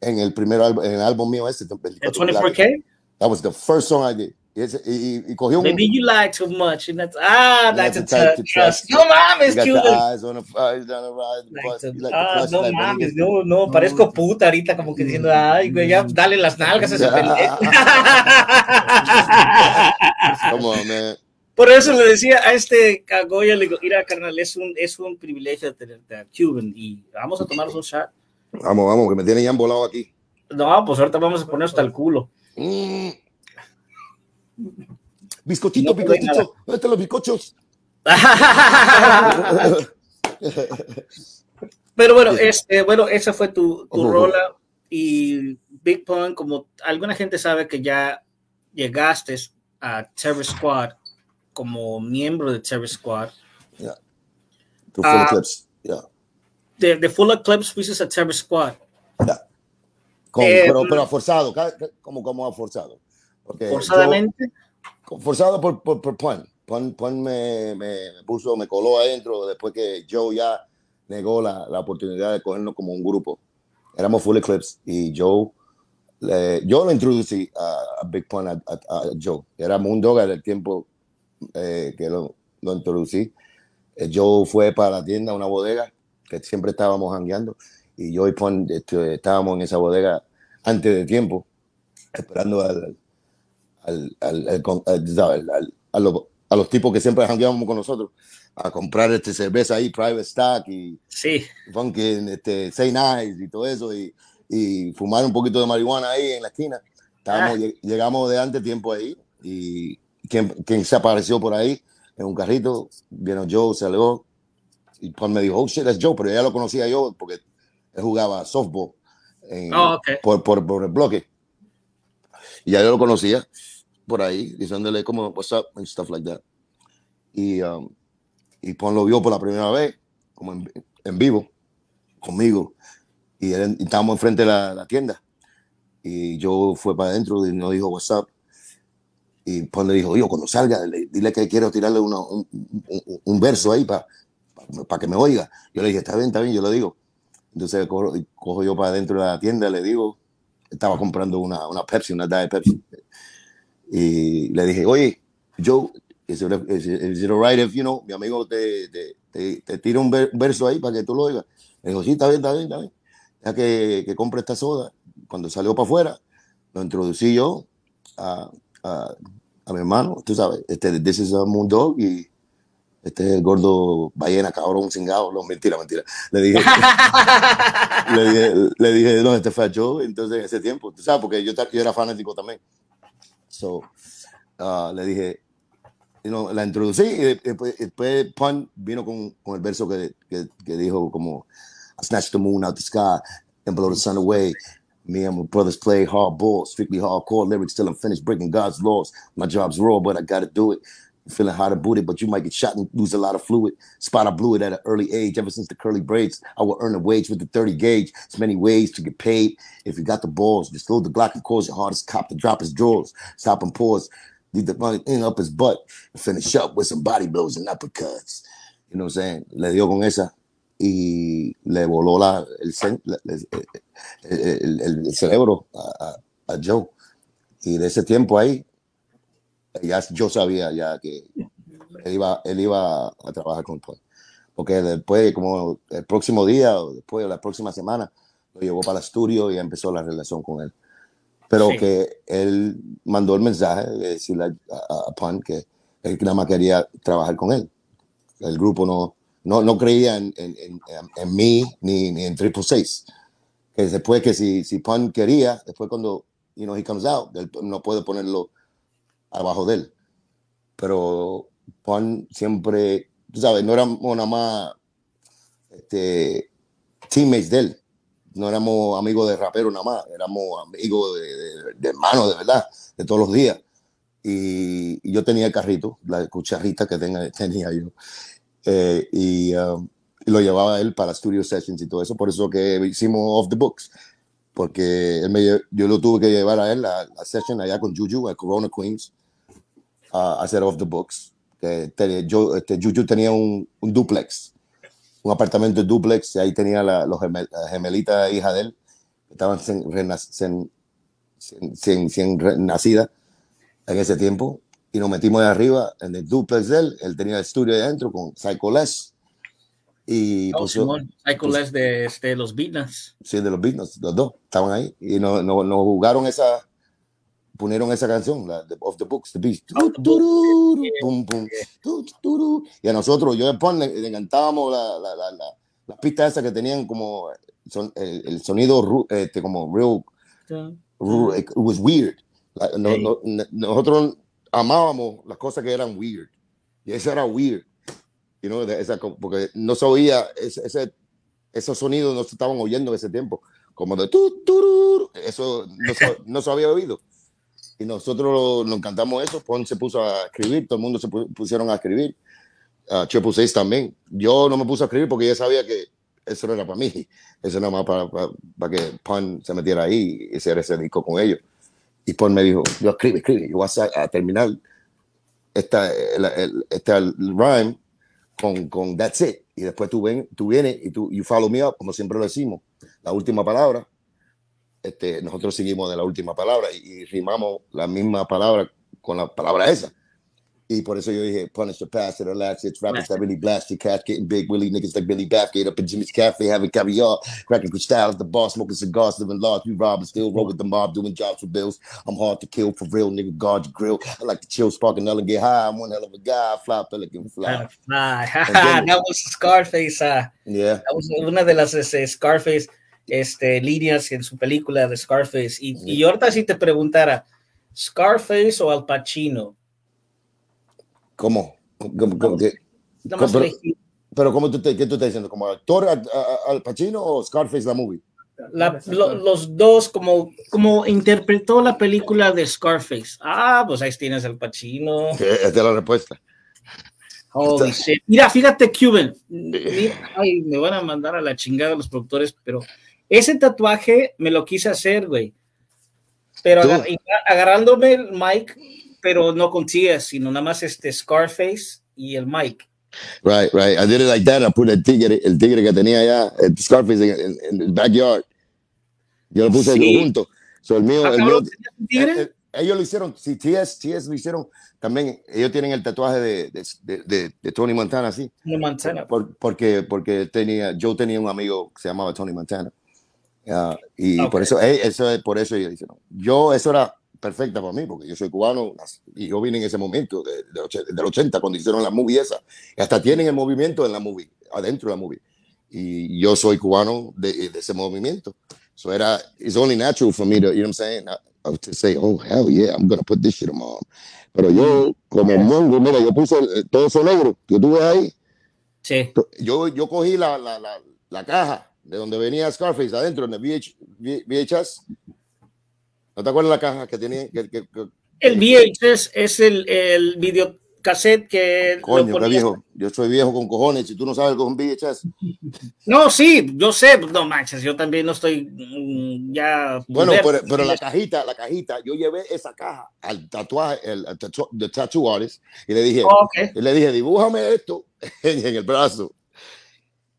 Speaker 3: en el primer álbum, en el álbum mío este.
Speaker 2: El 24K?
Speaker 3: That was the first song I did. Y, y, y cogió
Speaker 2: Maybe you like too much. And that's, ah, that's a to trust. No mames, Cuban. Ah, no mames, no, no, parezco puta ahorita como que diciendo, ay, güey, ya dale las nalgas a ese pendejo. <laughs>
Speaker 3: Come on, man.
Speaker 2: Por eso le decía a este Cagoya, le digo, mira, carnal, es un, es un privilegio tenerte a Cuban y vamos a tomar un shot.
Speaker 3: Vamos, vamos, que me tienen ya embolado aquí.
Speaker 2: No, pues ahorita vamos a poner hasta el culo.
Speaker 3: Mm. Bizcochito, no bizcochito. ¿Dónde están los bizcochos? <laughs>
Speaker 2: Pero bueno, este, bueno, esa fue tu, tu uh -huh. rola y Big Pun, como alguna gente sabe que ya llegaste a Terror Squad como miembro de Terror Squad.
Speaker 3: Yeah. To full uh, Eclipse. Yeah.
Speaker 2: De, de Full Eclipse fuiste a Terror Squad.
Speaker 3: Yeah. Como, eh, pero, pero forzado, como, como forzado. Porque
Speaker 2: forzadamente.
Speaker 3: Yo, forzado por, por, por Pun. Pun, Pun me, me, puso, me coló adentro después que Joe ya negó la, la oportunidad de cogernos como un grupo. Éramos Full Eclipse y Joe, le, yo lo introducí a, a Big Pun a, a, a, Joe. Era Moondog del tiempo eh, que lo, lo introducí. Eh, Joe fue para la tienda, una bodega que siempre estábamos jangueando y yo y Pun este, estábamos en esa bodega antes de tiempo, esperando al, al, al, al, a, los, a, los, tipos que siempre jangueábamos con nosotros a comprar este cerveza ahí, Private Stock y
Speaker 2: sí.
Speaker 3: Funkin, este, Say Nice y todo eso y, y, fumar un poquito de marihuana ahí en la esquina. Estábamos, ah. Llegamos de antes tiempo ahí y quien, quien se apareció por ahí en un carrito, vino Joe, se alejó y Paul me dijo, oh shit, es Joe, pero ya lo conocía yo porque él jugaba softball en,
Speaker 2: oh, okay.
Speaker 3: por, por, por, el bloque. Y ya yo lo conocía por ahí, diciéndole como, what's up, and stuff like that. Y, um, y Pon lo vio por la primera vez, como en, en vivo, conmigo. Y, él, y estábamos enfrente de la, la, tienda. Y yo fue para adentro y nos dijo, what's up. Y Pon le dijo, yo cuando salga, dile que quiero tirarle una, un, un, un, verso ahí para pa, que me oiga. Yo le dije, está bien, está bien, yo lo digo. Entonces cojo, cojo yo para adentro de la tienda, le digo, estaba comprando una, una Pepsi, una Diet Pepsi. Y le dije, oye, Joe, is it, is it, is if, you know, mi amigo te, te, te, te tira un, ver, verso ahí para que tú lo oigas? Me dijo, sí, está bien, está bien, está bien. Ya que, que compre esta soda. Cuando salió para afuera, lo introducí yo a, a, a mi hermano, tú sabes, este, This is a Moondog y este es el gordo ballena, cabrón, cingado. No, mentira, mentira. Le dije, <laughs> le dije, le dije, no, este fue a Joe. Entonces, en ese tiempo, tú sabes, porque yo, yo era fanático también. So, uh, le dije, you know, la introducí y después, después Pun vino con, con el verso que, que, que, dijo como I snatched the moon out the sky and blow the sun away. Me and my brothers play hardball, strictly hardcore lyrics till I'm finished breaking God's laws. My job's raw, but I gotta do it. Feeling hot to boot it, but you might get shot and lose a lot of fluid. Spot I blew it at an early age. Ever since the curly braids, I will earn a wage with the 30 gauge. There's many ways to get paid. If you got the balls, just load the Glock and cause your hardest cop to drop his drawers. Stop and pause leave the money in up his butt and finish up with some body blows and uppercuts. You know what I'm saying? Le dio con esa y le voló la, el, el, el, el cerebro a, a, Joe. Y de ese tiempo ahí, ya yo sabía ya que él iba, él iba a trabajar con Paul. Porque después, como el próximo día o después de la próxima semana, lo llevó para el estudio y empezó la relación con él pero sí. que él mandó el mensaje de decirle a, a, Pan que él nada más quería trabajar con él. El grupo no, no, no creía en, en, en, en mí ni, ni, en Triple Seis. Que después que si, si Pan quería, después cuando you know, he comes out, él no puede ponerlo abajo de él. Pero Pan siempre, tú sabes, no éramos nada más este, teammates de él no éramos amigos de rapero nada más, éramos amigos de, de, de hermanos, de verdad, de todos los días. Y, yo tenía el carrito, la cucharrita que tenía yo, eh, y, um, y, lo llevaba él para studio sessions y todo eso, por eso que hicimos Off the Books, porque él me, yo lo tuve que llevar a él a la session allá con Juju, a Corona Queens, a, hacer Off the Books. Que te, yo, este, Juju tenía un, un duplex un apartamento de duplex, y ahí tenía la, los gemel, la gemelita hija de él, estaban sin, sin, sin, nacida en ese tiempo, y nos metimos de arriba en el duplex de él, él tenía el estudio ahí adentro con Psycho Les, y
Speaker 2: oh, pues, Psycho Les de este, los Beatnuts.
Speaker 3: Sí, de los Beatnuts, los dos estaban ahí, y nos no, no jugaron esa ponieron esa canción, la de Of the Books, The Beast. Y a nosotros, yo después le, le cantábamos la, la, la, la, las pistas esas que tenían como son, el, el, sonido este, como real, real, it was weird. No, hey. no, nosotros amábamos las cosas que eran weird. Y eso era weird. You know, esa, porque no se oía, ese, ese, esos sonidos no se estaban oyendo en ese tiempo. Como de tu, tu, eso no se, no se había oído y nosotros nos encantamos eso. Pon se puso a escribir, todo el mundo se pusieron a escribir. Uh, Triple Seis también. Yo no me puse a escribir porque ya sabía que eso no era para mí. Eso era más para, para, para que Pon se metiera ahí y hiciera ese disco con ellos. Y Pon me dijo, yo escribe, escribe, yo voy a, a terminar esta, el, el, esta rhyme con, con That's It. Y después tú, ven, tú vienes y tú you follow me up, como siempre lo decimos. La última palabra este, nosotros seguimos de la última palabra y, y, rimamos la misma palabra con la palabra esa. Y por eso yo dije, punish the past and relax. It's rappers that really blast your cash, getting big Willie niggas like Billy Bathgate up in Jimmy's Cafe, having caviar, cracking crystal at the bar, smoking cigars, living large. We rob and still roll with the mob, doing jobs for bills. I'm hard to kill for real, nigga. Guard your grill. I like to chill, spark and get high. I'm one hell of a guy. Fly, pelican, fly.
Speaker 2: fly. <laughs> that was Scarface. Uh,
Speaker 3: yeah.
Speaker 2: That was una de las uh, Scarface este, líneas en su película de Scarface. Y, y ahorita si te preguntara, ¿Scarface o Al Pacino?
Speaker 3: ¿Cómo? ¿Cómo, cómo que, ¿cómo, pero, pero, ¿cómo tú te, qué tú estás diciendo? ¿Como actor Al Pacino o Scarface la movie?
Speaker 2: La, lo, los dos, como, como interpretó la película de Scarface. Ah, pues ahí tienes Al Pacino.
Speaker 3: Esta es la respuesta.
Speaker 2: Holy shit. Mira, fíjate, Cuban. Mira, ay, me van a mandar a la chingada los productores, pero ese tatuaje me lo quise hacer, güey. Pero agar agarrándome el mic, pero no con tías, sino nada más este Scarface y el mic.
Speaker 3: Right, right. I did it like that. I put el tigre, el tigre que tenía allá, el Scarface en el backyard. Yo lo puse sí. junto. So el mío,
Speaker 2: ah,
Speaker 3: el mío? El, ellos lo hicieron, si TS, TS lo hicieron, también ellos tienen el tatuaje de, de, de, de Tony Montana, sí.
Speaker 2: Tony Montana.
Speaker 3: Por, porque, porque tenía, yo tenía un amigo que se llamaba Tony Montana. Uh, y okay. por eso, eso, por eso ellos hicieron. Yo, eso era perfecta para mí, porque yo soy cubano y yo vine en ese momento, de, de, del 80, cuando hicieron la movie esa. Y hasta tienen el movimiento en la movie, adentro de la movie. Y yo soy cubano de, de ese movimiento. So era, it's only natural for me to, you know what I'm saying, uh, to say, oh, hell yeah, I'm going to put this shit on my arm. Pero yo, como yeah. mongo, mira, yo puse todo eso negro que tú ves ahí.
Speaker 2: Sí.
Speaker 3: Yo, yo cogí la, la, la, la caja de donde venía Scarface adentro, en el VH, VHS. ¿No te acuerdas la caja que tenía? Que, que, que,
Speaker 2: el VHS es el, el video cassette que
Speaker 3: Coño, qué viejo. Yo soy viejo con cojones. Si tú no sabes con VHS.
Speaker 2: No, sí, yo sé. No manches, yo también no estoy mm, ya.
Speaker 3: Bueno, pero, pero, la cajita, la cajita, yo llevé esa caja al tatuaje, el, el tatu, the tattoo artist, y le dije,
Speaker 2: oh, okay.
Speaker 3: y le dije, dibújame esto <laughs> en, en el brazo.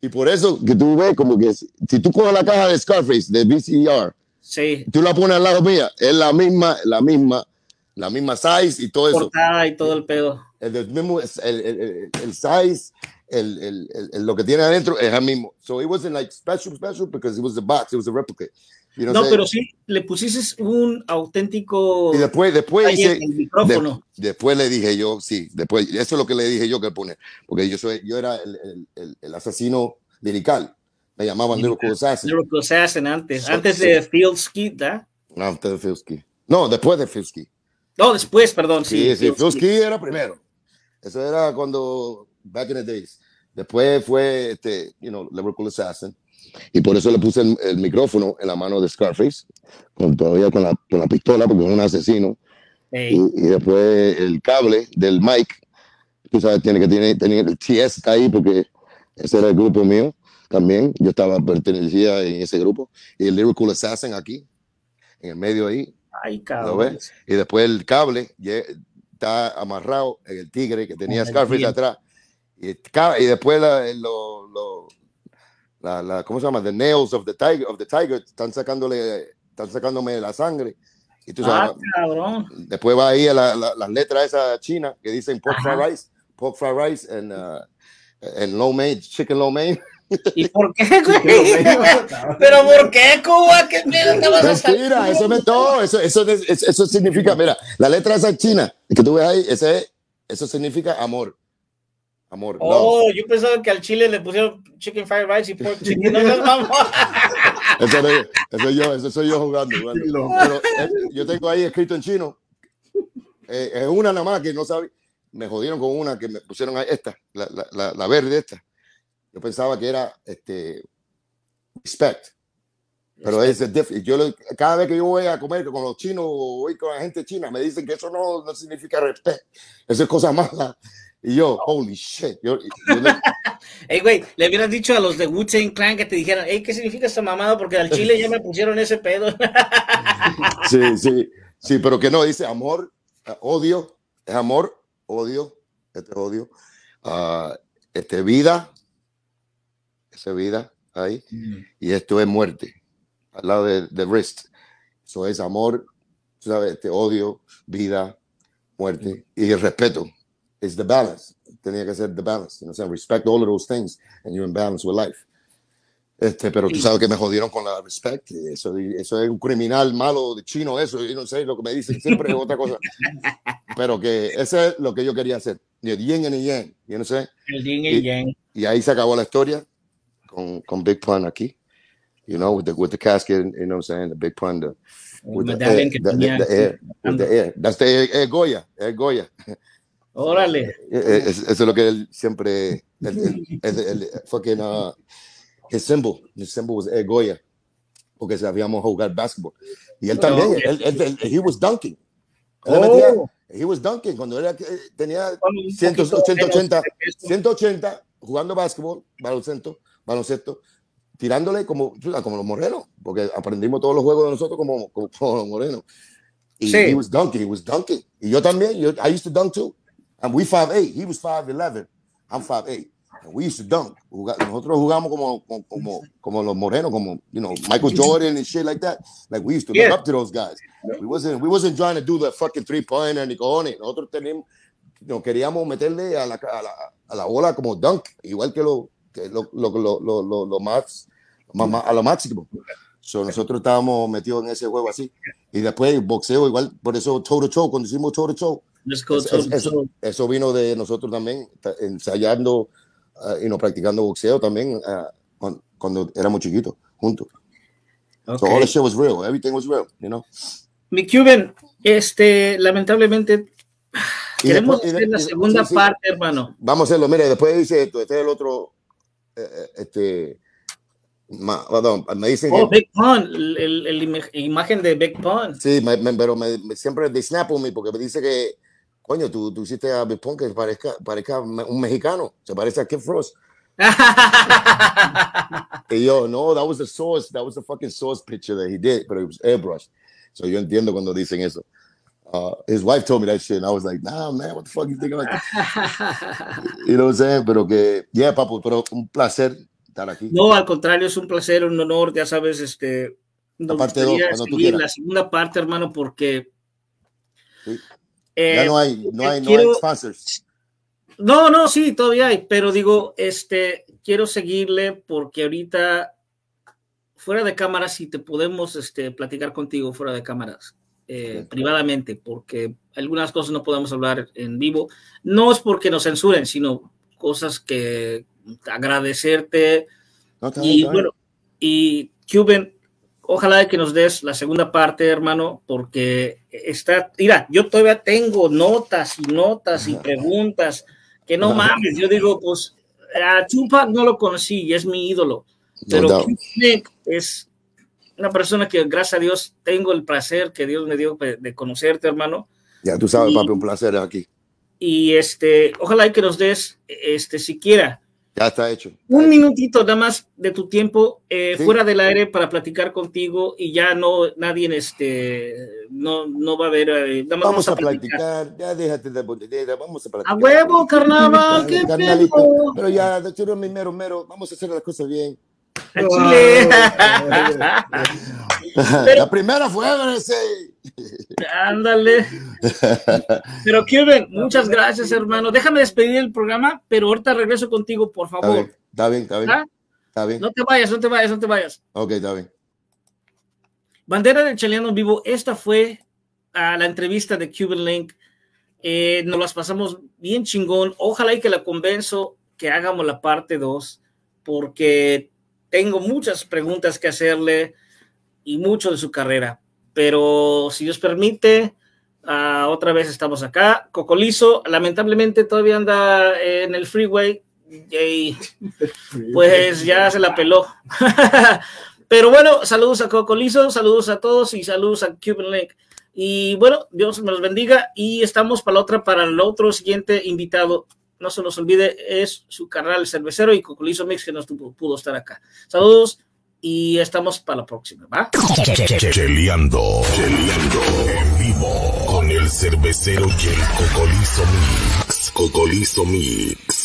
Speaker 3: Y por eso que tú ves como que si, tú coges la caja de Scarface de VCR,
Speaker 2: sí.
Speaker 3: tú la pones al lado mía, es la misma, la misma, la misma size y todo eso.
Speaker 2: Portada y todo el pedo.
Speaker 3: El, el mismo, el, el, el size, el, el, el, lo que tiene adentro es el mismo. So it wasn't like special, special because it was a box, it was a replica. You know
Speaker 2: no, pero sí, le pusiste un auténtico.
Speaker 3: Y después, después hice,
Speaker 2: el micrófono.
Speaker 3: De, después le dije yo, sí, después, eso es lo que le dije yo que pone, porque yo soy, yo era el, el, el asesino lirical. Me llamaban Lyrical Assassin.
Speaker 2: Lyrical Assassin antes, so, antes de so, Fieldsky, ¿da?
Speaker 3: No, antes de Fieldsky. No, después de Fieldsky.
Speaker 2: No, después, perdón.
Speaker 3: Sí, sí, sí Fieldsky era primero. Eso era cuando, back in the days. Después fue, este, you know, Lyrical Assassin. Y por eso le puse el, el, micrófono en la mano de Scarface, con, todavía con la, con la pistola, porque es un asesino.
Speaker 2: Hey.
Speaker 3: Y, y, después el cable del mic, tú sabes, tiene que tener, tener el TS está ahí, porque ese era el grupo mío también. Yo estaba, pertenecía en ese grupo. Y el Lyrical Assassin aquí, en el medio ahí.
Speaker 2: Ay, cabrón.
Speaker 3: Y después el cable está amarrado en el tigre que tenía Scarface atrás. Y, y después la, lo, lo, la, la, ¿cómo se llama? The nails of the tiger, of the tiger están sacándole, están sacándome la sangre. Y tú sabes,
Speaker 2: ah, cabrón.
Speaker 3: Después va ahí a la, la, las letras esas chinas que dicen pork fried rice, pork fried rice and, uh, and lo mein, chicken lo mein.
Speaker 2: ¿Y <laughs> por qué, güey? <laughs> Pero ¿por qué, Cuba? ¿Qué miedo te vas a
Speaker 3: hacer? Mira, eso es todo. Eso, eso, eso, eso significa, mira, la letra esa china que tú ves ahí, ese, eso significa amor. Amor.
Speaker 2: Oh, no. yo pensaba que al chile le pusieron chicken fried rice y <laughs> pork chicken. No, no,
Speaker 3: eso, es, eso, yo, eso soy yo jugando. Bueno. Pero eh, yo tengo ahí escrito en chino. Eh, es una nada más que no sabe. Me jodieron con una que me pusieron ahí, esta, la, la, la, la verde esta. Yo pensaba que era este, respect. Pero es yo lo, cada vez que yo voy a comer con los chinos o voy con la gente china, me dicen que eso no, no significa respeto. Eso es cosa mala. Y yo, holy shit. Yo, yo
Speaker 2: le... <laughs> hey, güey, le hubieras dicho a los de Wu-Tang Clan que te dijeran, hey, ¿qué significa esta mamada? Porque al Chile ya me pusieron ese pedo. <laughs>
Speaker 3: sí, sí, sí, pero que no, dice amor, odio, es amor, odio, este odio, uh, este vida, esa vida ahí, mm. y esto es muerte, al lado de, de wrist. Eso es amor, ¿sabes? Este odio, vida, muerte mm. y respeto. It's the balance. Tenía que ser the balance. You know, respect all of those things and you're in balance with life. Este, pero tú sabes que me jodieron con la respect. Eso, eso es un criminal malo de chino, eso. Yo no sé lo que me dicen siempre es otra cosa. <laughs> Pero que ese es lo que yo quería hacer. El yin y el yang. Yo no sé.
Speaker 2: El yin y el yang.
Speaker 3: Y ahí se acabó la historia con, con Big Pun aquí. You know, with the, with the casket, you know what I'm saying? The Big Pun. The, with the, air, the, the, the air, with the air. That's the air, air Goya. Air Goya.
Speaker 2: Órale.
Speaker 3: Eso es lo que él siempre. El, el, el, fucking, uh, his symbol. His symbol was Air Goya. Porque sabíamos jugar basketball. Y él también. Oh, él, él, he was dunking.
Speaker 2: Oh.
Speaker 3: Metía, he was dunking. Cuando era, tenía 180, 180 jugando basketball, baloncesto, baloncesto, tirándole como, como los morenos. Porque aprendimos todos los juegos de nosotros como, como, como los morenos. Y sí. he was dunking, he was dunking. Y yo también, yo, I used to dunk too. And we 5'8. He was 5'11. I'm 5'8. We used to dunk. Nosotros jugamos como, como, como los morenos, como, you know, Michael Jordan and shit like that. Like, we used to yeah. look up to those guys. We wasn't, we wasn't trying to do the fucking three-pointer ni cojones. Nosotros teníamos, no, queríamos meterle a la, a, la, a la bola como dunk, igual que lo, que lo, lo, lo, lo, lo más, más, a lo máximo. So, nosotros estábamos metidos en ese juego así. Y después boxeo igual, por eso toe to toe, cuando hicimos toe to toe. Eso, eso, eso, vino de nosotros también, ensayando uh, y no practicando boxeo también uh, cuando, cuando, éramos chiquitos, juntos. Okay. So all the shit was real, everything was real, you know.
Speaker 2: Mi Cuban, este, lamentablemente, y queremos después, hacer la segunda sí, sí. parte, hermano.
Speaker 3: Vamos a hacerlo, mire, después dice esto, este es el otro, eh, eh este, Ma, perdón, me dicen
Speaker 2: oh, que, Big Pun, el, imagen de Big Pun.
Speaker 3: Sí, me, me, pero me, siempre de snap on me porque me dice que, coño, tú, tú hiciste a Big Pun que parezca, parezca un mexicano, se parece a Kid Frost. <laughs> y yo, no, that was the source, that was the fucking source picture that he did, but it was airbrush. So yo entiendo cuando dicen eso. Uh, his wife told me that shit, and I was like, nah, man, what the fuck you thinking like <laughs> you know what I'm saying? Pero que, yeah, papu, pero un placer estar aquí.
Speaker 2: No, al contrario, es un placer, un honor, ya sabes, este.
Speaker 3: La parte dos, quieras.
Speaker 2: La segunda parte, hermano, porque.
Speaker 3: Sí. Eh, ya no hay, no hay, quiero, no hay sponsors.
Speaker 2: No, no, sí, todavía hay, pero digo, este, quiero seguirle porque ahorita, fuera de cámaras, si te podemos este, platicar contigo fuera de cámaras, eh, sí. privadamente, porque algunas cosas no podemos hablar en vivo. No es porque nos censuren, sino cosas que, agradecerte.
Speaker 3: No,
Speaker 2: y bueno, y Cuban, ojalá que nos des la segunda parte, hermano, porque está, mira, yo todavía tengo notas y notas y preguntas que no mames, yo digo, pues a Tupac no lo conocí y es mi ídolo, pero no es una persona que gracias a Dios tengo el placer que Dios me dio de conocerte, hermano.
Speaker 3: Ya tú sabes, y, papi, un placer aquí.
Speaker 2: Y este, ojalá que nos des, este, siquiera
Speaker 3: ya está hecho.
Speaker 2: Un minutito nada más de tu tiempo eh, sí. fuera del aire para platicar contigo y ya no nadie en este no, no va a haber eh, nada más
Speaker 3: vamos, vamos, a platicar. platicar. ya déjate de botellera, vamos a platicar.
Speaker 2: A huevo, carnaval, <laughs> qué
Speaker 3: Carnalito. Pero ya, hecho, mi mero mero, vamos a hacer las cosas bien.
Speaker 2: Chile. <laughs>
Speaker 3: la primera fue ese.
Speaker 2: Ándale. Pero Kevin, muchas gracias, hermano. Déjame despedir el programa, pero ahorita regreso contigo, por favor.
Speaker 3: Está bien, está bien. ¿Ah? Está bien.
Speaker 2: No te vayas, no te vayas, no te vayas.
Speaker 3: Ok, está bien.
Speaker 2: Bandera del Chaleano en vivo. Esta fue la entrevista de Cuban Link. Eh, nos las pasamos bien chingón. Ojalá y que la convenzo que hagamos la parte 2, porque tengo muchas preguntas que hacerle y mucho de su carrera pero si Dios permite, uh, otra vez estamos acá. Cocolizo, lamentablemente todavía anda en el freeway y <laughs> pues ya se la peló. <laughs> pero bueno, saludos a Cocolizo, saludos a todos y saludos a Cuban Link. Y bueno, Dios me los bendiga y estamos para la otra, para el otro siguiente invitado. No se nos olvide, es su canal Cervecero y Cocolizo Mix que no pudo estar acá. Saludos y estamos para la próxima, ¿va?
Speaker 1: Cheleando, cheleando en vivo con el cervecero y el Cocolizo Mix. Cocolizo Mix.